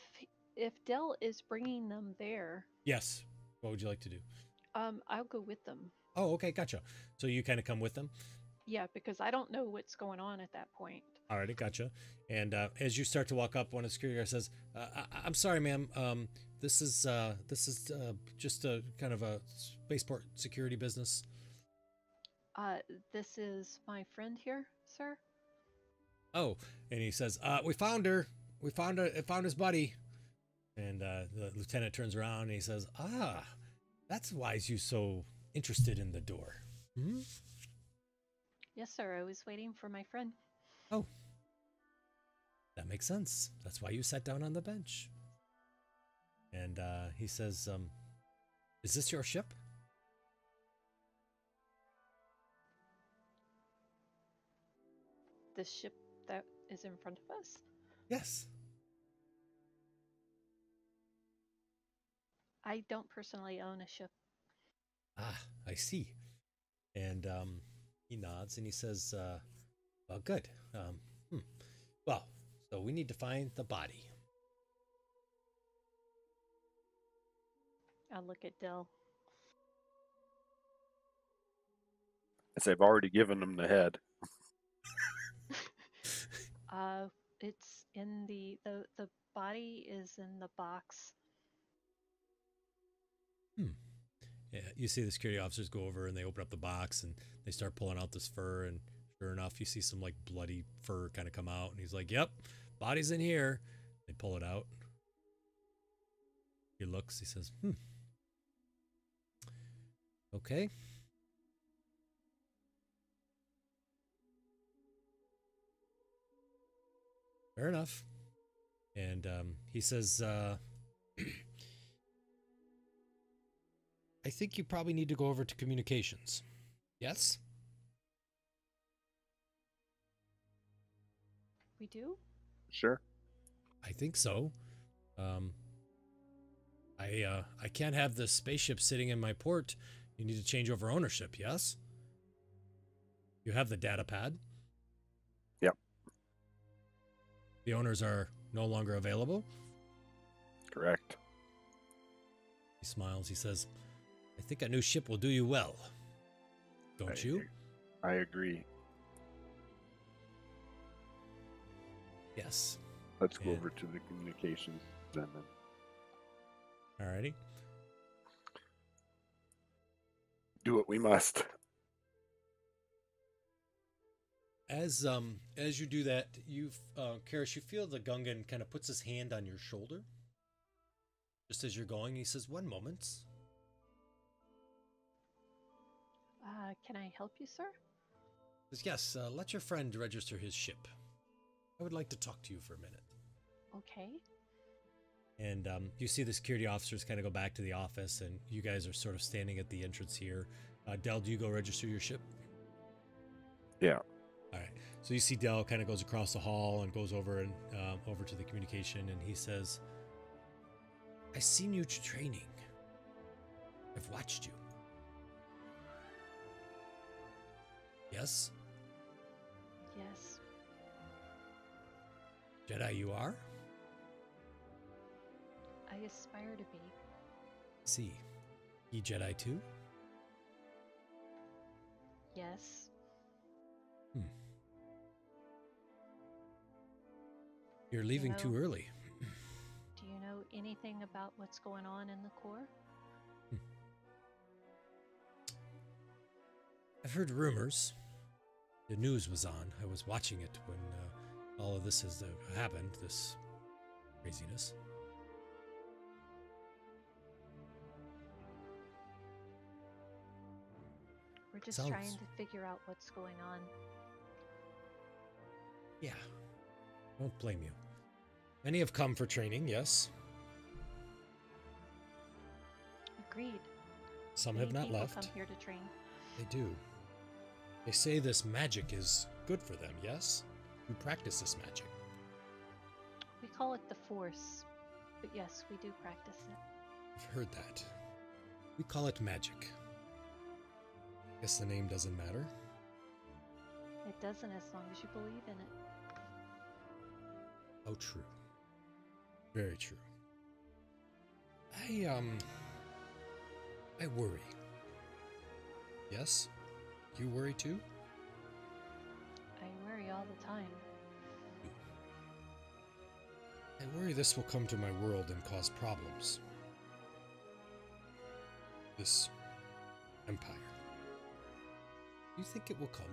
if Dell is bringing them there, yes. What would you like to do? um, I'll go with them. Oh, okay, gotcha. So you kind of come with them. Yeah, because I don't know what's going on at that point. Alrighty, gotcha. And uh, as you start to walk up, one of the security guards says, uh, I- "I'm sorry, ma'am. Um, this is uh, this is uh, just a kind of a spaceport security business." Uh, this is my friend here, sir. Oh, and he says, uh, "We found her. We found her. Found his buddy." And uh, the lieutenant turns around and he says, "Ah, that's why you so interested in the door." Hmm? Yes, sir. I was waiting for my friend. Oh, that makes sense. That's why you sat down on the bench. and uh, he says, um, "Is this your ship?" The ship that is in front of us? Yes. I don't personally own a ship. Ah, I see. And um, he nods and he says, uh, "Well, good. Um, hmm. Well, so we need to find the body." I'll look at Dell. As I've already given him the head. Uh, it's in the the the body is in the box. Hmm. Yeah, you see the security officers go over and they open up the box and they start pulling out this fur and sure enough you see some like bloody fur kind of come out and he's like, "Yep, body's in here." They pull it out. He looks, he says, "Hmm. Okay. Fair enough." And um, he says, uh, I think you probably need to go over to communications. Yes? We do? Sure. I think so. Um, I uh, I can't have the spaceship sitting in my port. You need to change over ownership. Yes. You have the data pad. The owners are no longer available. Correct. He smiles. He says, "I think a new ship will do you well." Don't I- you? I agree. Yes. Let's go Yeah. over to the communications then. then. Alrighty. Do what we must. As um as you do that, you uh Karis, you feel the Gungan kind of puts his hand on your shoulder. Just as you're going, he says, "One moment." Uh, can I help you, sir? Says, "Yes, uh, let your friend register his ship. I would like to talk to you for a minute." Okay. And um, you see the security officers kind of go back to the office, and you guys are sort of standing at the entrance here. Uh, Dell, do you go register your ship? Yeah. All right. So you see Dell kind of goes across the hall and goes over and um, over to the communication, and he says, "I've seen you training. I've watched you. Yes, Yes. Jedi, you are. I aspire to be. See, ye Jedi too. Yes. You're leaving too know- early. Do you know anything about what's going on in the core? I've heard rumors. The news was on. I was watching it when uh, all of this has uh, happened. This craziness. We're just Sounds- trying to figure out what's going on. Yeah. Don't blame you. Many have come for training, yes. Agreed. Some Many have not left. come here to train. They do. They say this magic is good for them, yes? You practice this magic. We call it the Force, but yes, we do practice it. I've heard that. We call it magic. Guess the name doesn't matter. It doesn't as long as you believe in it. Oh, true. Very true. I, um. I worry. Yes? You worry too? I worry all the time. I worry this will come to my world and cause problems. This empire. Do you think it will come?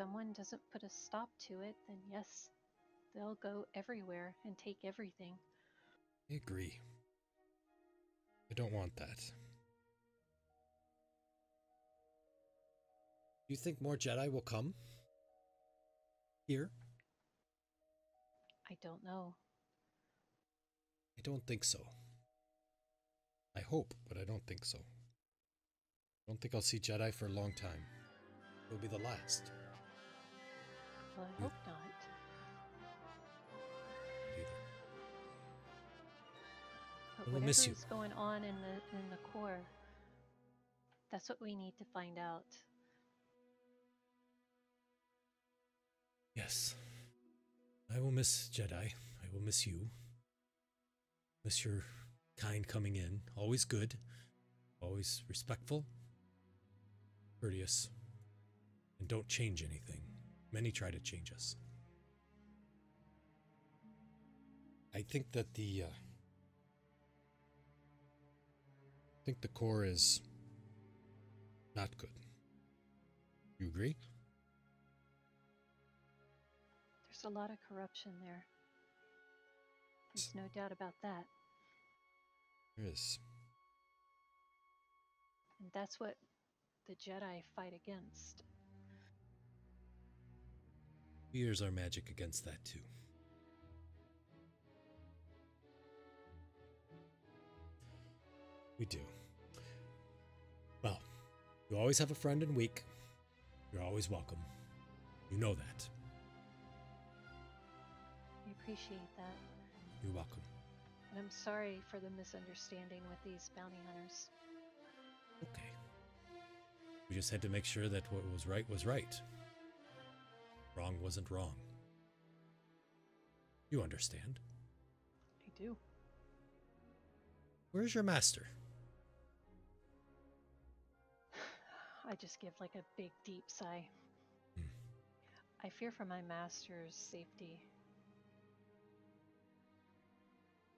Someone doesn't put a stop to it, then yes, they'll go everywhere and take everything. I agree. I don't want that. Do you think more Jedi will come? Here? I don't know. I don't think so. I hope, but I don't think so. I don't think I'll see Jedi for a long time. It'll be the last. Well, I hope not. But I will miss you. going on in the in the core, that's what we need to find out. Yes. I will miss Jedi. I will miss you. Miss your kind coming in. Always good. Always respectful. Courteous. And don't change anything. Many try to change us. I think that the uh, I think the core is not good. You agree? There's a lot of corruption there. There's no doubt about that. There is. And that's what the Jedi fight against. We use our magic against that too. We do. Well, you always have a friend in weak. You're always welcome. You know that. We appreciate that. You're welcome. And I'm sorry for the misunderstanding with these bounty hunters. Okay. We just had to make sure that what was right was right. Wrong wasn't wrong. You understand. I do. Where's your master? I just give like a big deep sigh. Hmm. I fear for my master's safety.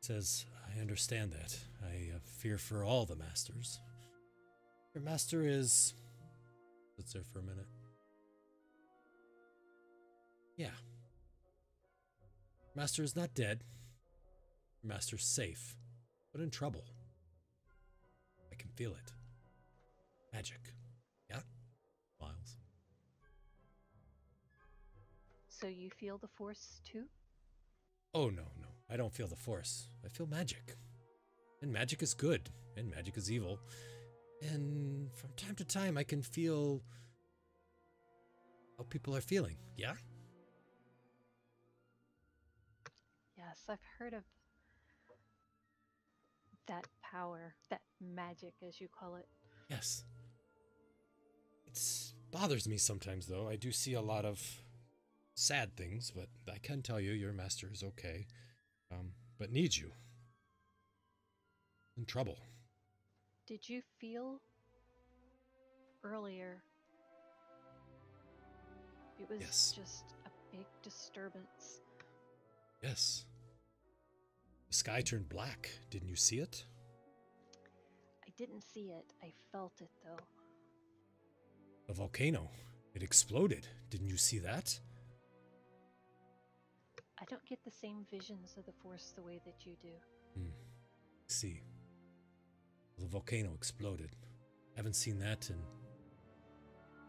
says, I understand that. I uh, fear for all the masters. Your master is. Sits there for a minute. Yeah. Master is not dead. Master's safe, but in trouble. I can feel it. Magic. Yeah? Miles. So you feel the force too? Oh, no, no. I don't feel the force. I feel magic. And magic is good, and magic is evil. And from time to time, I can feel how people are feeling. Yeah? Yes, I've heard of that power, that magic, as you call it. Yes. It bothers me sometimes, though. I do see a lot of sad things, but I can tell you your master is okay. Um, but needs you. In trouble. Did you feel earlier? It was Yes. just a big disturbance. Yes. Sky turned black. Didn't you see it? I didn't see it, I felt it though. A volcano. It exploded. Didn't you see that? I don't get the same visions of the Force the way that you do. Hmm. See. The volcano exploded. Haven't seen that in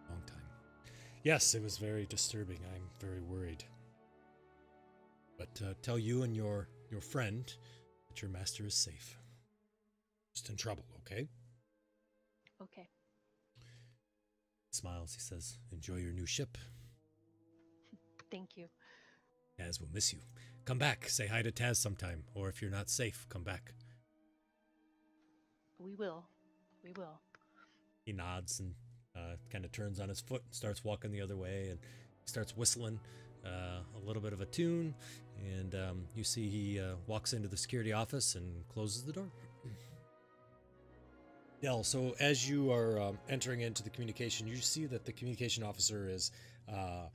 a long time. Yes, it was very disturbing. I'm very worried. But uh, tell you and your your friend that your master is safe. Just in trouble, okay? Okay. Smiles. He says, "Enjoy your new ship. Thank you. Taz will miss you. Come back. Say hi to Taz sometime. Or if you're not safe, come back." We will. We will. he nods and uh, kind of turns on his foot and starts walking the other way and starts whistling uh, a little bit of a tune and um, you see he uh, walks into the security office and closes the door Dell, so as you are um, entering into the communication, you see that the communication officer is uh,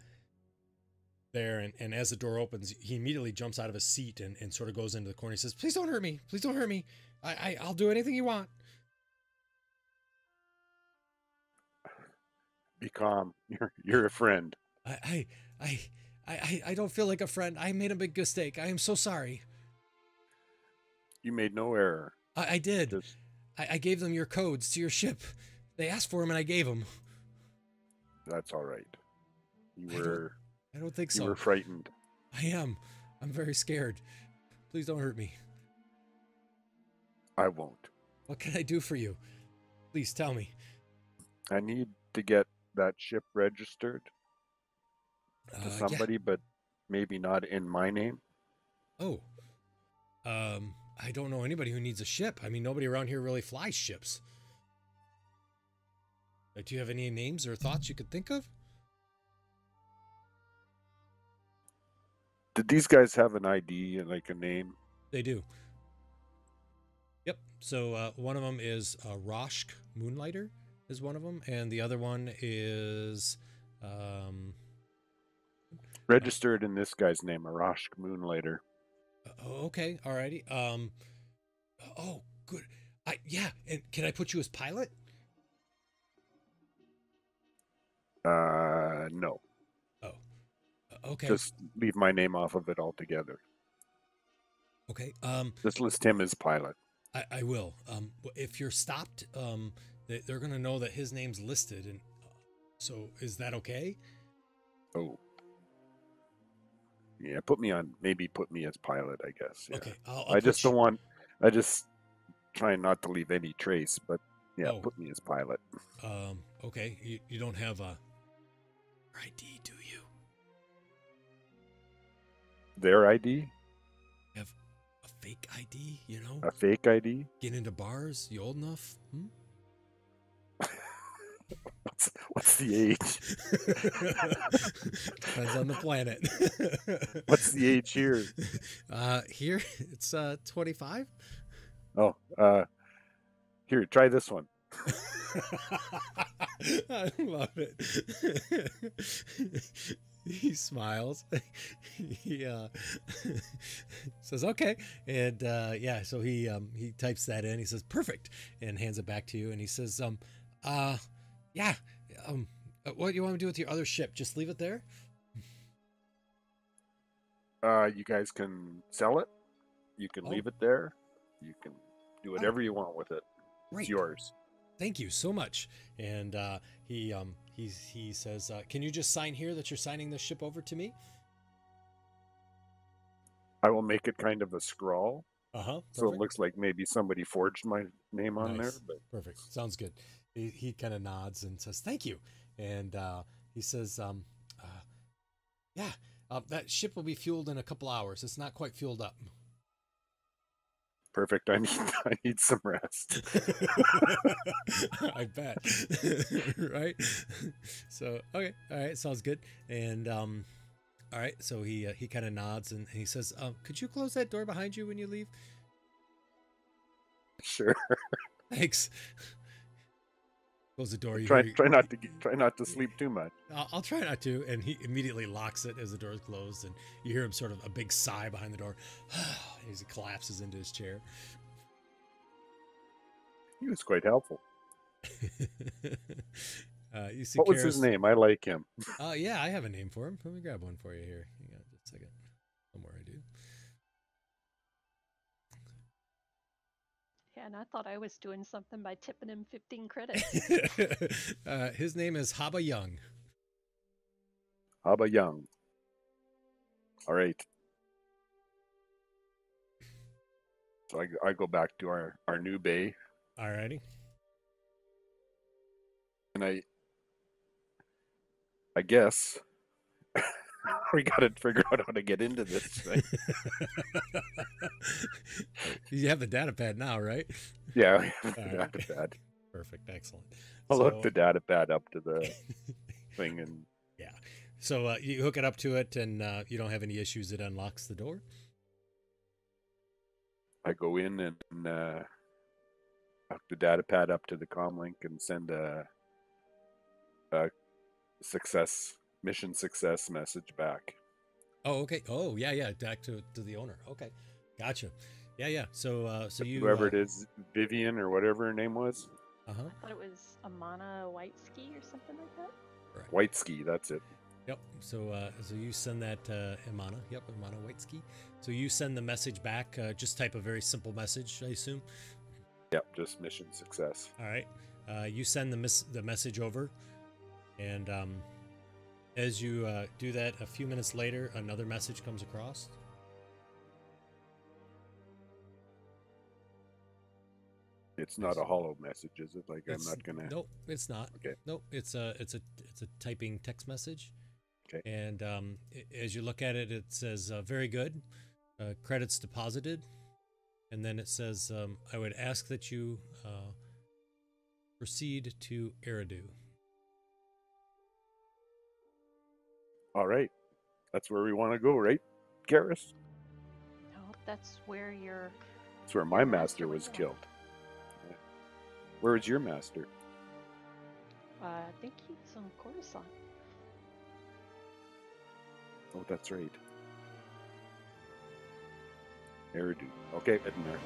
there, and, and as the door opens, he immediately jumps out of his seat and, and sort of goes into the corner. He says, "Please don't hurt me! Please don't hurt me! I, I I'll do anything you want." Be calm. You're you're a friend. I, I, I, I, I don't feel like a friend. I made a big mistake. I am so sorry. You made no error. I, I did. Just I, I gave them your codes to your ship. They asked for them, and I gave them. that's all right. You I don't- were I don't think you so. You were frightened. I am. I'm very scared. Please don't hurt me. I won't. What can I do for you? Please tell me. I need to get that ship registered to Uh, yeah. somebody, but maybe not in my name. Oh. Um, I don't know anybody who needs a ship. I mean, nobody around here really flies ships. Uh, do you have any names or thoughts you could think of? Did these guys have an ID and like a name? They do. Yep. So uh, one of them is uh, Roshk Moonlighter is one of them, and the other one is um, Registered in this guy's name, Arashk Moonlighter. oh, okay, alrighty. Um, oh, good. I yeah, and can I put you as pilot? Uh, no, Oh, uh, okay, just leave my name off of it altogether. okay. Um, Just list him as pilot. I, I will. Um, if you're stopped, um, they, they're gonna know that his name's listed, and uh, so is that okay? Oh, yeah. Put me on. Maybe put me as pilot. I guess. Yeah. Okay, I'll, I'll I just don't want. I just trying not to leave any trace, but yeah, Oh. put me as pilot. Um, okay, you, you don't have a ID, do you? Their ID, Have a fake ID? You know, a fake ID. get into bars. You old enough? Hmm? What's what's the age? Depends on the planet. What's the age here? Uh, here it's uh 25. Oh, uh, here, try this one. I love it. he smiles. he uh, says, "Okay," and uh, yeah, so he um, he types that in. He says, "Perfect," and hands it back to you. And he says, "Um, uh, yeah, um, uh, what do you want to do with your other ship? Just leave it there." Uh, you guys can sell it. You can Oh. leave it there. You can do whatever you want with it. Great. It's yours. Thank you so much. And uh, he um, he he says, uh, "Can you just sign here that you're signing this ship over to me?" I will make it kind of a scrawl, Uh huh. so it looks like maybe somebody forged my name on there. Nice. But Perfect. Sounds good. He, he kind of nods and says, "Thank you." And uh, he says, um, uh, "Yeah, uh, that ship will be fueled in a couple hours. It's not quite fueled up." perfect. I need I need some rest. I bet. right. So okay, all right, sounds good. And um, all right, so he uh, he kind of nods and he says, um, "Could you close that door behind you when you leave?" Sure. Thanks. Close the door. You try try not to get, try not to sleep too much. I'll, I'll try not to. And he immediately locks it as the door is closed, and you hear him sort of a big sigh behind the door as he collapses into his chair. He was quite helpful. uh, you see What was his name? I like him. Uh, yeah, I have a name for him. Let me grab one for you here. Hang on just a second. Yeah, and I thought I was doing something by tipping him 15 credits. uh, his name is Haba Young. Abba Young. All right. So I, I go back to our, our new bay All righty. and I I guess we got to figure out how to get into this thing. you have the data pad now, right? Yeah, we have the All data pad. Perfect. Excellent. I'll So- hook the data pad up to the thing and yeah. So uh, you hook it up to it, and uh, you don't have any issues. It unlocks the door. I go in and uh, hook the data pad up to the comlink and send a, a success mission success message back. Oh, okay. Oh, yeah, yeah. Back to, to the owner. Okay, gotcha. Yeah, yeah. So, uh, so you Whoever uh, it is, Vivian or whatever her name was, Uh huh. I thought it was Amana Whiteski or something like that. White Ski. That's it. Yep. So, uh, so you send that uh, Imana. Yep, Imana Whiteski. So you send the message back. Uh, just type a very simple message, I assume. Yep, just mission success. All right. Uh, you send the mis- the message over, and um, as you uh, do that, a few minutes later, another message comes across. It's not a holo message, is it? Like it's, I'm not gonna. Nope, it's not. Okay. Nope, it's a it's a it's a typing text message. Okay. And um, as you look at it, it says uh, very good, uh, credits deposited, and then it says um, I would ask that you uh, proceed to Eridu. All right, that's where we want to go, right, Karis? No, that's where your That's where my master master was killed. Yeah. Where is your master? uh, I think he's on Coruscant. Oh, that's right. Eridu. Okay, there.